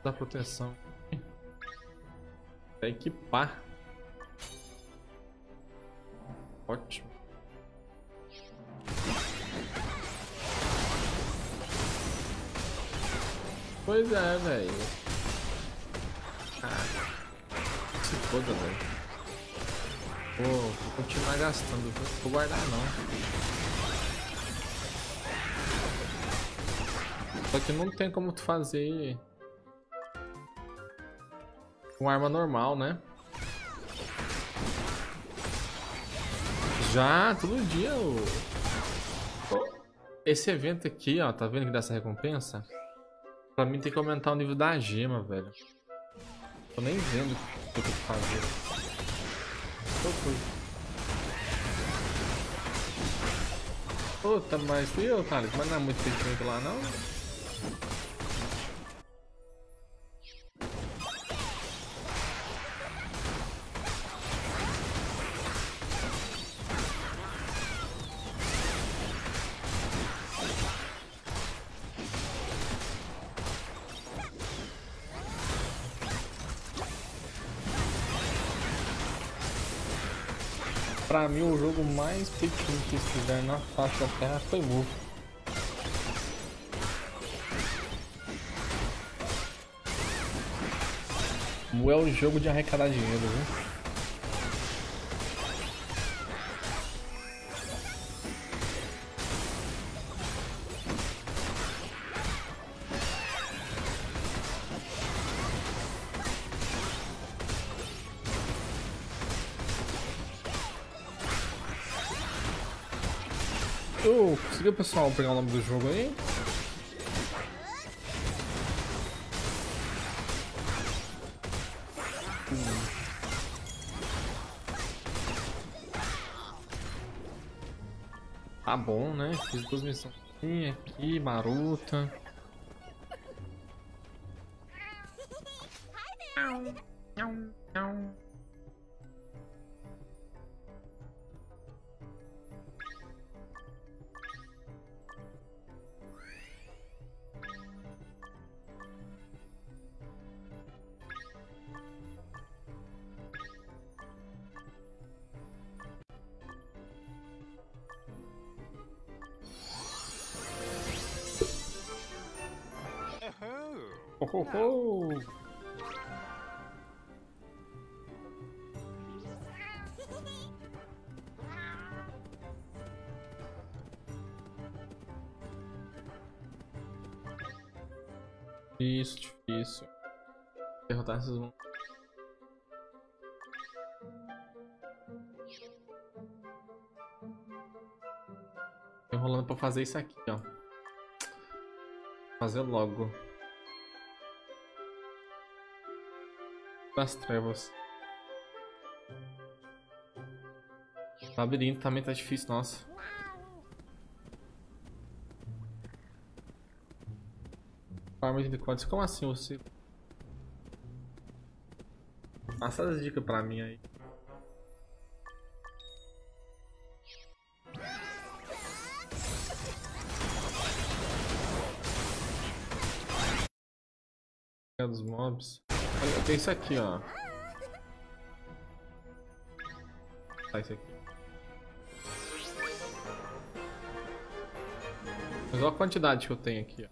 Da proteção. Pra equipar. Ótimo. Pois é, velho. Ah, se foda, velho. Vou, vou continuar gastando, viu? vou guardar não. Só que não tem como tu fazer com arma normal, né? Já, todo dia. Pô, Esse evento aqui, ó, tá vendo que dá essa recompensa? Pra mim tem que aumentar o nível da gema, velho. Tô nem vendo o que eu tenho que fazer. Tô coisa. Puta, mas e eu, Thales? Mas não é muito feito lá, não? Jogo mais pequeno que estiver na face da Terra foi Mu. Mu é o jogo de arrecadar dinheiro, viu? Conseguiu pessoal pegar o nome do jogo aí? Tá bom, né? Fiz duas missões aqui, maruta. Tô enrolando pra fazer isso aqui, ó. Fazer logo. Das trevas. Labirinto também tá difícil, nossa. Farm de códigos, como assim você? Passa as dicas pra mim aí. Dos mobs. Olha, tem isso aqui, ó. Tá, isso aqui. Mas olha a quantidade que eu tenho aqui,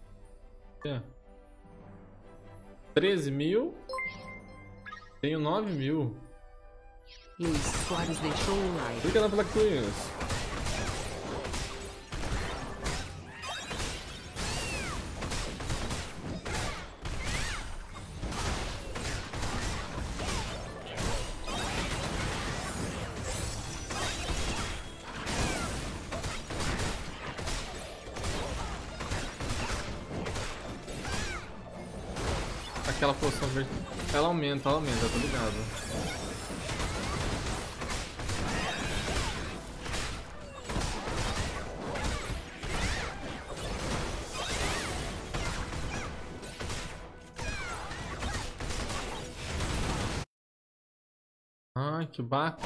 ó. É. 13 mil. Tenho 9 mil. Luiz Soares deixou o like. Obrigado pela. Ela aumenta, tô ligado. Ai, que baco.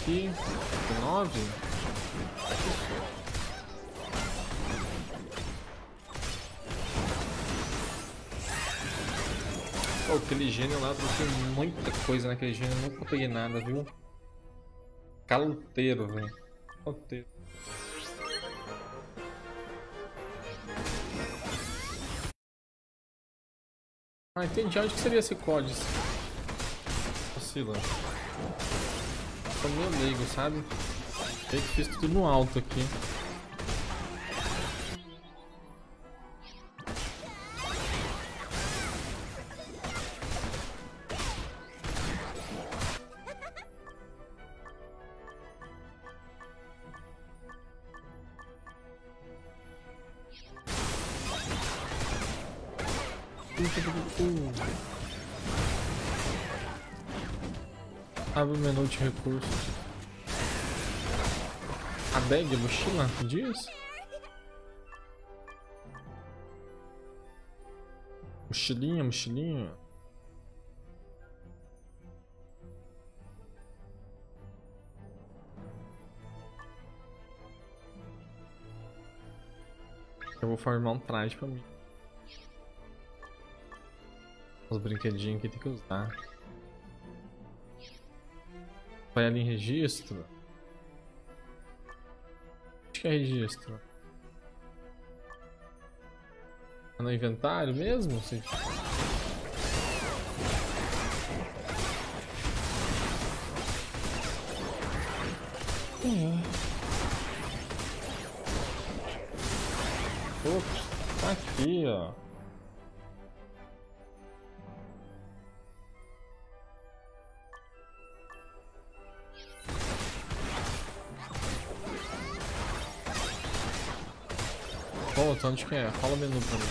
Aqui, 9. Pô, aquele gênio lá trouxe muita coisa naquele gênio, eu nunca peguei nada, viu? Caloteiro, velho. Caloteiro. Ah, entendi. Onde que seria esse código? Oscila. Tô meio leigo, sabe? Eu que fiz tudo no alto aqui. De recursos. A bag, a mochila, diz? Mochilinha, mochilinha. Eu vou formar um traje pra mim. Os brinquedinhos que tem que usar. Vai ali em registro. Acho que é registro. É no inventário mesmo? Sim. Ops, tá aqui, ó. Volta, onde que é? Fala o menu pra mim.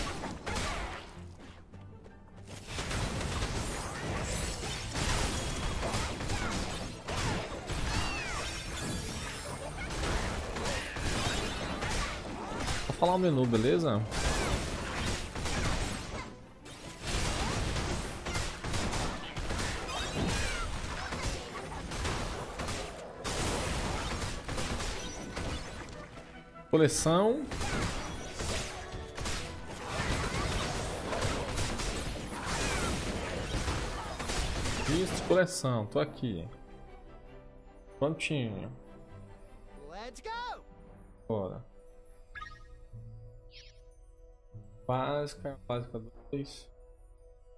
Vou falar o menu, beleza? Coleção. Visto coleção, tô aqui. Prontinho. Let's go! Bora. Básica, básica 2.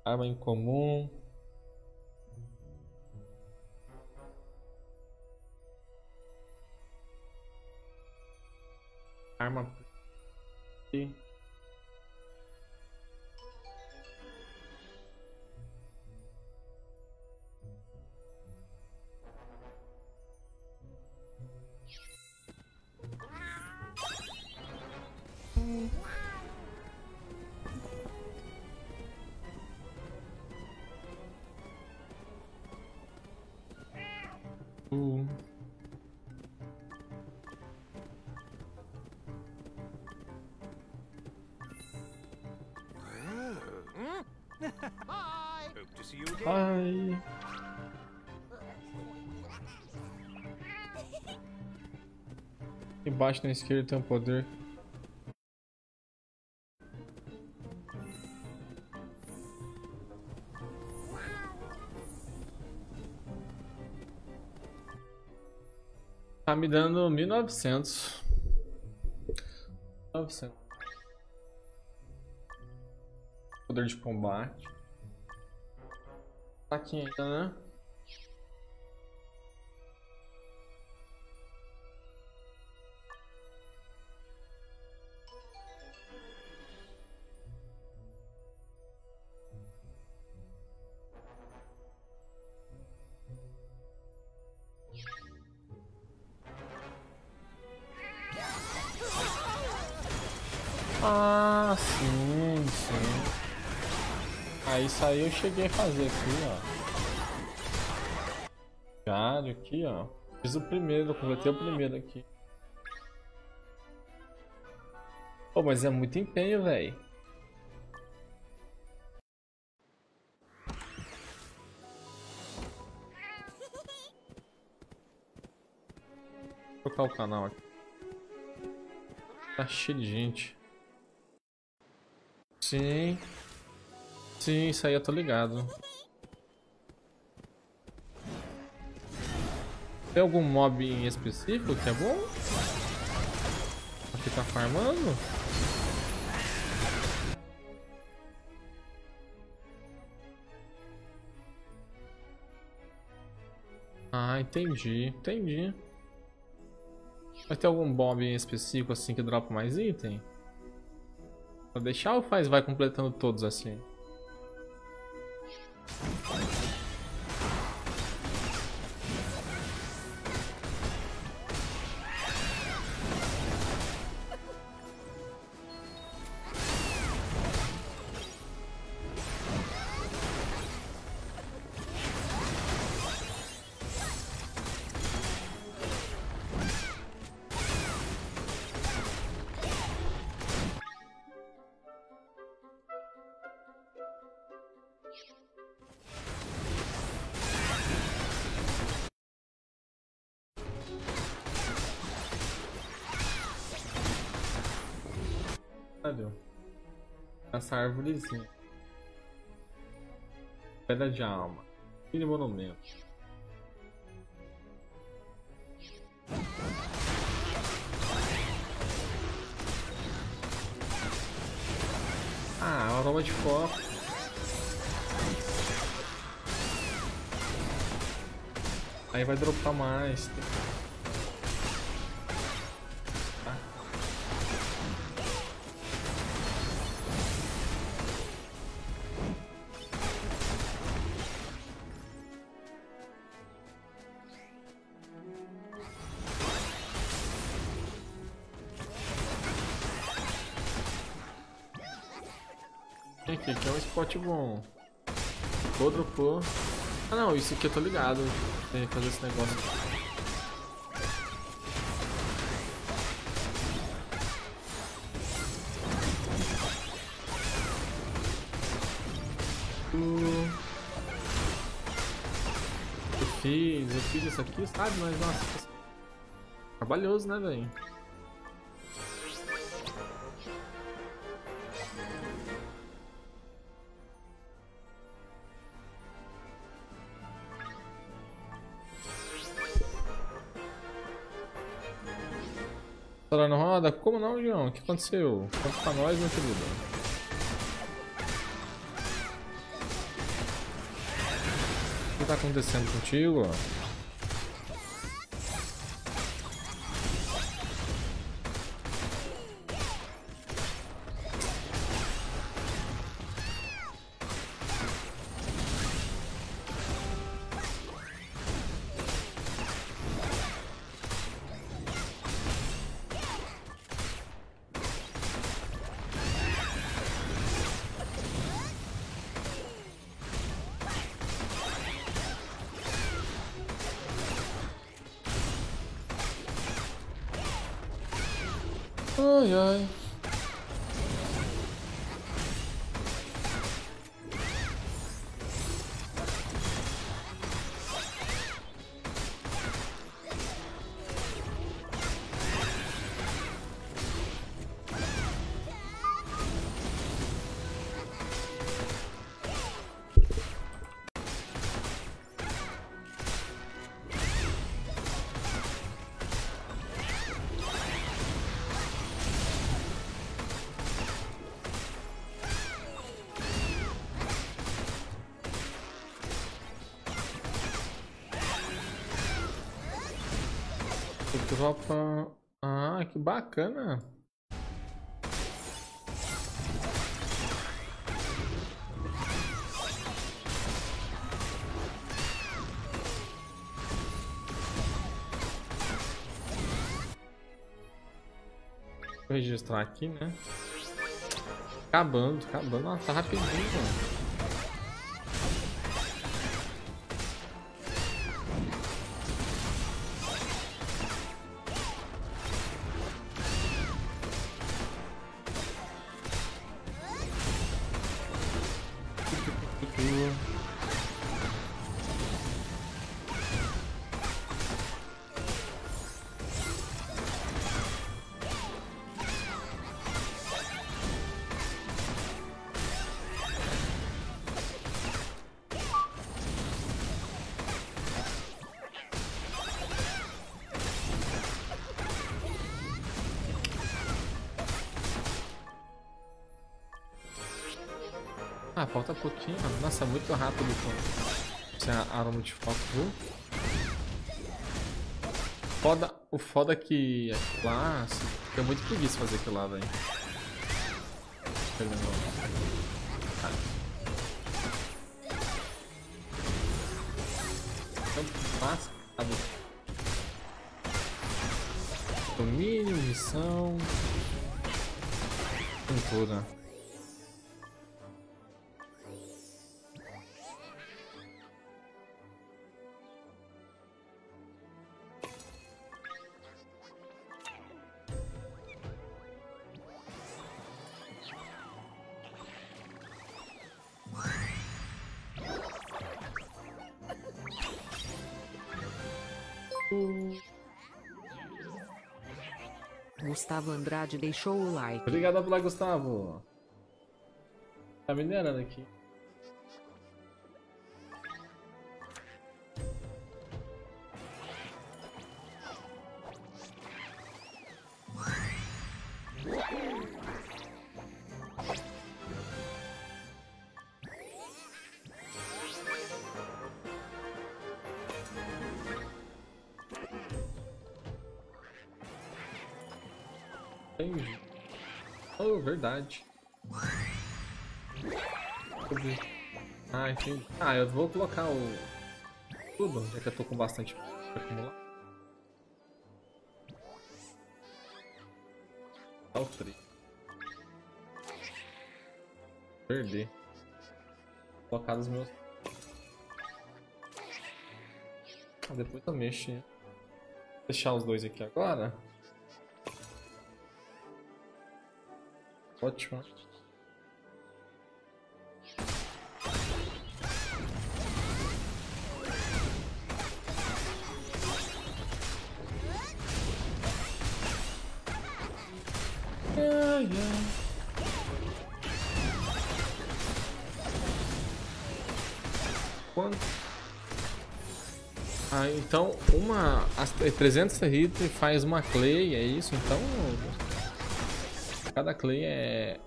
Arma em comum. Arma. Embaixo na esquerda tem um poder. Tá me dando 1900. 900. Poder de combate. Tá aqui ainda, né? Cheguei a fazer aqui, ó. Diário aqui, ó. Fiz o primeiro, completei o primeiro aqui. Pô, mas é muito empenho, velho. Vou trocar o canal aqui. Tá cheio de gente. Sim. Sim, isso aí eu tô ligado. Tem algum mob em específico que é bom? Pra ficar farmando? Ah, entendi, entendi. Vai ter algum mob em específico assim que dropa mais item? Pra deixar ou faz vai completando todos assim? Thank you. Árvorezinha. Pedra de alma. Filho monumento. Ah, aroma de foco. Aí vai dropar mais. Bom. Pô, dropou. Ah não, isso aqui eu tô ligado. Tem que fazer esse negócio. Eu fiz, eu fiz isso aqui, sabe? Mas nossa. Trabalhoso, né, velho? não, João. O que aconteceu? Conta pra nós, meu querido. O que tá acontecendo contigo? Dropa. Ah, que bacana. Vou registrar aqui, né? Acabando, acabando. Ah, tá rapidinho, mano. Nossa, muito rápido com esse aroma de foco. Foda, o foda é que lá, assim, tem muito preguiça fazer aquilo lá, velho. Ah. Tanto fácil, sabe? Domínio, missão. Com Gustavo Andrade deixou o like. Obrigado pela Gustavo. Tá minerando aqui. Verdade. Ah, entendi. Ah, eu vou colocar o... Tudo, já que eu tô com bastante pra acumular. Dá o três. Perder. Colocar os meus... Ah, depois eu mexo. hein? Deixar os dois aqui agora. Ótimo. Ai, ai. Quanto? Ah, então uma. As 300 hit faz uma clay, é isso? Então. Cada clay é.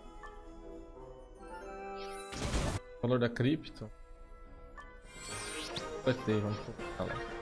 O valor da cripto. Completei, vamos colocar lá.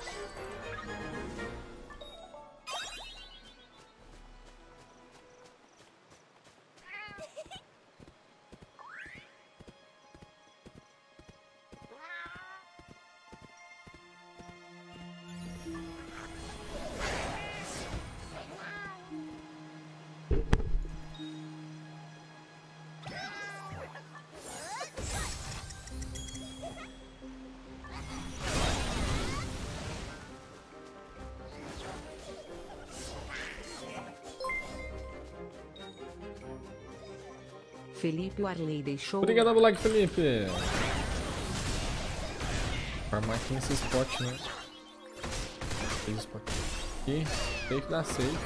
Felipe Warley deixou. Obrigado, Black Felipe. Farmar aqui nesse spot, né? Esse spot aqui. Safe dá safe.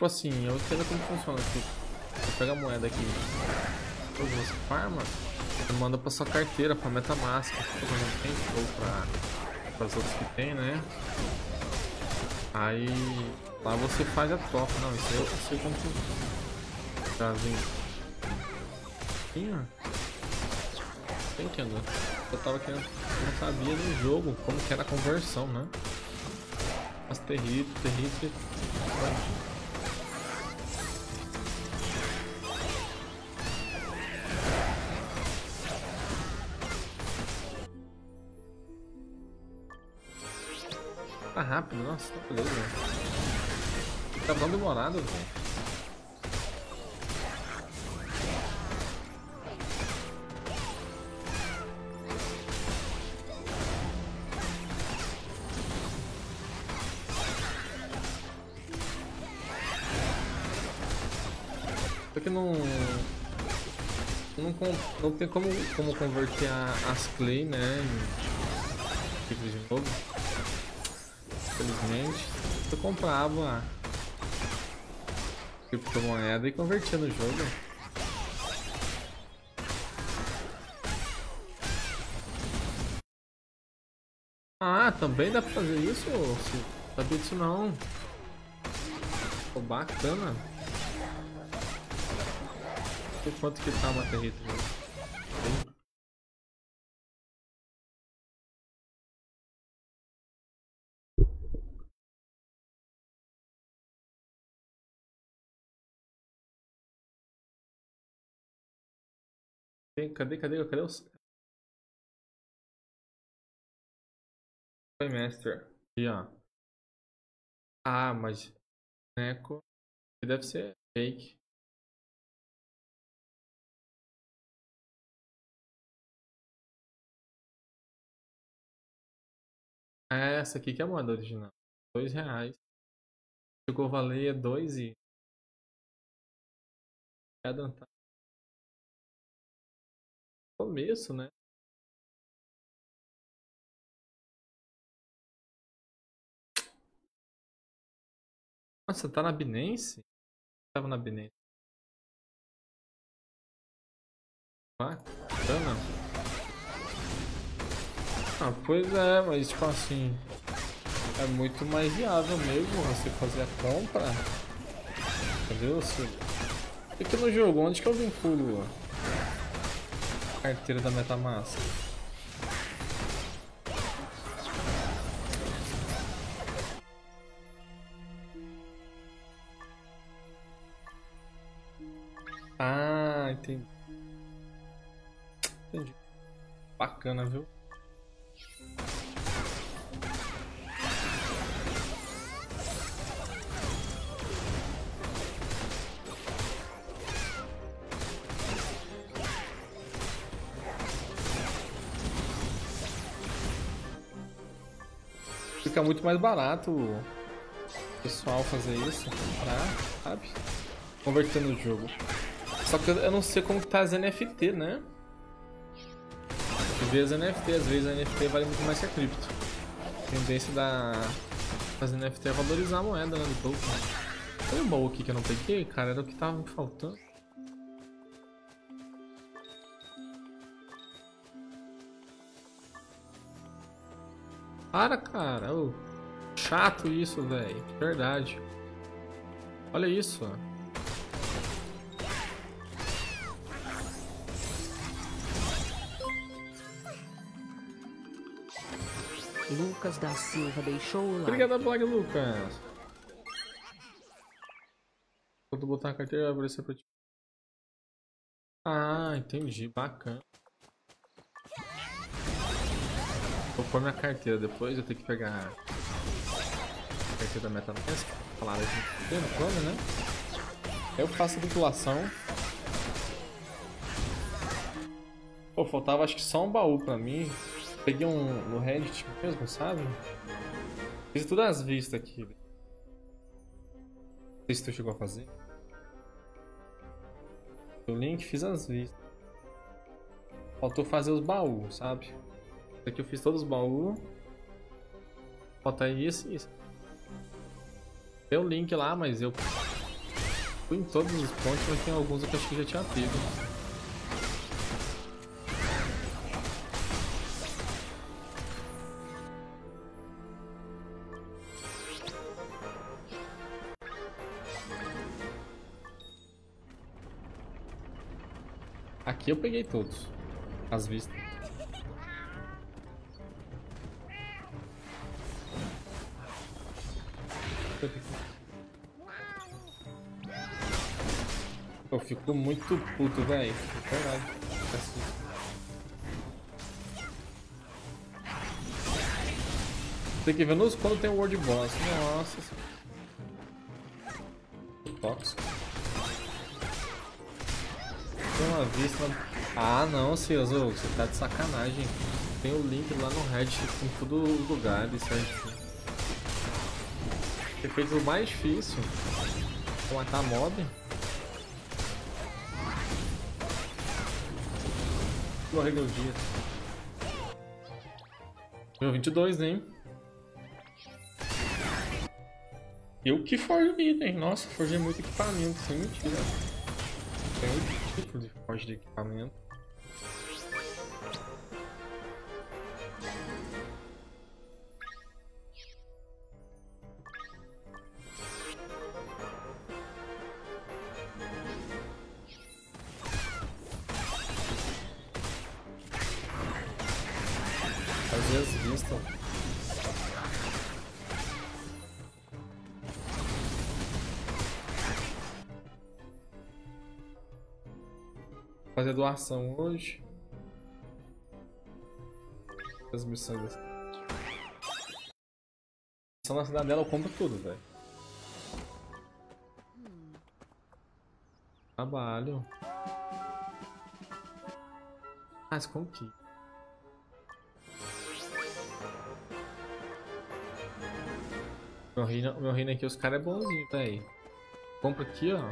Tipo assim, eu entendo como funciona aqui. Você pega a moeda aqui, você farma, você manda pra sua carteira, pra Metamask, que não tem, ou pra, pras outras que tem, né? Aí lá você faz a troca. Não, isso eu sei como funciona. Trazinho. Aqui, ó. Tô entendendo. Eu tava querendo. Eu não sabia no jogo como que era a conversão, né? Mas terrível, terrível. Rápido, nossa, tá beleza. Tá tão demorado, velho. Porque não. Não, não tem como, como converter a, as clay, né? Em tipos de novo. Infelizmente. Eu comprava criptomoeda e convertia no jogo. Ah, também dá pra fazer isso? Sabia disso não. Pô, bacana. Por quanto que tá uma territa? Cadê, cadê, cadê os... Master. Aqui, ó. Ah, mas... Eco... Deve ser fake. É essa aqui que é a moeda original. Dois reais. Chegou a valer dois e. Cada tá. Começo, né? Nossa, tá na Binance? Tava na Binance. Bacana. Ah, pois é, mas tipo assim, é muito mais viável mesmo você fazer a compra. Entendeu? Você... Aqui no jogo, onde que eu vinculo carteira da Metamask? entendi. Entendi. Bacana, viu? Fica muito mais barato o pessoal fazer isso pra, sabe? Converter no jogo. Só que eu- não sei como tá as NFT, né? Ver as NFT, às vezes a NFT vale muito mais que a cripto. A tendência da das NFT é valorizar a moeda, né, do token. Olha o baú aqui que eu não peguei, cara, era o que tava me faltando. Para, cara. ô. chato isso, velho. Verdade. Olha isso. Lucas da Silva deixou o like. Obrigado, Black Lucas. Quando botar a carteira, vai aparecer pra ti. Ah, entendi. Bacana. Pôr minha carteira depois, eu tenho que pegar a carteira da MetaMask. Falaram aqui no plano, né? Eu faço a vinculação. Pô, faltava acho que só um baú pra mim. Peguei um no Reddit mesmo, sabe? Fiz tudo às vistas aqui. Não sei se tu chegou a fazer. O link fiz às vistas. Faltou fazer os baús, sabe? Aqui eu fiz todos os baús. Falta isso e isso. Tem o link lá, mas eu fui em todos os pontos, mas tem alguns que eu acho que já tinha pego. Aqui eu peguei todos. As vistas. Eu fico muito puto, velho. Assim. Tem que ver nos quando tem o World Boss. Nossa. Tóxico. Tem uma vista. Ah, não, ô, você tá de sacanagem. Tem o link lá no Reddit com todos os lugares certinho. Ter feito o mais difícil. matar mob. Morreu meu dia. Meu 22, hein? Eu que forjo item. Nossa, forjei muito equipamento, sem mentira. Tem oito tipos de forja de equipamento. Vistas. Fazer doação hoje. As missões. Missão na cidadela eu compro tudo, velho. Trabalho. Mas com que? Meu reino, meu reino aqui, os caras é bonzinho, velho. Compra aqui, ó.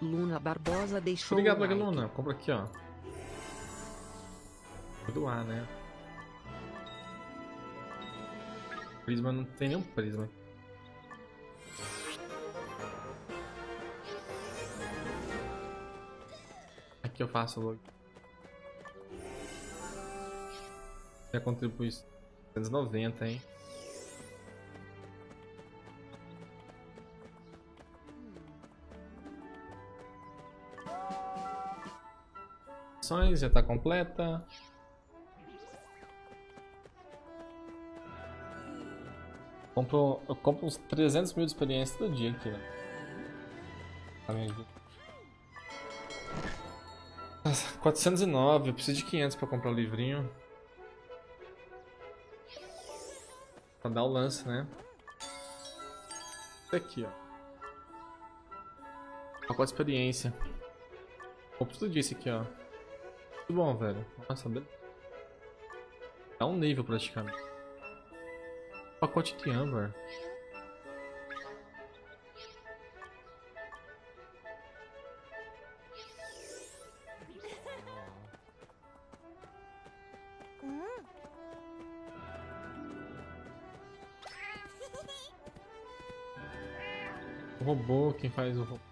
Luna Barbosa deixou Obrigado, like. Luna. Compra aqui, ó. Vou doar, né? Prisma não tem nenhum prisma. Aqui eu faço logo. Já contribui 290, hein? Missões já tá completa. Compro, eu compro uns 300 mil de experiência todo dia aqui, né? Minha vida. Nossa, 409, eu preciso de 500 pra comprar o livrinho. Pra dar o lance, né? Isso aqui, ó. Pacote de experiência. Eu preciso disso aqui, ó. Muito bom, velho. Nossa, beleza. Dá um nível praticamente. Pacote de âmbar. O robô, quem faz o robô?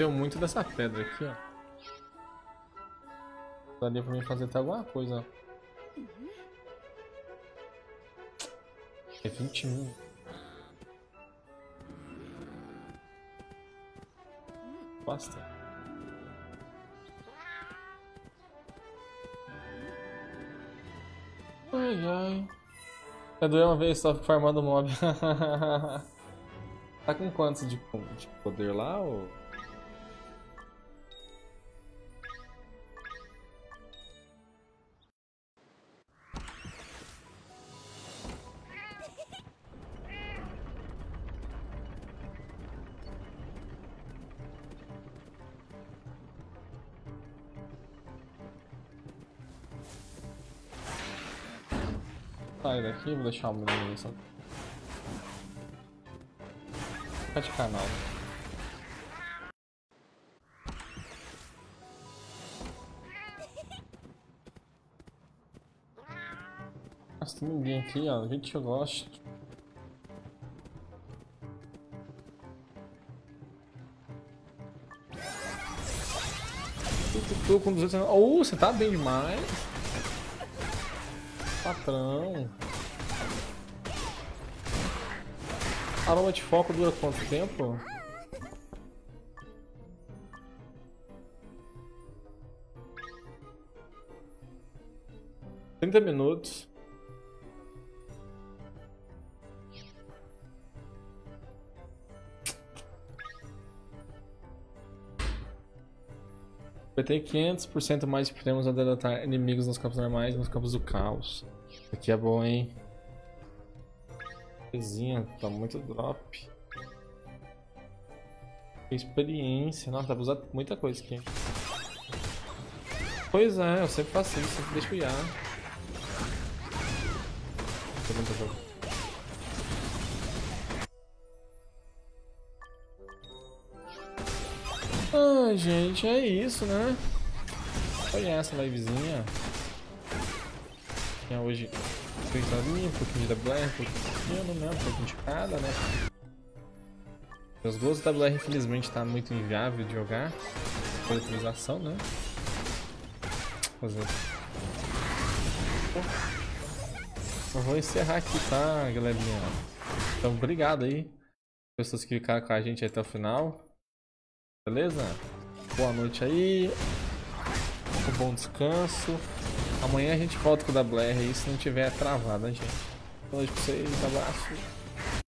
Tenho muito dessa pedra aqui, ó. Daria pra mim fazer até alguma coisa. É 20 mil. Basta. Ai ai. É doer uma vez só farmando mob. tá com quantos de, de poder lá, ou... Sai daqui, vou deixar o ali só. Fica de canal. Nossa, tem ninguém aqui, ó. Gente, eu gosto. Tu, com 200... Oh, você tá bem demais. Patrão. Aroma de foco dura quanto tempo? Trinta minutos. Vai ter 500% mais prêmios a derrotar inimigos nos campos normais e nos campos do caos. Isso aqui é bom, hein? Coisinha, tá muito drop. Experiência. Nossa, dá pra usar muita coisa aqui. Pois é, eu sempre isso, sempre deixo ir. Ah, gente, é isso, né? Foi essa livezinha. Tinha hoje feitarinha, um pouquinho de WR, um pouquinho mesmo, um pouquinho de cada, né? Os duas WR infelizmente tá muito inviável de jogar. Por utilização, né? Fazer. Eu vou encerrar aqui, tá, galerinha? Então, obrigado aí. Pessoas que ficaram com a gente até o final. Beleza? Boa noite aí. Um bom descanso. Amanhã a gente volta com o WR aí se não tiver travado, né, gente? Boa pra vocês, abraço.